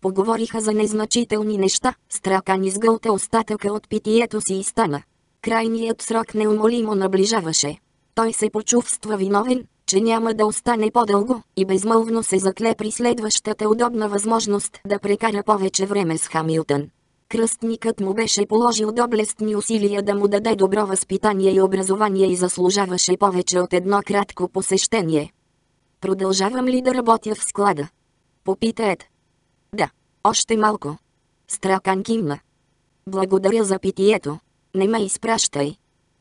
Поговориха за незначителни неща, Стракан изгълта остатъка от питието си и стана. Крайният срок неумолимо наближаваше. Той се почувства виновен, че няма да остане по-дълго, и безмълвно се закле при следващата удобна възможност да прекара повече време с Хамилтън. Кръстникът му беше положил доблестни усилия да му даде добро възпитание и образование и заслужаваше повече от едно кратко посещение. Продължавам ли да работя в склада? Попита Ед. Да, още малко. Стракан кимна. Благодаря за питието. Не ме изпращай.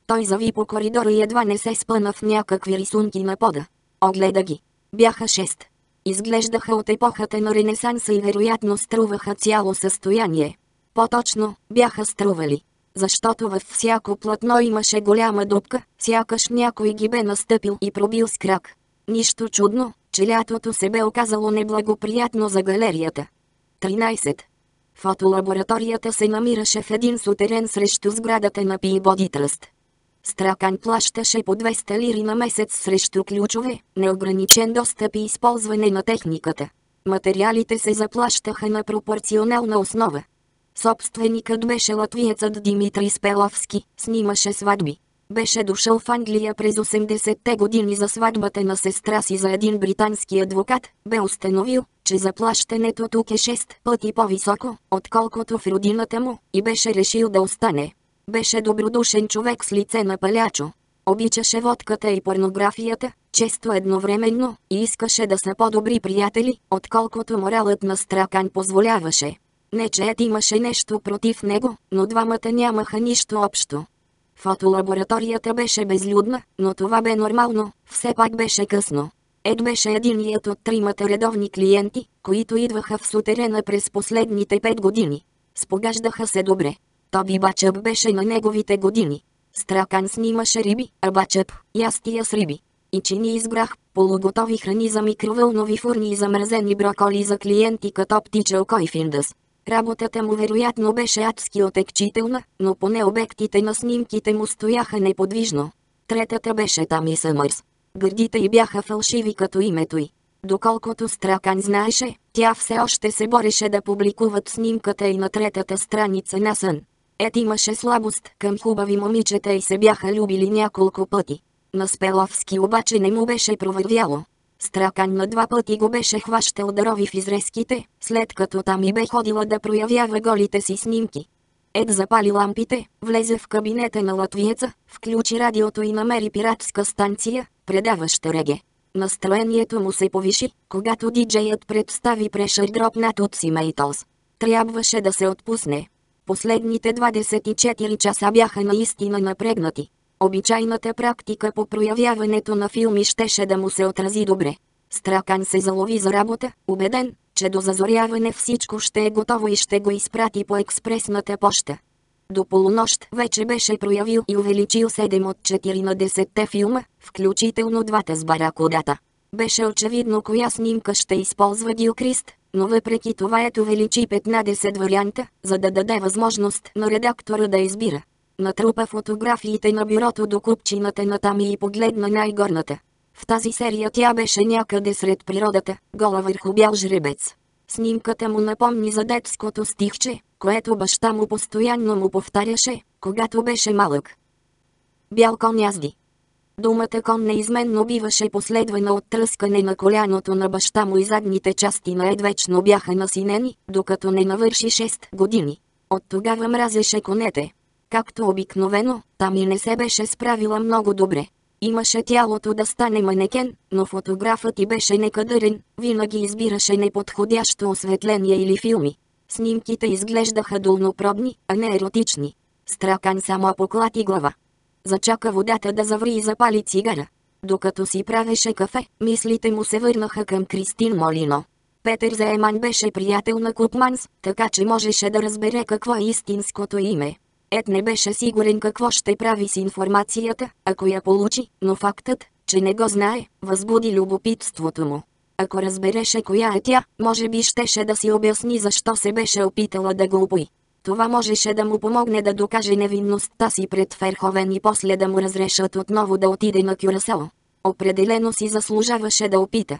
Той зави по коридора и едва не се спъна в някакви рисунки на пода. Огледа ги. Бяха шест. Изглеждаха от епохата на Ренесанса и вероятно струваха цяло състояние. По-точно, бяха стрували. Защото във всяко платно имаше голяма дупка, сякаш някой ги бе настъпил и пробил с крак. Нищо чудно, че лятото се бе оказало неблагоприятно за галерията. 13. Фотолабораторията се намираше в един сутерен срещу сградата на Peabody Trust. Стракан плащаше по 200 лири на месец срещу ключове, неограничен достъп и използване на техниката. Материалите се заплащаха на пропорционална основа. Собственикът беше латвиецът Димитрий Спеловски, снимаше сватби. Беше дошъл в Англия през 80-те години за сватбата на сестра си за един британски адвокат, бе установил, че заплащането тук е 6 пъти по-високо, отколкото в родината му, и беше решил да остане. Беше добродушен човек с лице на палячо. Обичаше водката и порнографията, често едновременно, и искаше да са по-добри приятели, отколкото моралът на Стракан позволяваше. Не че Ед имаше нещо против него, но двамата нямаха нищо общо. Фотолабораторията беше безлюдна, но това бе нормално, все пак беше късно. Ед беше единият от тримата редовни клиенти, които идваха в сутерена през последните пет години. Спогаждаха се добре. Тоби Бачъп беше на неговите години. Стракан снимаше риби, а Бачъп – ястия с риби. И чини изграх полуготови храни за микровълнови фурни и замразени броколи за клиенти като птичел Койфиндъс. Работата му вероятно беше адски отекчителна, но поне обектите на снимките му стояха неподвижно. Третата беше Тами Съмърс. Гърдите й бяха фалшиви като името й. Доколкото Стракан знаеше, тя все още се бореше да публикуват снимката и на третата страница на сън. Ет имаше слабост към хубави момичета и се бяха любили няколко пъти. На Спеловски обаче не му беше провървяло. Стракан на два пъти го беше хващал да рови в изрезките, след като там и бе ходила да проявява голите си снимки. Ед запали лампите, влезе в кабинета на латвиеца, включи радиото и намери пиратска станция, предаваща реге. Настроението му се повиши, когато диджеят представи прешър дроп над от Мейтълс. Трябваше да се отпусне. Последните 24 часа бяха наистина напрегнати. Обичайната практика по проявяването на филми щеше да му се отрази добре. Стракан се залови за работа, убеден, че до зазоряване всичко ще е готово и ще го изпрати по експресната поща. До полунощ вече беше проявил и увеличил 7 от 4 на 10 филма, включително двата с баракодата. Беше очевидно коя снимка ще използва Дилкрист, но въпреки това ето увеличи 15 варианта, за да даде възможност на редактора да избира. Натрупа фотографиите на бюрото до купчината на Тами и погледна най-горната. В тази серия тя беше някъде сред природата, гола върху бял жребец. Снимката му напомни за детското стихче, което баща му постоянно му повтаряше, когато беше малък. Бял кон язди. Думата кон неизменно биваше последвана от тръскане на коляното на баща му и задните части на Ед вечно бяха насинени, докато не навърши 6 години. От тогава мразеше конете. Както обикновено, там и не се беше справила много добре. Имаше тялото да стане манекен, но фотографът и беше некадърен, винаги избираше неподходящо осветление или филми. Снимките изглеждаха долнопробни, а не еротични. Стракан само поклати глава. Зачака водата да заври и запали цигара. Докато си правеше кафе, мислите му се върнаха към Кристин Молино. Петър Заеман беше приятел на Купманс, така че можеше да разбере какво е истинското име. Ед не беше сигурен какво ще прави с информацията, ако я получи, но фактът, че не го знае, възбуди любопитството му. Ако разбереше коя е тя, може би щеше да си обясни защо се беше опитала да го упои. Това можеше да му помогне да докаже невинността си пред Ферховен и после да му разрешат отново да отиде на Кюрасао. Определено си заслужаваше да опита.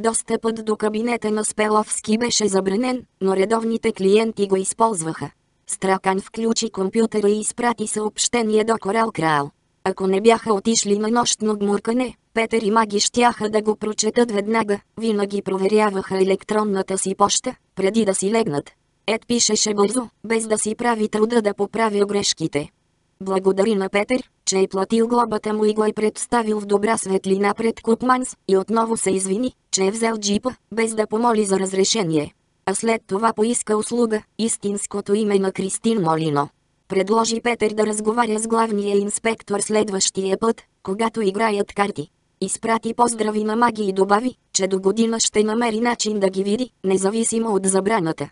Достъпът до кабинета на Спеловски беше забранен, но редовните клиенти го използваха. Стракан включи компютъра и изпрати съобщение до Корал Крал. Ако не бяха отишли на нощно гмуркане, Петър и Маги щяха да го прочетат веднага, винаги проверяваха електронната си поща, преди да си легнат. Ед пишеше бързо, без да си прави труда да поправи грешките. Благодари на Петър, че е платил глобата му и го е представил в добра светлина пред Купманс и отново се извини, че е взел джипа, без да помоли за разрешение. А след това поиска услуга, истинското име на Кристин Молино. Предложи Петър да разговаря с главния инспектор следващия път, когато играят карти. Изпрати поздрави на маги и добави, че до година ще намери начин да ги види, независимо от забраната.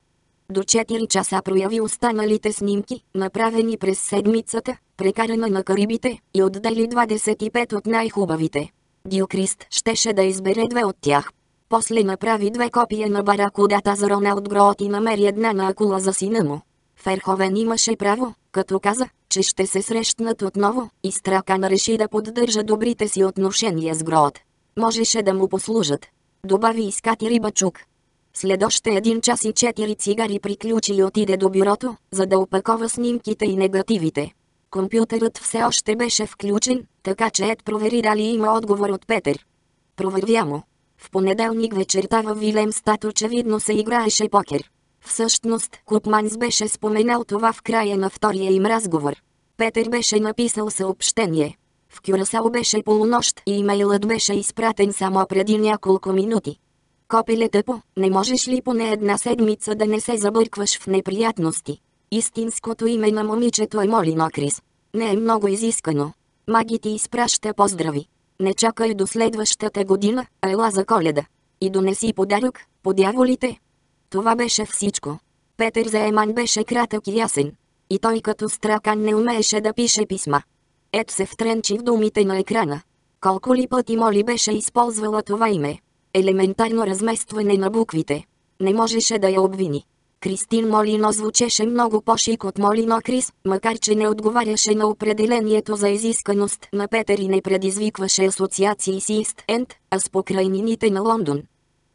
До 4 часа прояви останалите снимки, направени през седмицата, прекарана на Карибите, и отдели 25 от най-хубавите. Дилкрист щеше да избере две от тях. После направи две копия на баракудата за Роналд Гроот и намери една на акула за сина му. Ферховен имаше право, като каза, че ще се срещнат отново, и Стракан реши да поддържа добрите си отношения с Гроот. Можеше да му послужат. Добави изкати рибачук. След още един час и четири цигари приключи и отиде до бюрото, за да опакова снимките и негативите. Компютърът все още беше включен, така че Ед провери дали има отговор от Петър. Провервя му. В понеделник вечерта във Вилемстат очевидно се играеше покер. Всъщност, Купманс беше споменал това в края на втория им разговор. Петър беше написал съобщение. В Кюрасао беше полунощ и имейлът беше изпратен само преди няколко минути. Копеле тъпо, не можеш ли поне една седмица да не се забъркваш в неприятности? Истинското име на момичето е Молино Крис. Не е много изискано. Маги ти изпраща поздрави. Не чакай до следващата година, а ела за коледа. И донеси подарък, подяволите. Това беше всичко. Петър Заеман беше кратък и ясен. И той като стракан не умееше да пише писма. Ед се втренчи в думите на екрана. Колко ли пъти Моли беше използвала това име? Елементарно разместване на буквите. Не можеше да я обвини. Кристин Молино звучеше много по-шик от Молино Крис, макар че не отговаряше на определението за изисканост на Петър и не предизвикваше асоциации с Ист Енд, а с покрайнините на Лондон.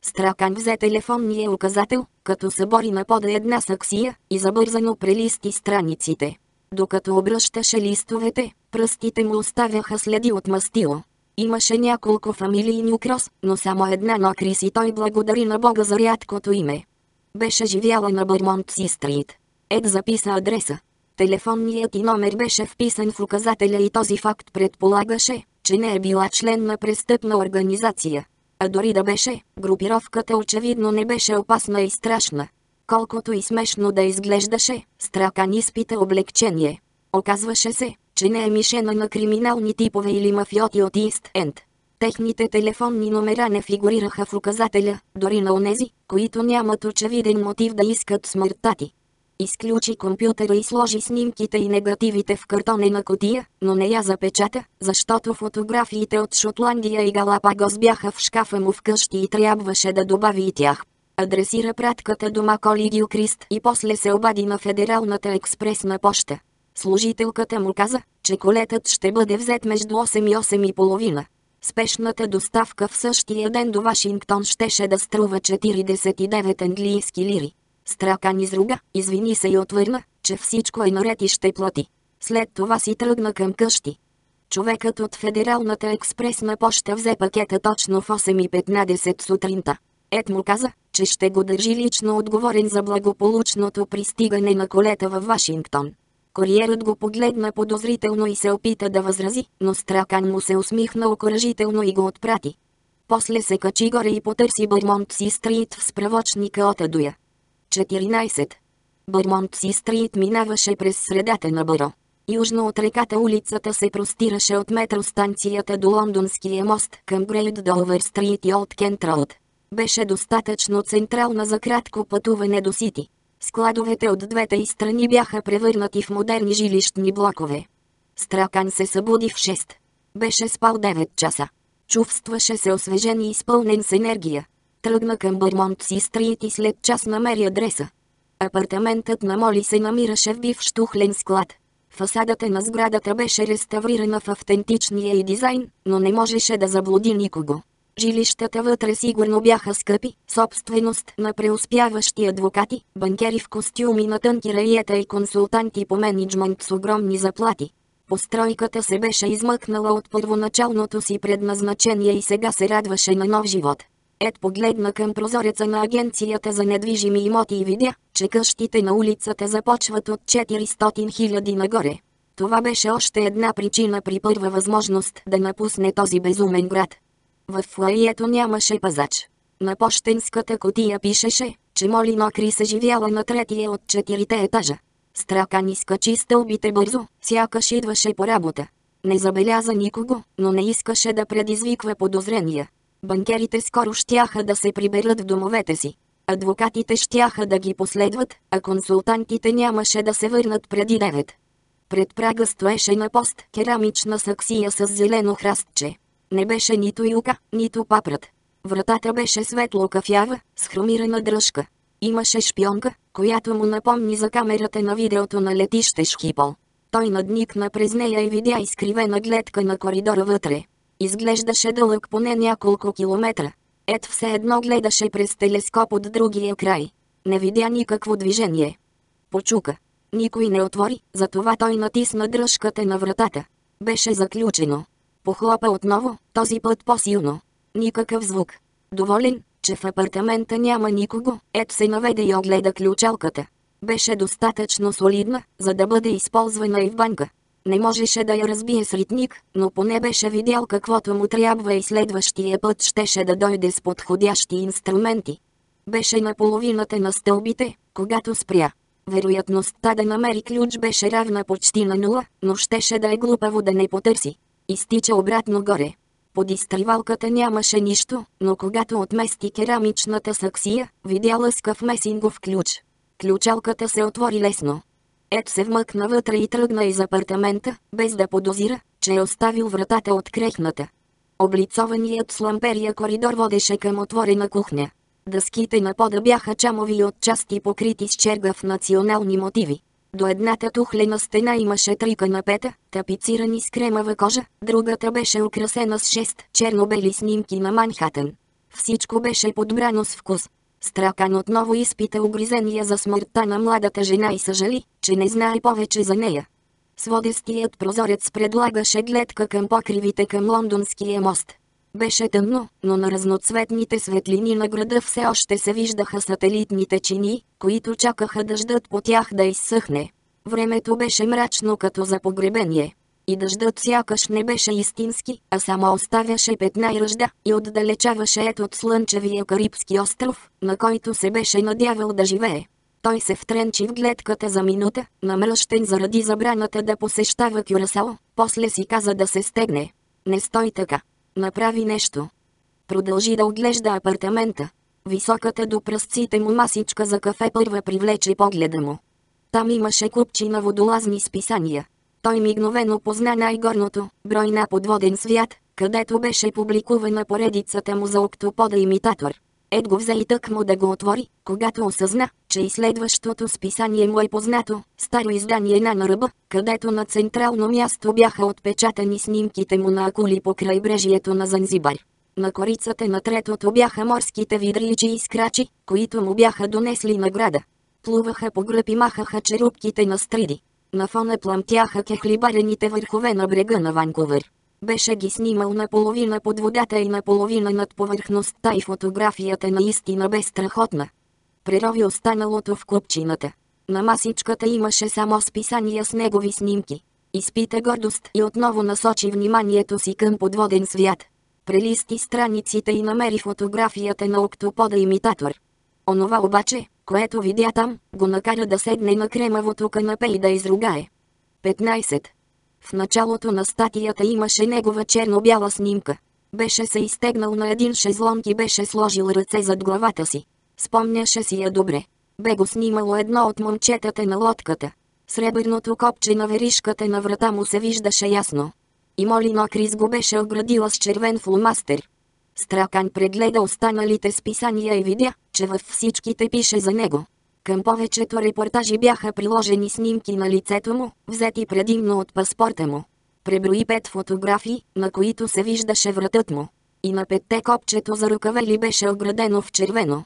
Стракан взе телефонния указател, като събори на пода една саксия и забързано прелисти страниците. Докато обръщаше листовете, пръстите му оставяха следи от мастило. Имаше няколко фамилийни укрос, но само една на и той благодари на Бога за рядкото име. Беше живяла на Бърмонт Си. Ед записа адреса. Телефонният и номер беше вписан в указателя и този факт предполагаше, че не е била член на престъпна организация. А дори да беше, групировката очевидно не беше опасна и страшна. Колкото и смешно да изглеждаше, Стракан изпита облегчение. Оказваше се, че не е мишена на криминални типове или мафиоти от Ист Енд. Техните телефонни номера не фигурираха в указателя, дори на онези, които нямат очевиден мотив да искат смъртта ти. Изключи компютъра и сложи снимките и негативите в картонена котия, но не я запечата, защото фотографиите от Шотландия и Галапагос бяха в шкафа му вкъщи и трябваше да добави и тях. Адресира пратката до Маколи Гилкрист и после се обади на Федералната експресна поща. Служителката му каза, че колетът ще бъде взет между 8 и 8 и половина. Спешната доставка в същия ден до Вашингтон щеше да струва 49 английски лири. Стракан изруга, извини се и отвърна, че всичко е наред и ще плати. След това си тръгна към къщи. Човекът от Федералната експресна поща взе пакета точно в 8.15 сутринта. Ед му каза, че ще го държи лично отговорен за благополучното пристигане на колета във Вашингтон. Куриерът го погледна подозрително и се опита да възрази, но Стракан му се усмихна окоръжително и го отпрати. После се качи горе и потърси Бърмонт си стрит в справочника от Адуя. 14. Бърмонт си стрит минаваше през средата на Бъро. Южно от реката улицата се простираше от метростанцията до Лондонския мост към Грейд Долвер Стрит и от Кент Роуд. Беше достатъчно централна за кратко пътуване до Сити. Складовете от двете и страни бяха превърнати в модерни жилищни блокове. Стракан се събуди в 6. Беше спал 9 часа. Чувстваше се освежен и изпълнен с енергия. Тръгна към Бърмонт си стрит и след час намери адреса. Апартаментът на Моли се намираше в бивш тухлен склад. Фасадата на сградата беше реставрирана в автентичния и дизайн, но не можеше да заблуди никого. Жилищата вътре сигурно бяха скъпи, собственост на преуспяващи адвокати, банкери в костюми на тънки раиета и консултанти по менеджмент с огромни заплати. Постройката се беше измъкнала от първоначалното си предназначение и сега се радваше на нов живот. Ед погледна към прозореца на агенцията за недвижими имоти и видя, че къщите на улицата започват от 400 000 нагоре. Това беше още една причина при първа възможност да напусне този безумен град. В флаието нямаше пазач. На почтенската котия пишеше, че Моли Нокри се живяла на третия от четирите етажа. Стракан изкачи стълбите бързо, сякаш идваше по работа. Не забеляза никого, но не искаше да предизвиква подозрения. Банкерите скоро щяха да се приберат в домовете си. Адвокатите щяха да ги последват, а консултантите нямаше да се върнат преди 9. Пред прага стоеше на пост керамична саксия с зелено храстче. Не беше нито юка, нито папрат. Вратата беше светло кафява, с хромирана дръжка. Имаше шпионка, която му напомни за камерата на видеото на летище Шхипол. Той надникна през нея и видя изкривена гледка на коридора вътре. Изглеждаше дълъг поне няколко километра. Ед все едно гледаше през телескоп от другия край. Не видя никакво движение. Почука. Никой не отвори, затова той натисна дръжката на вратата. Беше заключено. Похлопа отново, този път по-силно. Никакъв звук. Доволен, че в апартамента няма никого, Ед се наведе и огледа ключалката. Беше достатъчно солидна, за да бъде използвана и в банка. Не можеше да я разбие с ритник, но поне беше видял каквото му трябва и следващия път щеше да дойде с подходящи инструменти. Беше на половината на стълбите, когато спря. Вероятността да намери ключ беше равна почти на нула, но щеше да е глупаво да не потърси. Изтича обратно горе. Под изтривалката нямаше нищо, но когато отмести керамичната саксия, видя лъскав месингов ключ. Ключалката се отвори лесно. Ед се вмъкна вътре и тръгна из апартамента, без да подозира, че е оставил вратата открехната. Облицованият с ламперия коридор водеше към отворена кухня. Дъските на пода бяха чамови от части покрити с черга в национални мотиви. До едната тухлена стена имаше три канапета, тапицирани с кремава кожа, другата беше украсена с шест черно-бели снимки на Манхатън. Всичко беше подбрано с вкус. Стракан отново изпита огризения за смъртта на младата жена и съжали, че не знае повече за нея. Сводестият прозорец предлагаше гледка към покривите към лондонския мост. Беше тъмно, но на разноцветните светлини на града все още се виждаха сателитните чини, които чакаха дъждът по тях да изсъхне. Времето беше мрачно като за погребение. И дъждът сякаш не беше истински, а само оставяше петна и ръжда и отдалечаваше ето от слънчевия Карибски остров, на който се беше надявал да живее. Той се втренчи в гледката за минута, намръщен заради забраната да посещава Кюрасао, после си каза да се стегне. Не стой така. Направи нещо. Продължи да оглежда апартамента. Високата до пръстците му масичка за кафе първа привлече погледа му. Там имаше купчи на водолазни списания. Той мигновено позна най-горното, брой на подводен свят, където беше публикувана поредицата му за октопода имитатор. Ед го взе и тък му да го отвори, когато осъзна, че и следващото списание му е познато, старо издание на наръба, където на централно място бяха отпечатани снимките му на акули по крайбрежието на Занзибар. На корицата на третото бяха морските видричи и скрачи, които му бяха донесли награда. Плуваха по гръб и махаха черупките на стриди. На фона пламтяха кехлибарените върхове на брега на Ванкувър. Беше ги снимал наполовина под водата и наполовина над повърхността и фотографията наистина бе страхотна. Прерови останалото в купчината. На масичката имаше само списания с негови снимки. Изпита гордост и отново насочи вниманието си към подводен свят. Прелисти страниците и намери фотографията на октопода имитатор. Онова обаче, което видя там, го накара да седне на кремавото канапе и да изругае. 15. В началото на статията имаше негова черно-бяла снимка. Беше се изтегнал на един шезлонг и беше сложил ръце зад главата си. Спомняше си я добре. Бе го снимало едно от момчетата на лодката. Сребърното копче на веришката на врата му се виждаше ясно. И Молино Крис го беше оградила с червен фломастер. Стракан прегледа останалите списания и видя, че във всичките пише за него. Към повечето репортажи бяха приложени снимки на лицето му, взети предимно от паспорта му. Преброи пет фотографии, на които се виждаше вратът му. И на петте копчето за рукавели беше оградено в червено.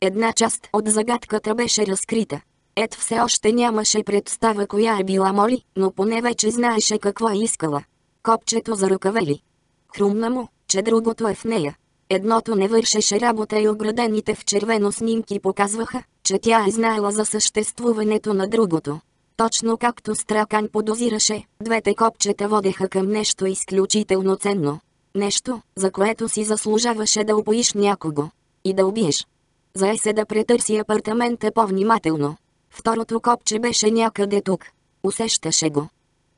Една част от загадката беше разкрита. Ед все още нямаше представа коя е била Моли, но поне вече знаеше какво е искала. Копчето за рукавели. Хрумна му, че другото е в нея. Едното не вършеше работа и оградените в червено снимки показваха, че тя е знаела за съществуването на другото. Точно както Стракан подозираше, двете копчета водеха към нещо изключително ценно. Нещо, за което си заслужаваше да опоиш някого. И да убиеш. Зае се да претърси апартамента по-внимателно. Второто копче беше някъде тук. Усещаше го.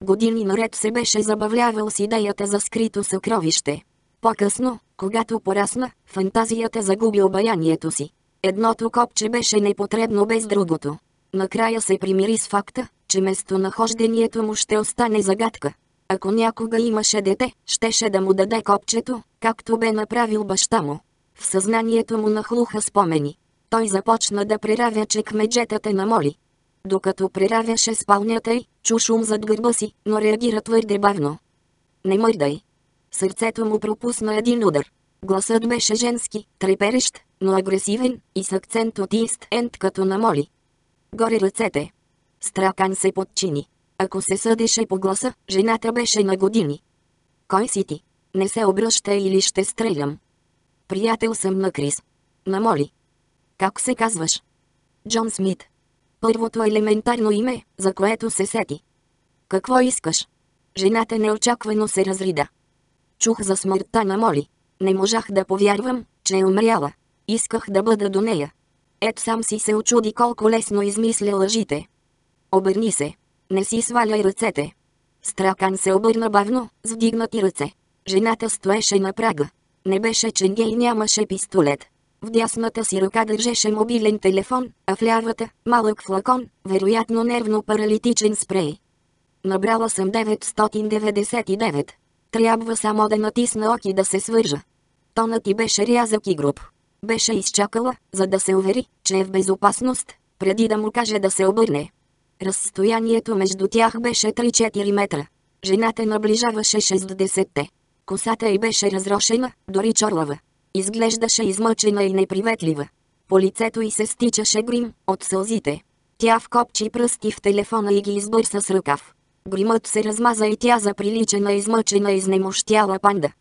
Години наред се беше забавлявал с идеята за скрито съкровище. По-късно, когато порасна, фантазията загуби обаянието си. Едното копче беше непотребно без другото. Накрая се примири с факта, че местонахождението му ще остане загадка. Ако някога имаше дете, щеше да му даде копчето, както бе направил баща му. В съзнанието му нахлуха спомени. Той започна да преравя чекмеджетата на Моли. Докато преравяше спалнята й, чу шум зад гърба си, но реагира твърде бавно. Не мърдай. Сърцето му пропусна един удар. Гласът беше женски, треперещ, но агресивен и с акцент от Ист Енд като на Моли. Горе ръцете. Стракан се подчини. Ако се съдеше по гласа, жената беше на години. Кой си ти? Не се обръща или ще стрелям. Приятел съм на Крис. На Моли. Как се казваш? Джон Смит. Първото елементарно име, за което се сети. Какво искаш? Жената неочаквано се разрида. Чух за смъртта на Моли. Не можах да повярвам, че е умряла. Исках да бъда до нея. Ед сам си се очуди колко лесно измисля лъжите. Обърни се. Не си сваляй ръцете. Стракан се обърна бавно, с вдигнати ръце. Жената стоеше на прага. Не беше ченге и нямаше пистолет. В дясната си ръка държеше мобилен телефон, а в лявата – малък флакон, вероятно нервно-паралитичен спрей. Набрала съм 999. Трябва само да натисна оки да се свържа. Тонът ти беше рязък и груб. Беше изчакала, за да се увери, че е в безопасност, преди да му каже да се обърне. Разстоянието между тях беше 3-4 метра. Жената наближаваше 60-те. Косата й беше разрошена, дори чорлава. Изглеждаше измъчена и неприветлива. По лицето й се стичаше грим от сълзите. Тя вкопчи пръсти в телефона и ги избърса с ръкав. Гримът се размаза и тя заприлича на измъчена изнемощяла панда.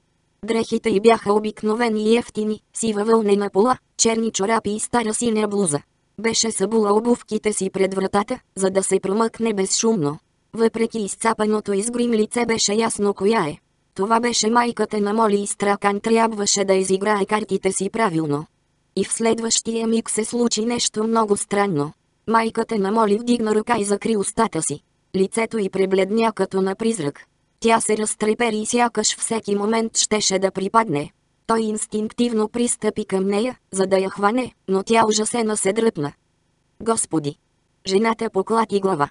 Дрехите й бяха обикновени и ефтини, сива вълнена пола, черни чорапи и стара синя блуза. Беше събула обувките си пред вратата, за да се промъкне безшумно. Въпреки изцапаното изгрим лице беше ясно коя е. Това беше майката на Моли и Стракан трябваше да изиграе картите си правилно. И в следващия миг се случи нещо много странно. Майката на Моли вдигна ръка и закри устата си. Лицето й пребледня като на призрак. Тя се разтрепери и сякаш всеки момент щеше да припадне. Той инстинктивно пристъпи към нея, за да я хване, но тя ужасена се дръпна. Господи! Жената поклати глава.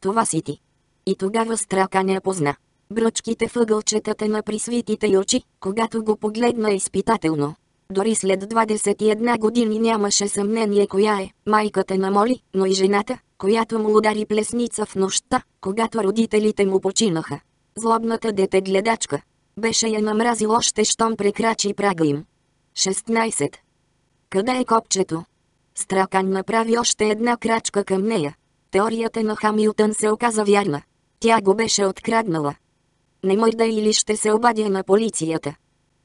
Това си ти. И тогава страка не позна. Бръчките въгълчетата на присвитите й очи, когато го погледна изпитателно. Дори след 21 години нямаше съмнение коя е майката на Моли, но и жената, която му удари плесница в нощта, когато родителите му починаха. Злобната дете гледачка. Беше я намразил още щом прекрачи прага им. 16. Къде е копчето? Стракан направи още една крачка към нея. Теорията на Хамилтън се оказа вярна. Тя го беше откраднала. Не мърда или ще се обадя на полицията.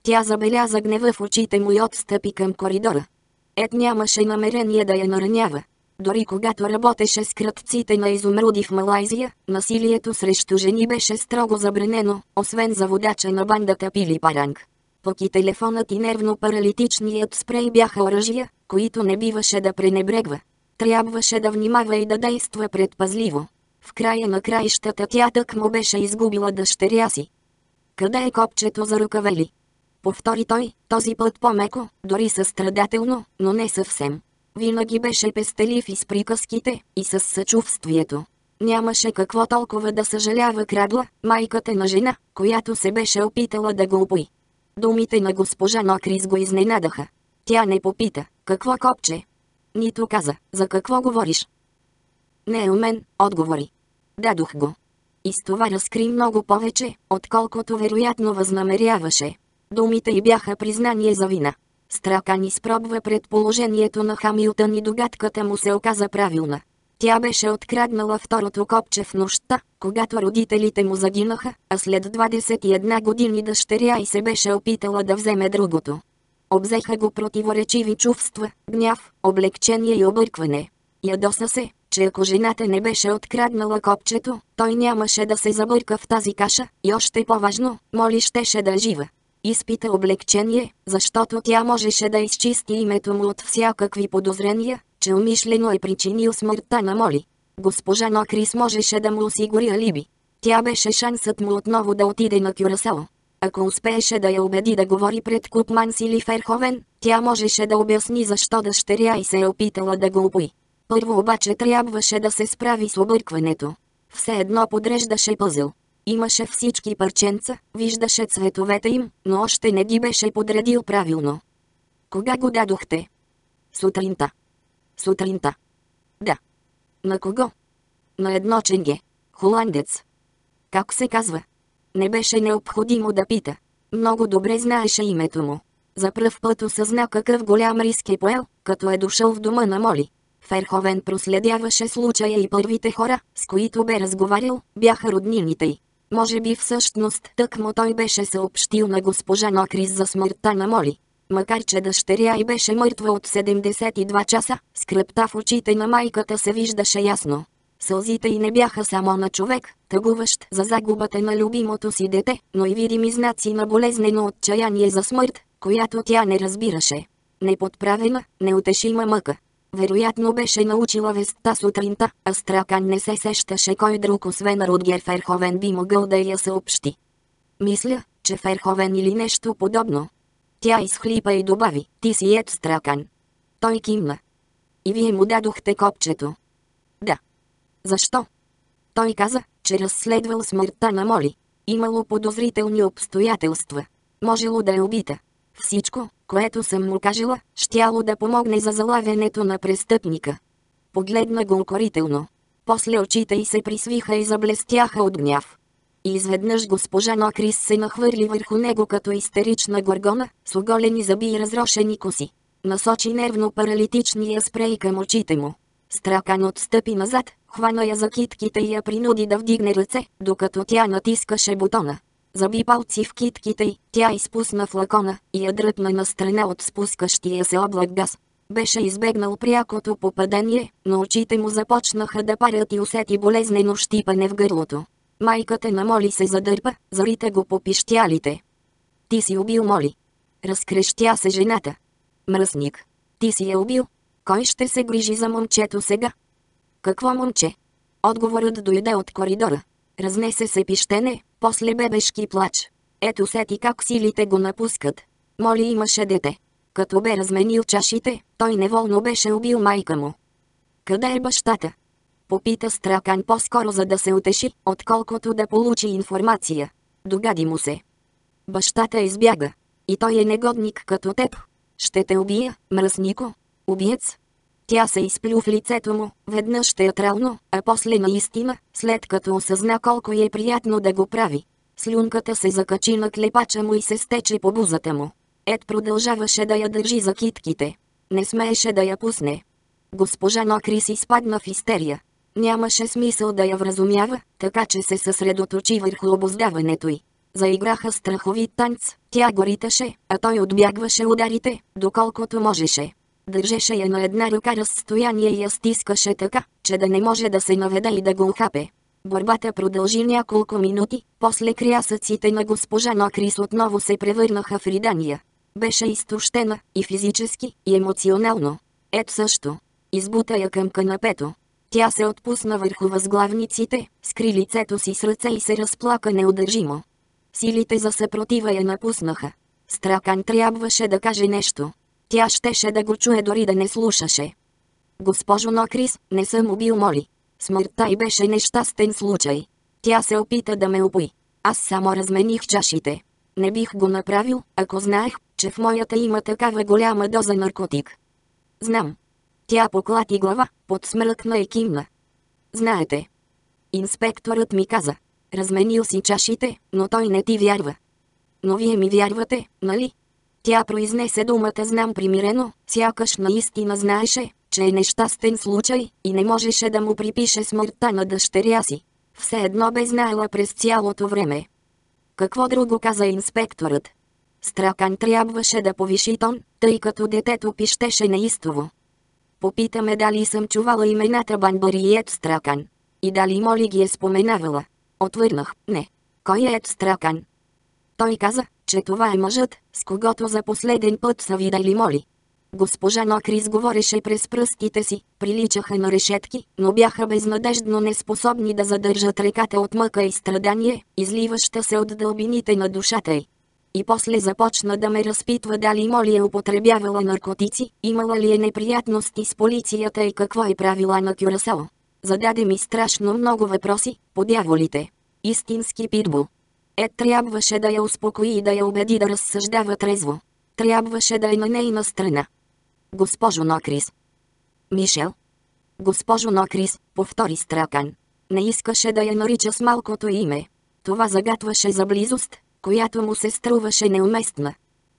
Тя забеляза гнева в очите му и отстъпи към коридора. Ед нямаше намерение да я наранява. Дори когато работеше с крътците на изумруди в Малайзия, насилието срещу жени беше строго забранено, освен за водача на бандата Пили Паранг. Пък и телефонът и нервно-паралитичният спрей бяха оръжия, които не биваше да пренебрегва. Трябваше да внимава и да действа предпазливо. В края на краищата тя тък му беше изгубила дъщеря си. Къде е копчето за рукавели? Повтори той, този път по-меко, дори състрадателно, но не съвсем. Винаги беше пестелив и с приказките, и с съчувствието. Нямаше какво толкова да съжалява крадла, майката на жена, която се беше опитала да го опои. Думите на госпожа Нокрис го изненадаха. Тя не попита, какво копче? Нито каза, за какво говориш? Не е у мен, отговори. Дадох го. И с това разкри много повече, отколкото вероятно възнамеряваше. Думите й бяха признание за вина. Стракан изпробва предположението на Хамилтън и догадката му се оказа правилна. Тя беше откраднала второто копче в нощта, когато родителите му загинаха, а след 21 години дъщеря и се беше опитала да вземе другото. Обзеха го противоречиви чувства, гняв, облегчение и объркване. Ядоса се, че ако жената не беше откраднала копчето, той нямаше да се забърка в тази каша, и още по-важно, моли щеше да е жива. Изпита облегчение, защото тя можеше да изчисти името му от всякакви подозрения, че умишлено е причинил смъртта на Моли. Госпожа Нокрис можеше да му осигури алиби. Тя беше шансът му отново да отиде на Кюрасао. Ако успееше да я убеди да говори пред Купманс или Ферховен, тя можеше да обясни защо дъщеря и се е опитала да го упои. Първо обаче трябваше да се справи с объркването. Все едно подреждаше пъзъл. Имаше всички парченца, виждаше цветовете им, но още не ги беше подредил правилно. Кога го дадохте? Сутринта. Сутринта. Да. На кого? На едно ченге. Холандец. Как се казва? Не беше необходимо да пита. Много добре знаеше името му. За пръв път осъзна какъв голям риск е поел, като е дошъл в дома на Моли. Ферховен проследяваше случая и първите хора, с които бе разговарял, бяха роднините й. Може би всъщност тъкмо той беше съобщил на госпожа Нокрис за смъртта на Моли. Макар че дъщеря й беше мъртва от 72 часа, скръпта в очите на майката се виждаше ясно. Сълзите й не бяха само на човек, тъгуващ за загубата на любимото си дете, но и видими знаци на болезнено отчаяние за смърт, която тя не разбираше. Неподправена, неутешима мъка. Вероятно беше научила вестта сутринта, а Стракан не се сещаше кой друг освен Рудгер Ферховен би могъл да я съобщи. Мисля, че Ферховен или нещо подобно. Тя изхлипа и добави, ти си ед Стракан. Той кимна. И вие му дадохте копчето. Да. Защо? Той каза, че разследвал смъртта на Моли. Имало подозрителни обстоятелства. Можело да е убита. Всичко, което съм му кажела, щяло да помогне за залавянето на престъпника. Погледна го укорително. После очите й се присвиха и заблестяха от гняв. И изведнъж госпожа Нокрис се нахвърли върху него като истерична горгона, с оголени зъби и разрошени коси. Насочи нервно паралитичния спрей към очите му. Стракан отстъпи назад, хвана я за китките и я принуди да вдигне ръце, докато тя натискаше бутона заби палци в китките й, тя изпусна флакона и я дръпна на страна от спускащия се облак газ. Беше избегнал прякото попадение, но очите му започнаха да парят и усети болезнено щипане в гърлото. Майката на Моли се задърпа, зарите го по пищялите. Ти си убил Моли. Разкрещя се жената. Мръсник. Ти си я убил. Кой ще се грижи за момчето сега? Какво момче? Отговорът дойде от коридора. Разнесе се пищене, после бебешки плач. Ето сети как силите го напускат. Моли имаше дете. Като бе разменил чашите, той неволно беше убил майка му. Къде е бащата? Попита Стракан по-скоро за да се утеши, отколкото да получи информация. Догади му се. Бащата избяга. И той е негодник като теб. Ще те убия, мръснико. Убиец. Тя се изплю в лицето му, веднъж театрално, а после наистина, след като осъзна колко е приятно да го прави. Слюнката се закачи на клепача му и се стече по бузата му. Ед продължаваше да я държи за китките. Не смееше да я пусне. Госпожа Нокрис изпадна в истерия. Нямаше смисъл да я вразумява, така че се съсредоточи върху обоздаването й. Заиграха страхови танц, тя го риташе, а той отбягваше ударите, доколкото можеше. Държеше я на една ръка разстояние и я стискаше така, че да не може да се наведе и да го ухапе. Борбата продължи няколко минути, после крясъците на госпожа Нокрис отново се превърнаха в ридания. Беше изтощена и физически, и емоционално. Ед също. Избута я към канапето. Тя се отпусна върху възглавниците, скри лицето си с ръце и се разплака неудържимо. Силите за съпротива я напуснаха. Стракан трябваше да каже нещо. Тя щеше да го чуе дори да не слушаше. Госпожо Нокрис, не съм убил Моли. Смъртта й беше нещастен случай. Тя се опита да ме опои. Аз само размених чашите. Не бих го направил, ако знаех, че в моята има такава голяма доза наркотик. Знам. Тя поклати глава, подсмръкна и кимна. Знаете. Инспекторът ми каза. Разменил си чашите, но той не ти вярва. Но вие ми вярвате, нали? Тя произнесе думата знам примирено, сякаш наистина знаеше, че е нещастен случай и не можеше да му припише смъртта на дъщеря си. Все едно бе знаела през цялото време. Какво друго каза инспекторът? Стракан трябваше да повиши тон, тъй като детето пищеше неистово. Попитаме дали съм чувала имената Банбари и Ед Стракан. И дали Моли ги е споменавала. Отвърнах, не. Кой е Ед Стракан? Той каза, че това е мъжът, с когото за последен път са видели Моли. Госпожа Нокрис говореше през пръстите си, приличаха на решетки, но бяха безнадеждно неспособни да задържат реката от мъка и страдание, изливаща се от дълбините на душата й. И после започна да ме разпитва дали Моли е употребявала наркотици, имала ли е неприятности с полицията и какво е правила на Кюрасао. Зададе ми страшно много въпроси, по дяволите. Истински питбул. Ед трябваше да я успокои и да я убеди да разсъждава трезво. Трябваше да е на нейна страна. Госпожо Нокрис. Мишел. Госпожо Нокрис, повтори Стракан. Не искаше да я нарича с малкото име. Това загатваше за близост, която му се струваше неуместна.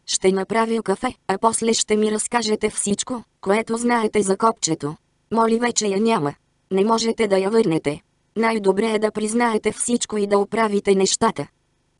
Ще направя кафе, а после ще ми разкажете всичко, което знаете за копчето. Моли вече я няма. Не можете да я върнете. Най-добре е да признаете всичко и да оправите нещата.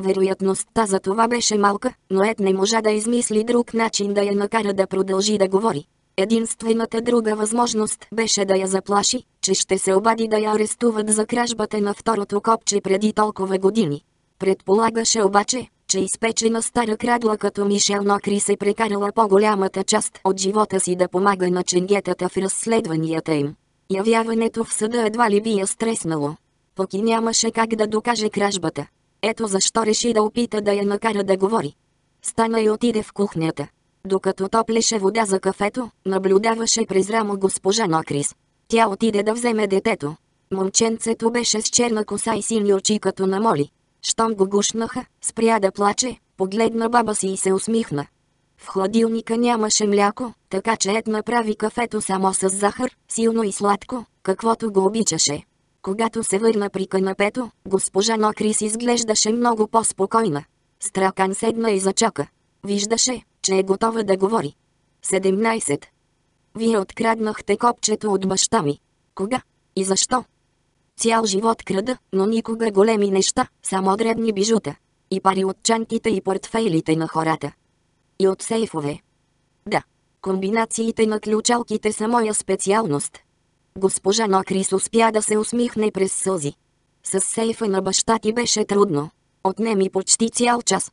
Вероятността за това беше малка, но Ед не можа да измисли друг начин да я накара да продължи да говори. Единствената друга възможност беше да я заплаши, че ще се обади да я арестуват за кражбата на второто копче преди толкова години. Предполагаше обаче, че изпечена стара крадла като Мишел Нокри се прекарала по-голямата част от живота си да помага на ченгетата в разследванията им. Явяването в съда едва ли би я стреснало. Пък и нямаше как да докаже кражбата. Ето защо реши да опита да я накара да говори. Стана и отиде в кухнята. Докато топлеше вода за кафето, наблюдаваше през рамо госпожа Нокрис. Тя отиде да вземе детето. Момченцето беше с черна коса и сини очи като на моли. Щом го гушнаха, спря да плаче, погледна баба си и се усмихна. В хладилника нямаше мляко, така че Ед направи кафето само с захар, силно и сладко, каквото го обичаше. Когато се върна при канапето, госпожа Нокрис изглеждаше много по-спокойна. Стракан седна и зачака. Виждаше, че е готова да говори. 17. Вие откраднахте копчето от баща ми. Кога? И защо? Цял живот крада, но никога големи неща, само дребни бижута. И пари от чантите и портфейлите на хората. И от сейфове. Да. Комбинациите на ключалките са моя специалност. Госпожа Нокрис успя да се усмихне през сълзи. С сейфа на баща ти беше трудно. Отне ми почти цял час.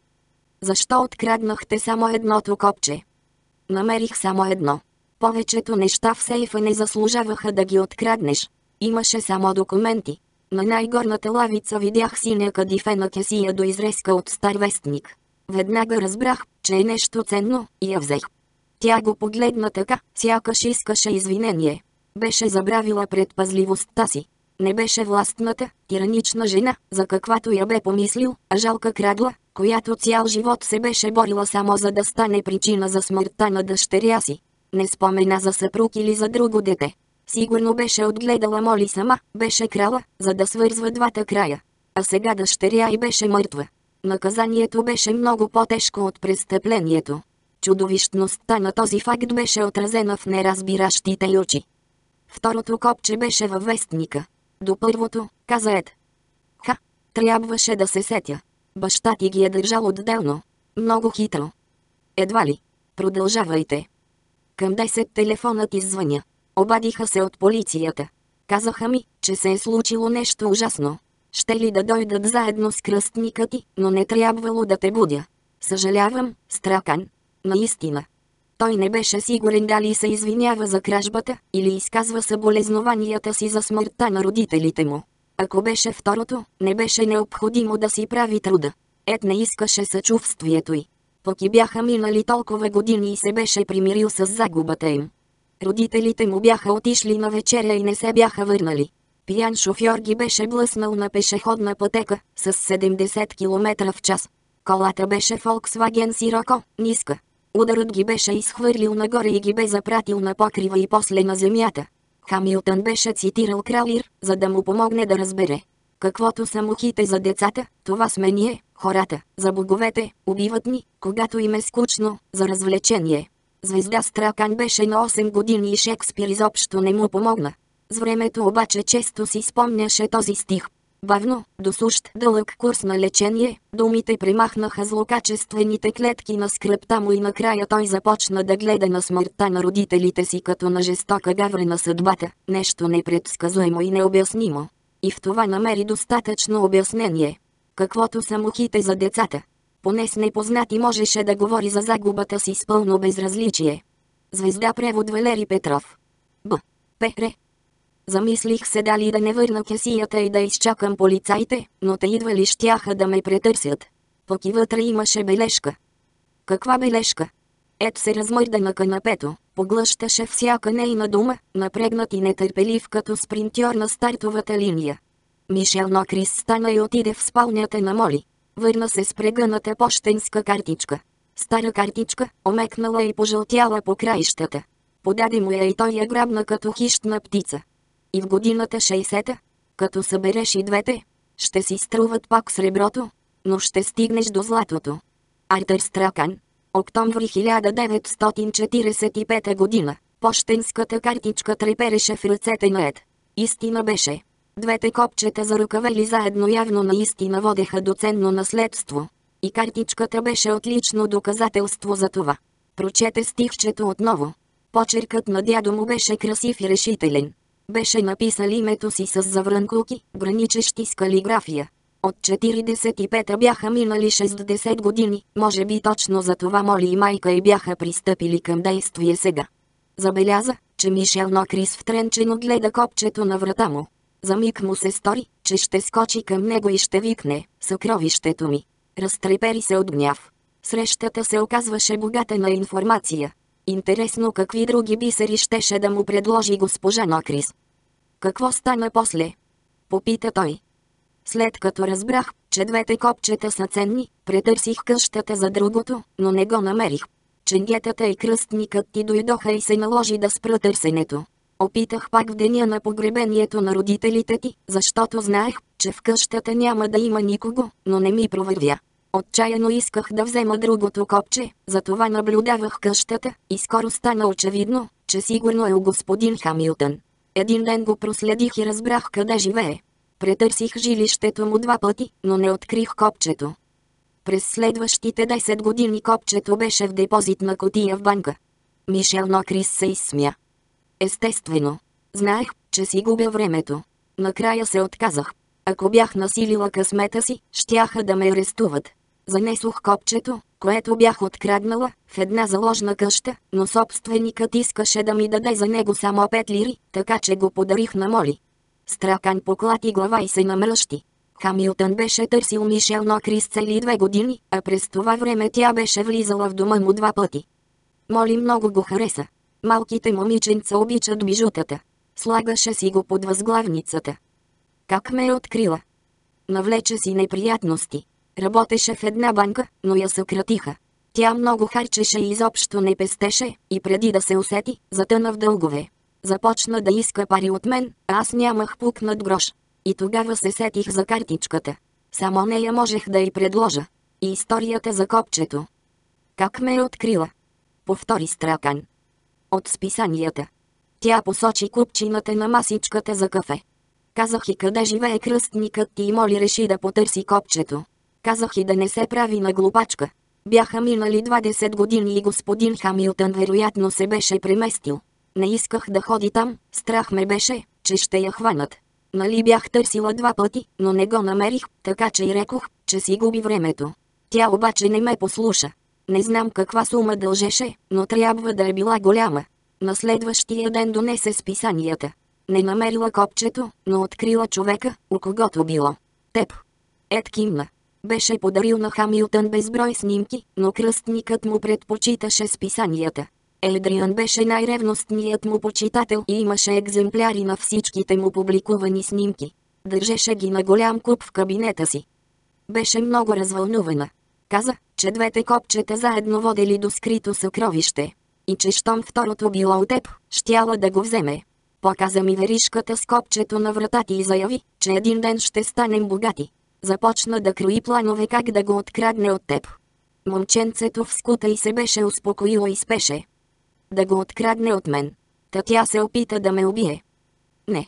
Защо откраднахте само едното копче? Намерих само едно. Повечето неща в сейфа не заслужаваха да ги откраднеш. Имаше само документи. На най-горната лавица видях синя кадифена кесия до изрезка от стар вестник. Веднага разбрах, че е нещо ценно, и я взех. Тя го погледна така, сякаш искаше извинение. Беше забравила предпазливостта си. Не беше властната, тиранична жена, за каквато я бе помислил, а жалка крадла, която цял живот се беше борила само за да стане причина за смъртта на дъщеря си. Не спомена за съпруг или за друго дете. Сигурно беше отгледала Моли сама, беше крала, за да свързва двата края. А сега дъщеря и беше мъртва. Наказанието беше много по-тежко от престъплението. Чудовищността на този факт беше отразена в неразбиращите очи. Второто копче беше във вестника. До първото, каза Ед. Ха, трябваше да се сетя. Баща ти ги е държал отделно. Много хитро. Едва ли. Продължавайте. Към 10 телефонът иззвъня. Обадиха се от полицията. Казаха ми, че се е случило нещо ужасно. Ще ли да дойдат заедно с кръстника ти, но не трябвало да те будя. Съжалявам, Стракан. Наистина. Той не беше сигурен дали се извинява за кражбата, или изказва съболезнованията си за смъртта на родителите му. Ако беше второто, не беше необходимо да си прави труда. Ед не искаше съчувствието й. Пък и бяха минали толкова години и се беше примирил с загубата им. Родителите му бяха отишли на вечеря и не се бяха върнали. Пиян шофьор ги беше блъснал на пешеходна пътека с 70 км в час. Колата беше Volkswagen Sirocco, ниска. Ударът ги беше изхвърлил нагоре и ги бе запратил на покрива и после на земята. Хамилтън беше цитирал Кралир, за да му помогне да разбере. Каквото са мухите за децата, това сме ние, хората, за боговете, убиват ни, когато им е скучно, за развлечение. Звезда Стракан беше на 8 години и Шекспир изобщо не му помогна. С времето обаче често си спомняше този стих. Бавно, до сущ дълъг курс на лечение, думите примахнаха злокачествените клетки на скръпта му и накрая той започна да гледа на смъртта на родителите си като на жестока гавра на съдбата, нещо непредсказуемо и необяснимо. И в това намери достатъчно обяснение. Каквото са мухите за децата. Поне с непознати можеше да говори за загубата си с пълно безразличие. Звезда превод Валери Петров. Б. Пере. Замислих се дали да не върна кесията и да изчакам полицайите, но те идвали щяха да ме претърсят. Пък и вътре имаше бележка. Каква бележка? Ед се размърда на канапето, поглъщаше всяка нейна дума, напрегнат и нетърпелив като спринтьор на стартовата линия. Мишел Нокрис стана и отиде в спалнята на Моли. Върна се с прегъната почтенска картичка. Стара картичка, омекнала и пожълтяла по краищата. Подаде му я и той я грабна като хищна птица. И в годината 60-та, като събереш и двете, ще си струват пак среброто, но ще стигнеш до златото. Артър Стракан, Октомври 1945 година. Пощенската картичка трепереше в ръцете на Ед. Истина беше. Двете копчета за ръкавели заедно явно наистина водеха до ценно наследство. И картичката беше отлично доказателство за това. Прочете стихчето отново. Почеркът на дядо му беше красив и решителен. Беше написал името си с заврънкулки, граничещи с калиграфия. От 45-та бяха минали 60 години, може би точно за това Моли и майка и бяха пристъпили към действие сега. Забеляза, че Мишел Нокрис втренчено гледа копчето на врата му. За миг му се стори, че ще скочи към него и ще викне «Съкровището ми». Разтрепери се от гняв. Срещата се оказваше богата на информация. Интересно какви други бисери щеше да му предложи госпожа Нокрис. Какво стана после? Попита той. След като разбрах, че двете копчета са ценни, претърсих къщата за другото, но не го намерих. Ченгетата и кръстникът ти дойдоха и се наложи да спра търсенето. Опитах пак в деня на погребението на родителите ти, защото знаех, че в къщата няма да има никого, но не ми провървя. Отчаяно исках да взема другото копче, затова наблюдавах къщата и скоро стана очевидно, че сигурно е у господин Хамилтън. Един ден го проследих и разбрах къде живее. Претърсих жилището му два пъти, но не открих копчето. През следващите 10 години копчето беше в депозитна котия в банка. Мишел Нокрис се изсмя. Естествено. Знаех, че си губя времето. Накрая се отказах. Ако бях насилила късмета си, щяха да ме арестуват. Занесох копчето, което бях откраднала, в една заложна къща, но собственикът искаше да ми даде за него само 5 лири, така че го подарих на Моли. Стракан поклати глава и се намръщи. Хамилтън беше търсил Мишел Нокрис цели две години, а през това време тя беше влизала в дома му два пъти. Моли много го хареса. Малките момиченца обичат бижутата. Слагаше си го под възглавницата. Как ме е открила? Навлече си неприятности. Работеше в една банка, но я съкратиха. Тя много харчеше и изобщо не пестеше, и преди да се усети, затъна в дългове. Започна да иска пари от мен, а аз нямах пукнат грош. И тогава се сетих за картичката. Само нея можех да й предложа. И историята за копчето. Как ме е открила? Повтори Стракан. От списанията. Тя посочи купчината на масичката за кафе. Казах и къде живее кръстникът ти и моли реши да потърси копчето. Казах и да не се прави на глупачка. Бяха минали 20 години и господин Хамилтън вероятно се беше преместил. Не исках да ходи там, страх ме беше, че ще я хванат. Нали бях търсила два пъти, но не го намерих, така че и рекох, че си губи времето. Тя обаче не ме послуша. Не знам каква сума дължеше, но трябва да е била голяма. На следващия ден донесе списанията. Не намерила копчето, но открила човека, у когото било. Теб. Ед кимна. Беше подарил на Хамилтън безброй снимки, но кръстникът му предпочиташе списанията. Едриан беше най-ревностният му почитател и имаше екземпляри на всичките му публикувани снимки. Държеше ги на голям куп в кабинета си. Беше много развълнувана. Каза, че двете копчета заедно водели до скрито съкровище. И че щом второто било от теб, щяла да го вземе. Показа ми веришката с копчето на врата ти и заяви, че един ден ще станем богати. Започна да крои планове как да го открадне от теб. Момченцето в скута и се беше успокоило и спеше. Да го открадне от мен. Та тя се опита да ме убие. Не.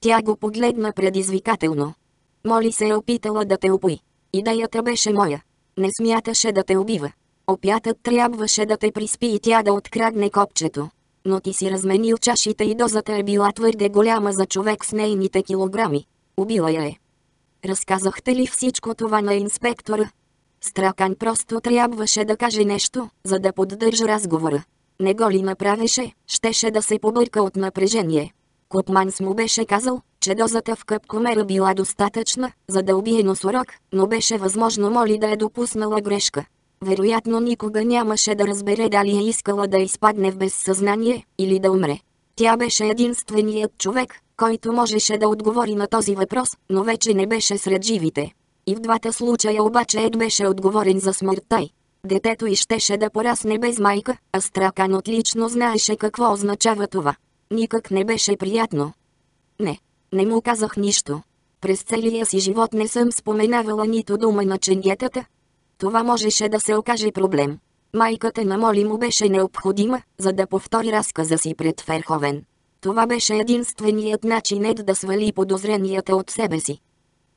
Тя го погледна предизвикателно. Моли се е опитала да те опои. Идеята беше моя. Не смяташе да те убива. Опятът трябваше да те приспи и тя да открадне копчето. Но ти си разменил чашите и дозата е била твърде голяма за човек с нейните килограми. Убила я е. Разказахте ли всичко това на инспектора? Стракан просто трябваше да каже нещо, за да поддържа разговора. Не го ли направеше, щеше да се побърка от напрежение. Купманс му беше казал, че дозата в къпкомера била достатъчна, за да убие носорог, но беше възможно моли да е допуснала грешка. Вероятно никога нямаше да разбере дали е искала да изпадне в безсъзнание или да умре. Тя беше единственият човек, който можеше да отговори на този въпрос, но вече не беше сред живите. И в двата случая обаче Ед беше отговорен за смъртта й. Детето й щеше да порасне без майка, а Стракан отлично знаеше какво означава това. Никак не беше приятно. Не, не му казах нищо. През целия си живот не съм споменавала нито дума на ченгетата. Това можеше да се окаже проблем. Майката на Моли му беше необходима, за да повтори разказа си пред Ферховен. Това беше единственият начин Ед да свали подозренията от себе си.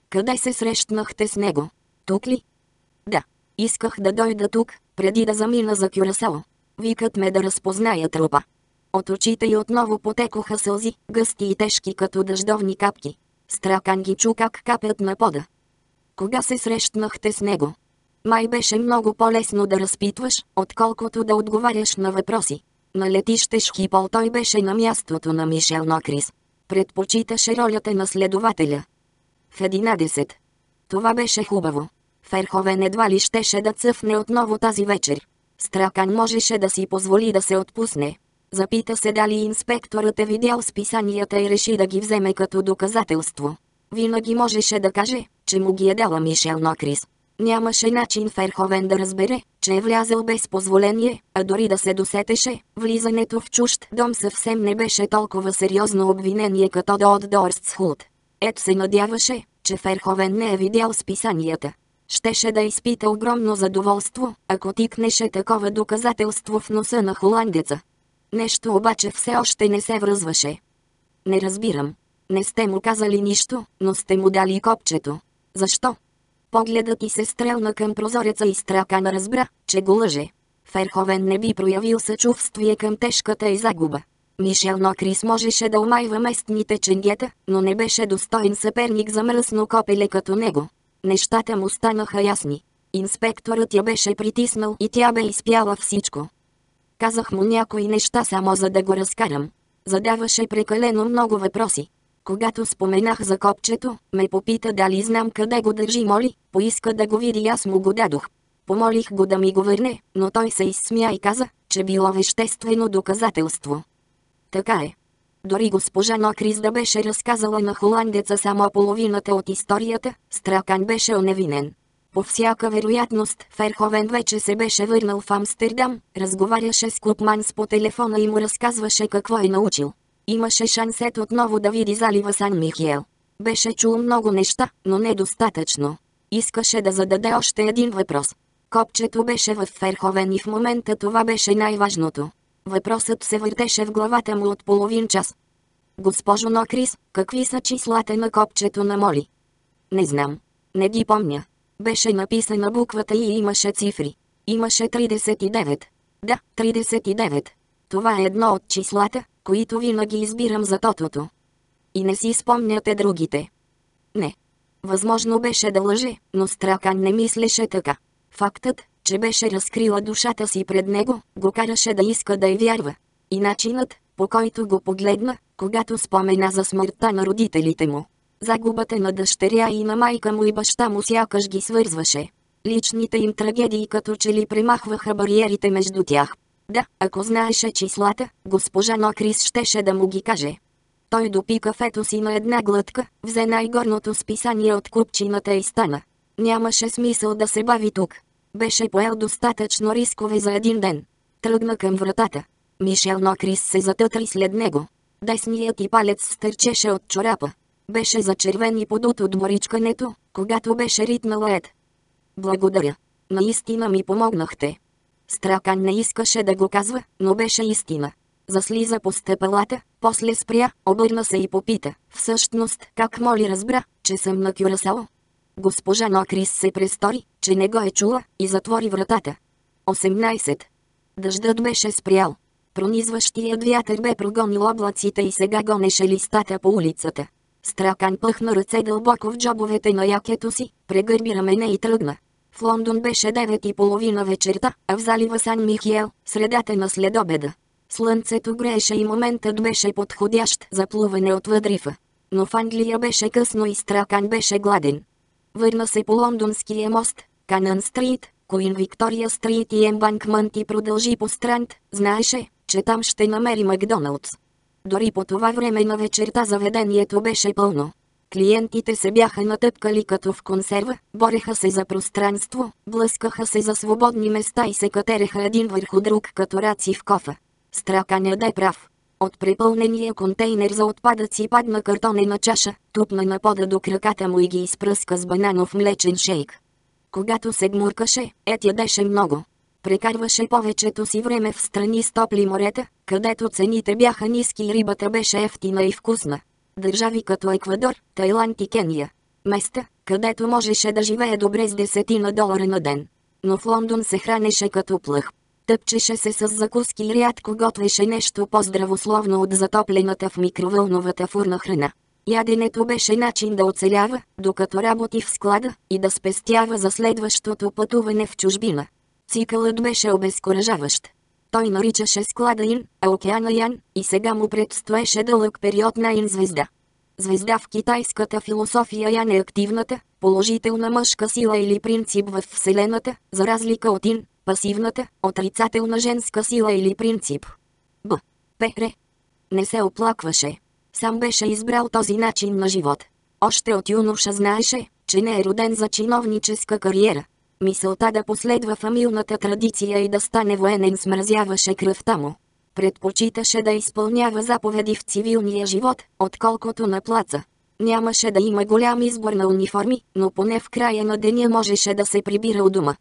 Къде се срещнахте с него? Тук ли? Да. Исках да дойда тук, преди да замина за Кюрасао. Викат ме да разпозная трупа. От очите й отново потекоха сълзи, гъсти и тежки като дъждовни капки. Стракан ги чу как капят на пода. Кога се срещнахте с него? Май беше много по-лесно да разпитваш, отколкото да отговаряш на въпроси. На летище Шхипол той беше на мястото на Мишел Нокрис. Предпочиташе ролята на следователя. В 11. Това беше хубаво. Ферховен едва ли щеше да цъфне отново тази вечер. Стракан можеше да си позволи да се отпусне. Запита се дали инспекторът е видял списанията и реши да ги вземе като доказателство. Винаги можеше да каже, че му ги е дала Мишел Нокрис. Нямаше начин Ферховен да разбере, че е влязъл без позволение, а дори да се досетеше, влизането в чужд дом съвсем не беше толкова сериозно обвинение като до от Дорстсхулт. Ед се надяваше, че Ферховен не е видял списанията. Щеше да изпита огромно задоволство, ако тикнеше такова доказателство в носа на холандеца. Нещо обаче все още не се връзваше. Не разбирам. Не сте му казали нищо, но сте му дали копчето. Защо? Погледът ти се стрелна към прозореца и Стракан разбра, че го лъже. Ферховен не би проявил съчувствие към тежката и загуба. Мишел Нокрис можеше да омайва местните ченгета, но не беше достоен съперник за мръсно копеле като него. Нещата му станаха ясни. Инспекторът я беше притиснал и тя бе изпяла всичко. Казах му някои неща само за да го разкарам. Задаваше прекалено много въпроси. Когато споменах за копчето, ме попита дали знам къде го държи моли, поиска да го види аз му го дадох. Помолих го да ми го върне, но той се изсмя и каза, че било веществено доказателство. Така е. Дори госпожа Нокрис да беше разказала на холандеца само половината от историята, Стракан беше оневинен. По всяка вероятност, Ферховен вече се беше върнал в Амстердам, разговаряше с Клопманс по телефона и му разказваше какво е научил. Имаше шансет отново да види залива Сан Михиел. Беше чул много неща, но недостатъчно. Искаше да зададе още един въпрос. Копчето беше в Ферховен и в момента това беше най-важното. Въпросът се въртеше в главата му от половин час. Госпожо Нокрис, какви са числата на копчето на Моли? Не знам. Не ги помня. Беше написана буквата и имаше цифри. Имаше 39. Да, 39. Това е едно от числата, които винаги избирам за тотото. И не си спомняте другите. Не. Възможно беше да лъже, но Стракан не мислеше така. Фактът, че беше разкрила душата си пред него, го караше да иска да й вярва. И начинът, по който го погледна, когато спомена за смъртта на родителите му. Загубата на дъщеря и на майка му и баща му сякаш ги свързваше. Личните им трагедии като че ли премахваха бариерите между тях. Да, ако знаеше числата, госпожа Нокрис щеше да му ги каже. Той допи кафето си на една глътка, взе най-горното списание от купчината и стана. Нямаше смисъл да се бави тук. Беше поел достатъчно рискове за един ден. Тръгна към вратата. Мишел Нокрис се затътри след него. Десният ти палец стърчеше от чорапа. Беше зачервен и подут от моричкането, когато беше ритнала Ед. Благодаря. Наистина ми помогнахте. Стракан не искаше да го казва, но беше истина. Заслиза по стъпалата, после спря, обърна се и попита. Всъщност, как моли разбра, че съм на Кюрасао? Госпожа Нокрис се престори, че не го е чула, и затвори вратата. 18. Дъждът беше спрял. Пронизващият вятър бе прогонил облаците и сега гонеше листата по улицата. Стракан пъхна ръце дълбоко в джобовете на якето си, прегърби рамене и тръгна. В Лондон беше 9 и половина вечерта, а в залива Сан Михиел, средата на следобеда. Слънцето грееше и моментът беше подходящ за плуване от въдрифа. Но в Англия беше късно и Стракан беше гладен. Върна се по лондонския мост, Канън Стрит, Куин Виктория Стрит и Ембанкмънт и продължи по Странт, знаеше, че там ще намери Макдоналдс. Дори по това време на вечерта заведението беше пълно. Клиентите се бяха натъпкали като в консерва, бореха се за пространство, блъскаха се за свободни места и се катереха един върху друг като раци в кофа. Страка не да е прав. От препълнения контейнер за отпадъци падна картонена чаша, тупна на пода до краката му и ги изпръска с бананов млечен шейк. Когато се гмуркаше, Ет ядеше много. Прекарваше повечето си време в страни с топли морета, където цените бяха ниски и рибата беше ефтина и вкусна. Държави като Еквадор, Тайланд и Кения. Места, където можеше да живее добре с десетина долара на ден. Но в Лондон се хранеше като плъх. Тъпчеше се с закуски и рядко готвеше нещо по-здравословно от затоплената в микровълновата фурна храна. Яденето беше начин да оцелява, докато работи в склада, и да спестява за следващото пътуване в чужбина. Цикълът беше обезкуражаващ. Той наричаше склада Ин, а океана Ян, и сега му предстоеше дълъг период на Ин звезда. Звезда в китайската философия Ян е активната, положителна мъжка сила или принцип в Вселената, за разлика от Ин, пасивната, отрицателна женска сила или принцип. Б. Пере. Не се оплакваше. Сам беше избрал този начин на живот. Още от юноша знаеше, че не е роден за чиновническа кариера. Мисълта да последва фамилната традиция и да стане военен смразяваше кръвта му. Предпочиташе да изпълнява заповеди в цивилния живот, отколкото на плаца. Нямаше да има голям избор на униформи, но поне в края на деня можеше да се прибира у дома.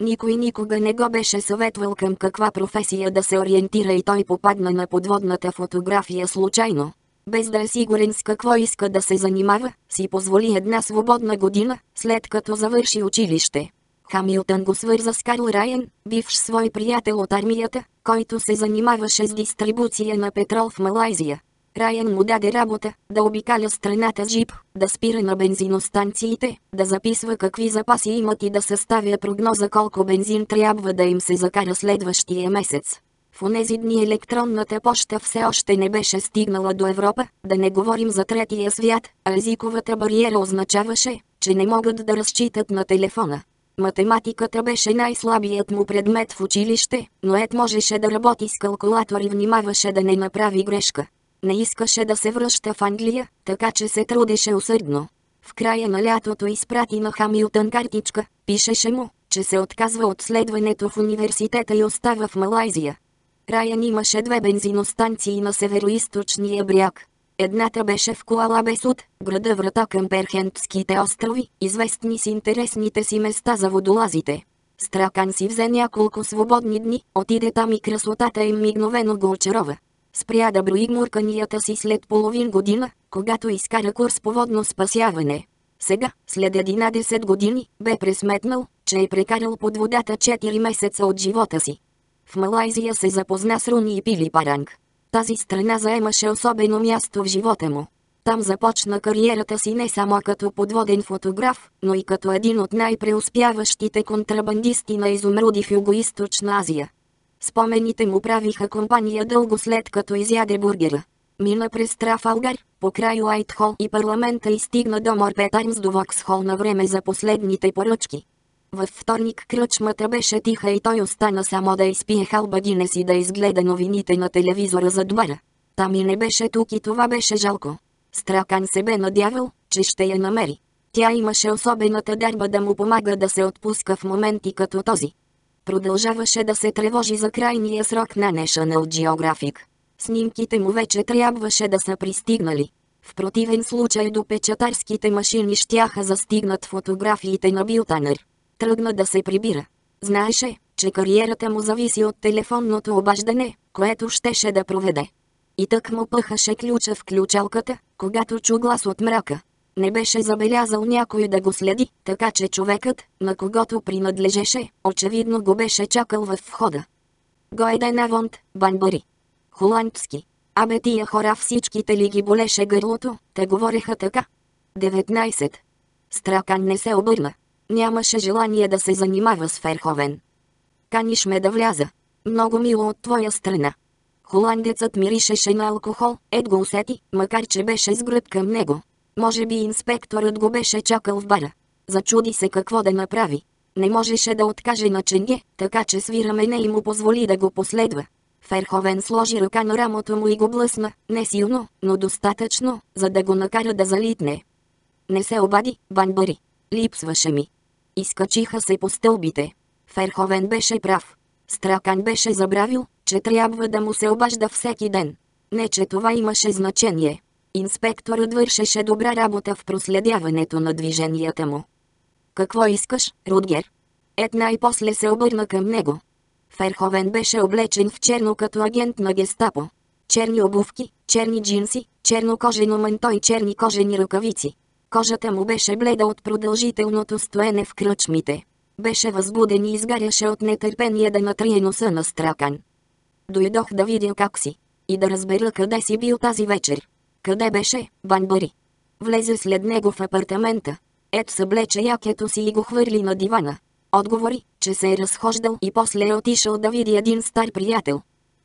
Никой никога не го беше съветвал към каква професия да се ориентира и той попадна на подводната фотография случайно. Без да е сигурен с какво иска да се занимава, си позволи една свободна година, след като завърши училище. Хамилтън го свърза с Карл Райен, бивш свой приятел от армията, който се занимаваше с дистрибуция на петрол в Малайзия. Райан му даде работа, да обикаля страната с джип, да спира на бензиностанциите, да записва какви запаси имат и да съставя прогноза колко бензин трябва да им се закара следващия месец. В онези дни електронната поща все още не беше стигнала до Европа, да не говорим за третия свят, а езиковата бариера означаваше, че не могат да разчитат на телефона. Математиката беше най-слабият му предмет в училище, но Ед можеше да работи с калкулатор и внимаваше да не направи грешка. Не искаше да се връща в Англия, така че се трудеше усърдно. В края на лятото изпрати на Хамилтън картичка, пишеше му, че се отказва от следването в университета и остава в Малайзия. Райан имаше две бензиностанции на североизточния бряг. Едната беше в Куала Бесут, града врата към Перхентските острови, известни с интересните си места за водолазите. Стракан си взе няколко свободни дни, отиде там и красотата им мигновено го очарова. Спря да брои мурканията си след половин година, когато изкара курс по водно спасяване. Сега, след 11 години, бе пресметнал, че е прекарал под водата 4 месеца от живота си. В Малайзия се запозна с Руни и Пили Паранг. Тази страна заемаше особено място в живота му. Там започна кариерата си не само като подводен фотограф, но и като един от най-преуспяващите контрабандисти на изумруди в Юго-Источна Азия. Спомените му правиха компания дълго след като изяде бургера. Мина през Трафалгар, по край Уайтхол и парламента и стигна до Морпет Армс до Воксхол на време за последните поръчки. Във вторник кръчмата беше тиха и той остана само да изпие халба Гинес и да изгледа новините на телевизора зад бара. Там и не беше тук и това беше жалко. Стракан се бе надявал, че ще я намери. Тя имаше особената дарба да му помага да се отпуска в моменти като този. Продължаваше да се тревожи за крайния срок на National Geographic. Снимките му вече трябваше да са пристигнали. В противен случай до печатарските машини щяха застигнат фотографиите на Билтанър. Тръгна да се прибира. Знаеше, че кариерата му зависи от телефонното обаждане, което щеше да проведе. И тък му пъхаше ключа в ключалката, когато чу глас от мрака. Не беше забелязал някой да го следи, така че човекът, на когото принадлежеше, очевидно го беше чакал в входа. Гойде навонт, банбари. Холандски. Абе тия хора всичките ли ги болеше гърлото, те говореха така. 19. Стракан не се обърна. Нямаше желание да се занимава с Ферховен. Каниш ме да вляза. Много мило от твоя страна. Холандецът миришеше на алкохол, Ед го усети, макар че беше с гръб към него. Може би инспекторът го беше чакал в бара. Зачуди се какво да направи. Не можеше да откаже на така че свира мене и му позволи да го последва. Ферховен сложи ръка на рамото му и го блъсна, не силно, но достатъчно, за да го накара да залитне. Не се обади, банбари. Липсваше ми. Изкачиха се по стълбите. Ферховен беше прав. Стракан беше забравил, че трябва да му се обажда всеки ден. Не че това имаше значение. Инспекторът вършеше добра работа в проследяването на движенията му. Какво искаш, Рудгер? Ед най-после се обърна към него. Ферховен беше облечен в черно като агент на гестапо. Черни обувки, черни джинси, черно кожено манто и черни кожени ръкавици. Кожата му беше бледа от продължителното стоене в кръчмите. Беше възбуден и изгаряше от нетърпение да натрие носа на стракан. Дойдох да видя как си. И да разбера къде си бил тази вечер. Къде беше, Банбари? Влезе след него в апартамента. Ед съблече якето си и го хвърли на дивана. Отговори, че се е разхождал и после е отишъл да види един стар приятел.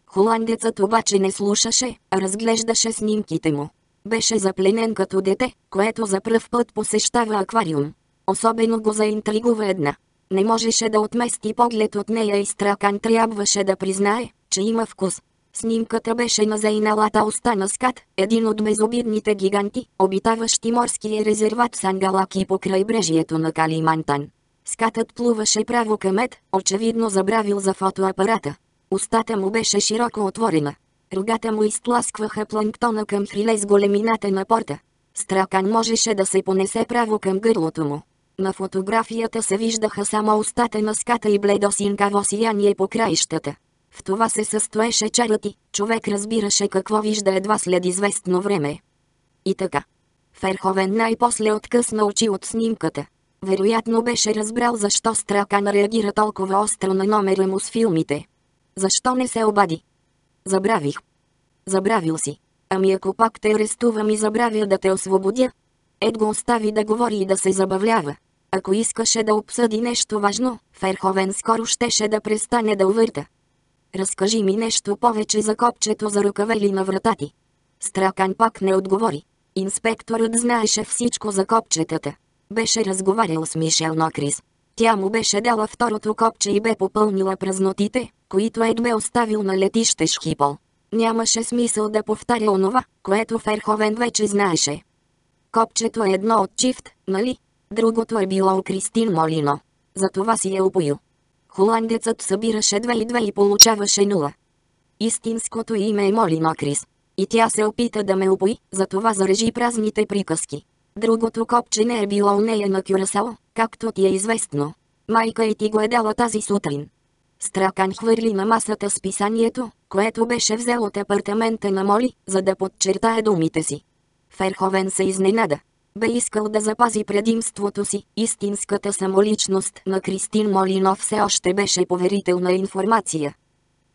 Холандецът обаче не слушаше, а разглеждаше снимките му. Беше запленен като дете, което за пръв път посещава аквариум. Особено го заинтригува една. Не можеше да отмести поглед от нея и Стракан трябваше да признае, че има вкус. Снимката беше на Зейналата остана скат, един от безобидните гиганти, обитаващи морския резерват Сангалаки по крайбрежието на Калимантан. Скатът плуваше право към Ед, очевидно забравил за фотоапарата. Устата му беше широко отворена. Рогата му изтласкваха планктона към хриле с големината на порта. Стракан можеше да се понесе право към гърлото му. На фотографията се виждаха само устата на ската и бледо синкаво сияние по краищата. В това се състоеше чарати, човек разбираше какво вижда едва след известно време. И така. Ферховен най-после откъсна очи от снимката. Вероятно беше разбрал защо Стракан реагира толкова остро на номера му с филмите. Защо не се обади? Забравих. Забравил си. Ами ако пак те арестувам и забравя да те освободя? Ед го остави да говори и да се забавлява. Ако искаше да обсъди нещо важно, Ферховен скоро щеше да престане да увърта. Разкажи ми нещо повече за копчето за ръкавели на врата ти. Стракан пак не отговори. Инспекторът знаеше всичко за копчетата. Беше разговарял с Мишел Нокрис. Тя му беше дала второто копче и бе попълнила празнотите, които Ед бе оставил на летище Шхипол. Нямаше смисъл да повтаря онова, което Ферховен вече знаеше. Копчето е едно от чифт, нали? Другото е било у Кристин Молино. Затова си е упоил. Холандецът събираше две и две и получаваше нула. Истинското име е Молино Крис. И тя се опита да ме упои, затова зарежи празните приказки. Другото копче не е било у нея на Кюрасао, както ти е известно. Майка и ти го е дала тази сутрин. Стракан хвърли на масата списанието, което беше взел от апартамента на Моли, за да подчертае думите си. Ферховен се изненада. Бе искал да запази предимството си, истинската самоличност на Кристин Молинов все още беше поверителна информация.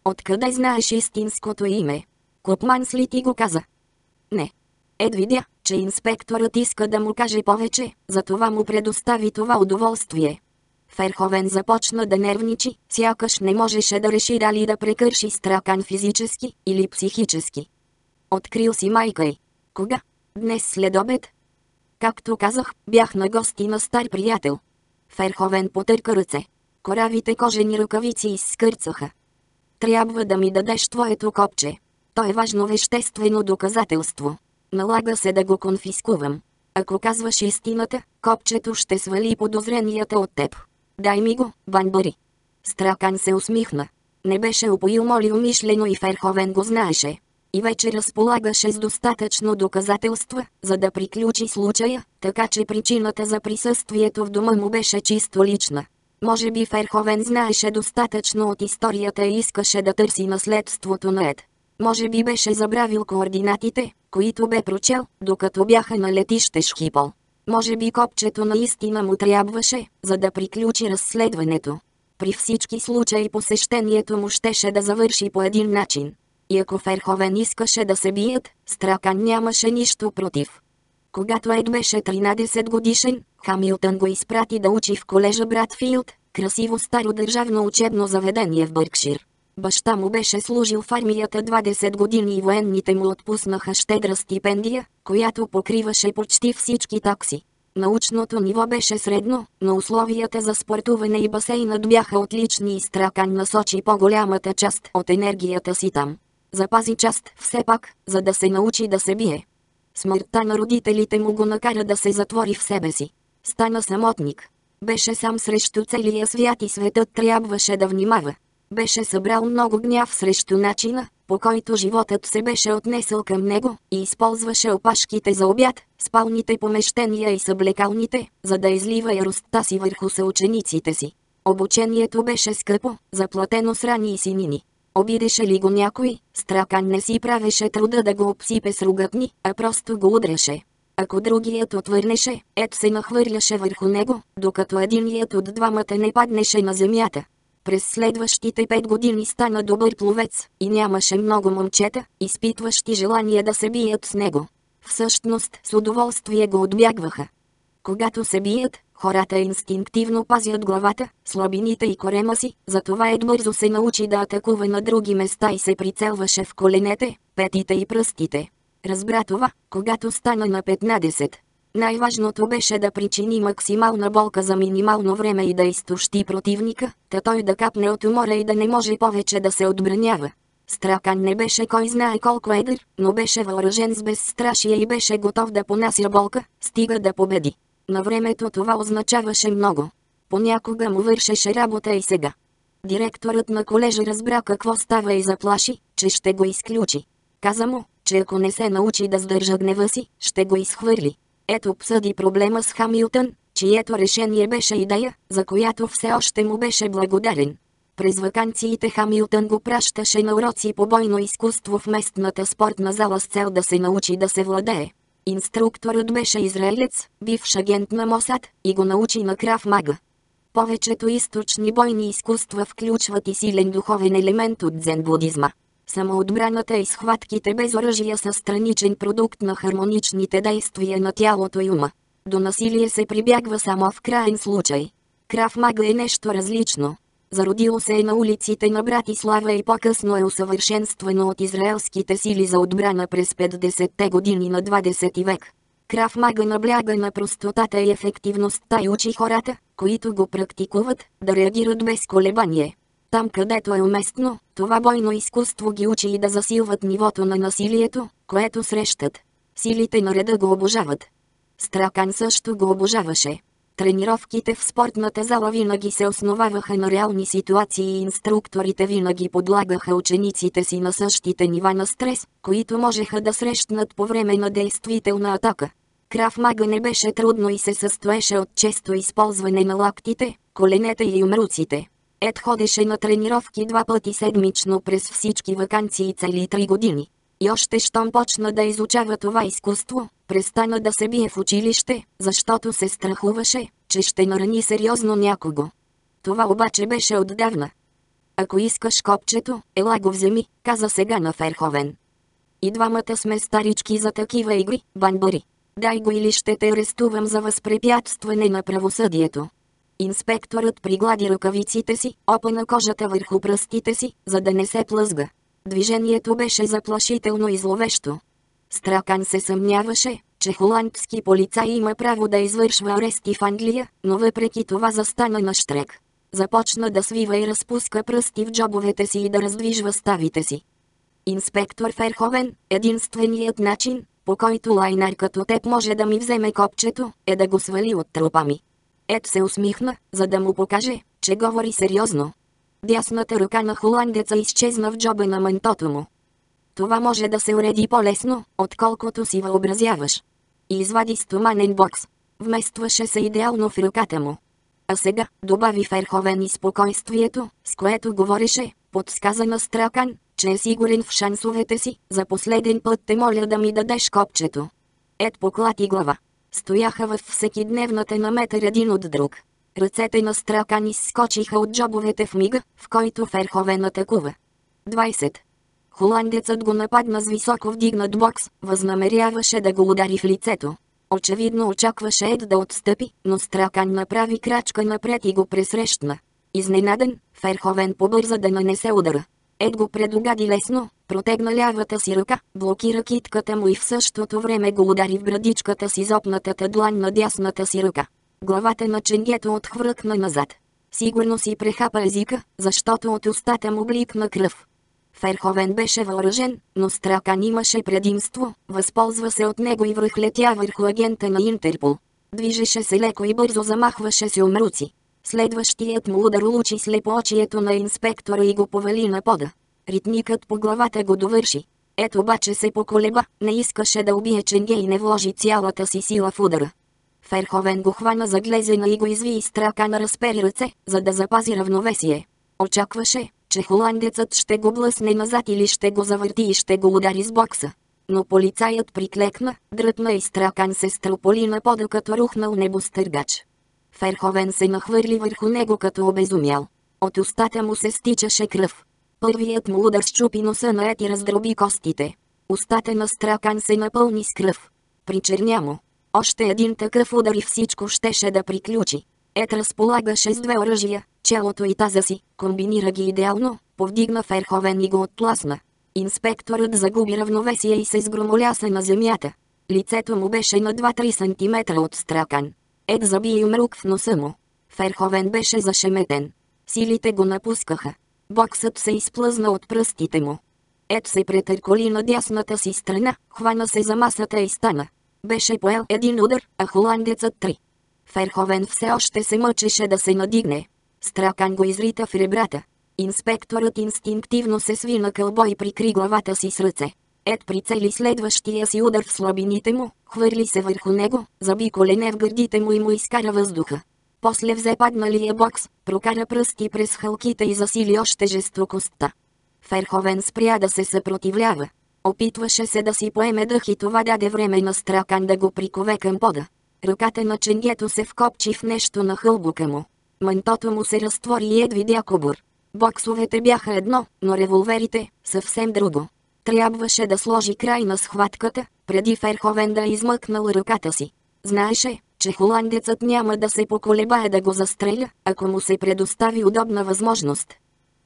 Откъде знаеш истинското име? Купманс ли ти го каза? Не. Ед видя, че инспекторът иска да му каже повече, затова му предостави това удоволствие. Ферховен започна да нервничи, сякаш не можеше да реши дали да прекърши стракан физически или психически. Открил си майка й. Кога? Днес след обед? Както казах, бях на гости на стар приятел. Ферховен потърка ръце. Коравите кожени ръкавици изскърцаха. Трябва да ми дадеш твоето копче. То е важно веществено доказателство. Налага се да го конфискувам. Ако казваш истината, копчето ще свали подозренията от теб. Дай ми го, Банбари. Стракан се усмихна. Не беше упоил моли умишлено и Ферховен го знаеше. И вече разполагаше с достатъчно доказателства, за да приключи случая, така че причината за присъствието в дома му беше чисто лична. Може би Ферховен знаеше достатъчно от историята и искаше да търси наследството на Ед. Може би беше забравил координатите, които бе прочел, докато бяха на летище Шхипол. Може би копчето наистина му трябваше, за да приключи разследването. При всички случаи посещението му щеше да завърши по един начин. И ако Ферховен искаше да се бият, Стракан нямаше нищо против. Когато Ед беше 13 годишен, Хамилтън го изпрати да учи в колежа Братфилд, красиво старо държавно учебно заведение в Бъркшир. Баща му беше служил в армията 20 години и военните му отпуснаха щедра стипендия, която покриваше почти всички такси. Научното ниво беше средно, но условията за спортуване и басейнът бяха отлични и Стракан насочи по-голямата част от енергията си там. Запази част все пак, за да се научи да се бие. Смъртта на родителите му го накара да се затвори в себе си. Стана самотник. Беше сам срещу целия свят и светът трябваше да внимава беше събрал много гняв срещу начина, по който животът се беше отнесъл към него, и използваше опашките за обяд, спалните помещения и съблекалните, за да излива яростта си върху съучениците си. Обучението беше скъпо, заплатено с рани и синини. Обидеше ли го някой, Стракан не си правеше труда да го обсипе с ругътни, а просто го удряше. Ако другият отвърнеше, Ед се нахвърляше върху него, докато единият от двамата не паднеше на земята. През следващите пет години стана добър пловец и нямаше много момчета, изпитващи желание да се бият с него. Всъщност с удоволствие го отбягваха. Когато се бият, хората инстинктивно пазят главата, слабините и корема си, затова Ед бързо се научи да атакува на други места и се прицелваше в коленете, петите и пръстите. Разбра това, когато стана на 15. Най-важното беше да причини максимална болка за минимално време и да изтощи противника, та той да капне от умора и да не може повече да се отбранява. Стракан не беше кой знае колко едър, но беше въоръжен с безстрашие и беше готов да понася болка, стига да победи. На времето това означаваше много. Понякога му вършеше работа и сега. Директорът на колежа разбра какво става и заплаши, че ще го изключи. Каза му, че ако не се научи да сдържа гнева си, ще го изхвърли. Ето обсъди проблема с Хамилтън, чието решение беше идея, за която все още му беше благодарен. През вакансиите Хамилтън го пращаше на уроци по бойно изкуство в местната спортна зала с цел да се научи да се владее. Инструкторът беше израелец, бивш агент на Мосад, и го научи на крав мага. Повечето източни бойни изкуства включват и силен духовен елемент от дзен-будизма. Самоотбраната и схватките без оръжия са страничен продукт на хармоничните действия на тялото и ума. До насилие се прибягва само в крайен случай. Крав мага е нещо различно. Зародило се е на улиците на Братислава и по-късно е усъвършенствано от израелските сили за отбрана през 50-те години на 20 век. Крав мага набляга на простотата и ефективността и учи хората, които го практикуват, да реагират без колебание. Там където е уместно, това бойно изкуство ги учи и да засилват нивото на насилието, което срещат. Силите на реда го обожават. Стракан също го обожаваше. Тренировките в спортната зала винаги се основаваха на реални ситуации и инструкторите винаги подлагаха учениците си на същите нива на стрес, които можеха да срещнат по време на действителна атака. Крав мага не беше трудно и се състоеше от често използване на лактите, коленете и умруците. Ед ходеше на тренировки два пъти седмично през всички вакансии цели три години. И още щом почна да изучава това изкуство, престана да се бие в училище, защото се страхуваше, че ще нарани сериозно някого. Това обаче беше отдавна. Ако искаш копчето, ела го вземи, каза сега на Ферховен. И двамата сме старички за такива игри, банбари. Дай го или ще те арестувам за възпрепятстване на правосъдието. Инспекторът приглади ръкавиците си, опана кожата върху пръстите си, за да не се плъзга. Движението беше заплашително и зловещо. Стракан се съмняваше, че холандски полицай има право да извършва арести в Англия, но въпреки това застана на штрек. Започна да свива и разпуска пръсти в джобовете си и да раздвижва ставите си. Инспектор Ферховен, единственият начин, по който лайнер като теб може да ми вземе копчето, е да го свали от трупа ми. Ед се усмихна, за да му покаже, че говори сериозно. Дясната ръка на холандеца изчезна в джоба на мантото му. Това може да се уреди по-лесно, отколкото си въобразяваш. Извади стоманен бокс. Вместваше се идеално в ръката му. А сега, добави Ферховен и спокойствието, с което говореше, подсказа на Стракан, че е сигурен в шансовете си, за последен път те моля да ми дадеш копчето. Ед поклати глава. Стояха в всекидневната на метър един от друг. Ръцете на Стракан изскочиха от джобовете в мига, в който Ферховен атакува. 20. Холандецът го нападна с високо вдигнат бокс, възнамеряваше да го удари в лицето. Очевидно очакваше Ед да отстъпи, но Стракан направи крачка напред и го пресрещна. Изненаден, Ферховен побърза да нанесе удара. Ед го предугади лесно, протегна лявата си ръка, блокира китката му и в същото време го удари в градичката си зопнатата длан на дясната си ръка. Главата на ченгето отхвъркна назад. Сигурно си прехапа езика, защото от устата му бликна кръв. Ферховен беше въоръжен, но Стракан имаше предимство, възползва се от него и връхлетя върху агента на Интерпол. Движеше се леко и бързо замахваше се умруци. Следващият му удар улучи слепоочието на инспектора и го повали на пода. Ритникът по главата го довърши. Ето обаче се поколеба, не искаше да убие Ченге и не вложи цялата си сила в удара. Ферховен го хвана за глезена и го изви и страка на разпери ръце, за да запази равновесие. Очакваше, че холандецът ще го блъсне назад или ще го завърти и ще го удари с бокса. Но полицаят приклекна, дръпна и стракан се строполи на пода като рухнал небостъргач. Ферховен се нахвърли върху него като обезумял. От устата му се стичаше кръв. Първият му удар щупи носа на Ет и раздроби костите. Устата на Стракан се напълни с кръв. Причерня му. Още един такъв удар и всичко щеше да приключи. Ет разполагаше с две оръжия, челото и таза си, комбинира ги идеално, повдигна Ферховен и го оттласна. Инспекторът загуби равновесие и се сгромоляса на земята. Лицето му беше на 2-3 см от Стракан. Ед заби и умрук в носа му. Ферховен беше зашеметен. Силите го напускаха. Боксът се изплъзна от пръстите му. Ед се претърколи на дясната си страна, хвана се за масата и стана. Беше поел един удар, а холандецът три. Ферховен все още се мъчеше да се надигне. Стракан го изрита в ребрата. Инспекторът инстинктивно се сви на кълбо и прикри главата си с ръце. Ед прицели следващия си удар в слабините му, хвърли се върху него, заби колене в гърдите му и му изкара въздуха. После взе падналия бокс, прокара пръсти през хълките и засили още жестокостта. Ферховен спря да се съпротивлява. Опитваше се да си поеме дъх и това даде време на Стракан да го прикове към пода. Ръката на ченгето се вкопчи в нещо на хълбука му. Мантото му се разтвори и ед кобур. Боксовете бяха едно, но револверите – съвсем друго. Трябваше да сложи край на схватката, преди Ферховен да измъкнал ръката си. Знаеше, че холандецът няма да се поколебае да го застреля, ако му се предостави удобна възможност.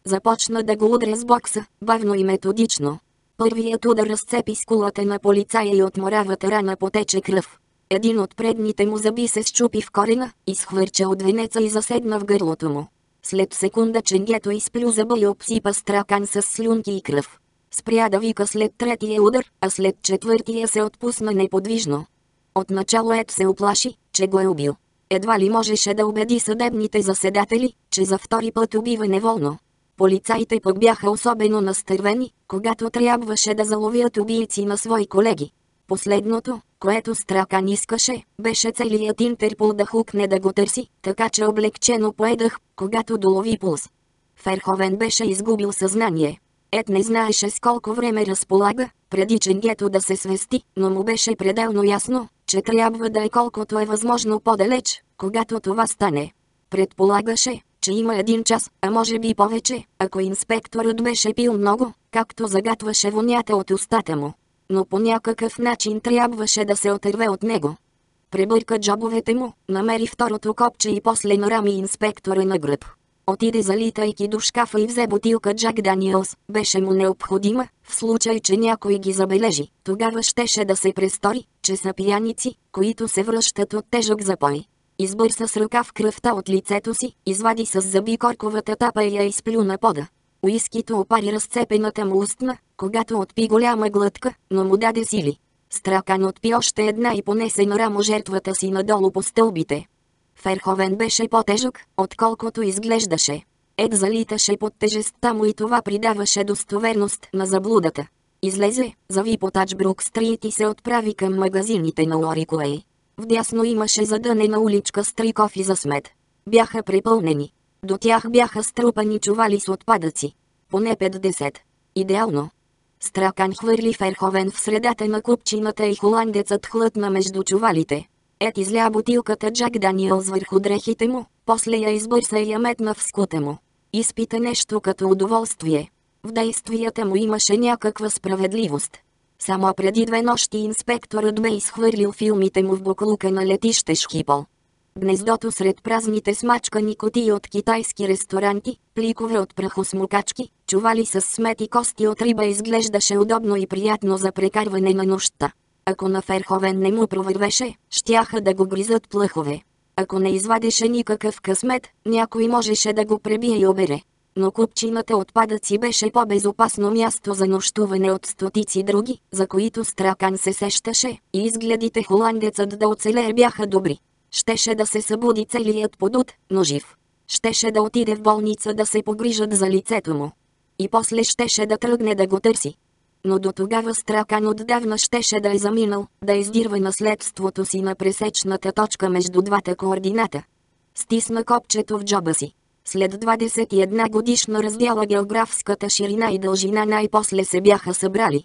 Започна да го удря с бокса, бавно и методично. Първият удар разцепи скулата на полицая и от моравата рана потече кръв. Един от предните му зъби се щупи в корена, изхвърча от венеца и заседна в гърлото му. След секунда ченгето изплю зъба и обсипа стракан с слюнки и кръв. Спря да вика след третия удар, а след четвъртия се отпусна неподвижно. Отначало Ед се оплаши, че го е убил. Едва ли можеше да убеди съдебните заседатели, че за втори път убива неволно. Полицаите пък бяха особено настървени, когато трябваше да заловят убийци на свои колеги. Последното, което Стракан искаше, беше целият Интерпол да хукне да го търси, така че облегчено поедах, когато долови пулс. Ферховен беше изгубил съзнание. Ед не знаеше с колко време разполага, преди ченгето да се свести, но му беше пределно ясно, че трябва да е колкото е възможно по-далеч, когато това стане. Предполагаше, че има един час, а може би повече, ако инспекторът беше пил много, както загатваше вонята от устата му. Но по някакъв начин трябваше да се отърве от него. Пребърка джобовете му, намери второто копче и после нарами инспектора на гръб. Отиде залитайки до шкафа и взе бутилка Джак Даниелс, беше му необходима, в случай, че някой ги забележи, тогава щеше да се престори, че са пияници, които се връщат от тежък запой. Избърса с ръка в кръвта от лицето си, извади с зъби корковата тапа и я изплю на пода. Уискито опари разцепената му устна, когато отпи голяма глътка, но му даде сили. Стракан отпи още една и понесе на рамо жертвата си надолу по стълбите. Ферховен беше по-тежък, отколкото изглеждаше. Ед залиташе под тежестта му и това придаваше достоверност на заблудата. Излезе, зави по Тачбрук стрит и се отправи към магазините на Лорикуей. Вдясно имаше задънена уличка с три кофи за смет. Бяха препълнени. До тях бяха струпани чували с отпадъци. Поне 50. Идеално. Стракан хвърли Ферховен в средата на купчината и холандецът хлътна между чувалите. Ед изля бутилката Джак Даниелс върху дрехите му, после я избърса и я метна в скута му. Изпита нещо като удоволствие. В действията му имаше някаква справедливост. Само преди две нощи инспекторът бе изхвърлил филмите му в буклука на летище Шхипол. Гнездото сред празните смачкани котии от китайски ресторанти, пликове от прахосмукачки, чували с смети кости от риба изглеждаше удобно и приятно за прекарване на нощта. Ако на Ферховен не му провървеше, щяха да го гризат плъхове. Ако не извадеше никакъв късмет, някой можеше да го пребие и обере. Но купчината отпадъци беше по-безопасно място за нощуване от стотици други, за които Стракан се сещаше, и изгледите холандецът да оцелее бяха добри. Щеше да се събуди целият подут, но жив. Щеше да отиде в болница да се погрижат за лицето му. И после щеше да тръгне да го търси но до тогава Стракан отдавна щеше да е заминал, да издирва наследството си на пресечната точка между двата координата. Стисна копчето в джоба си. След 21 годишна раздяла географската ширина и дължина най-после се бяха събрали.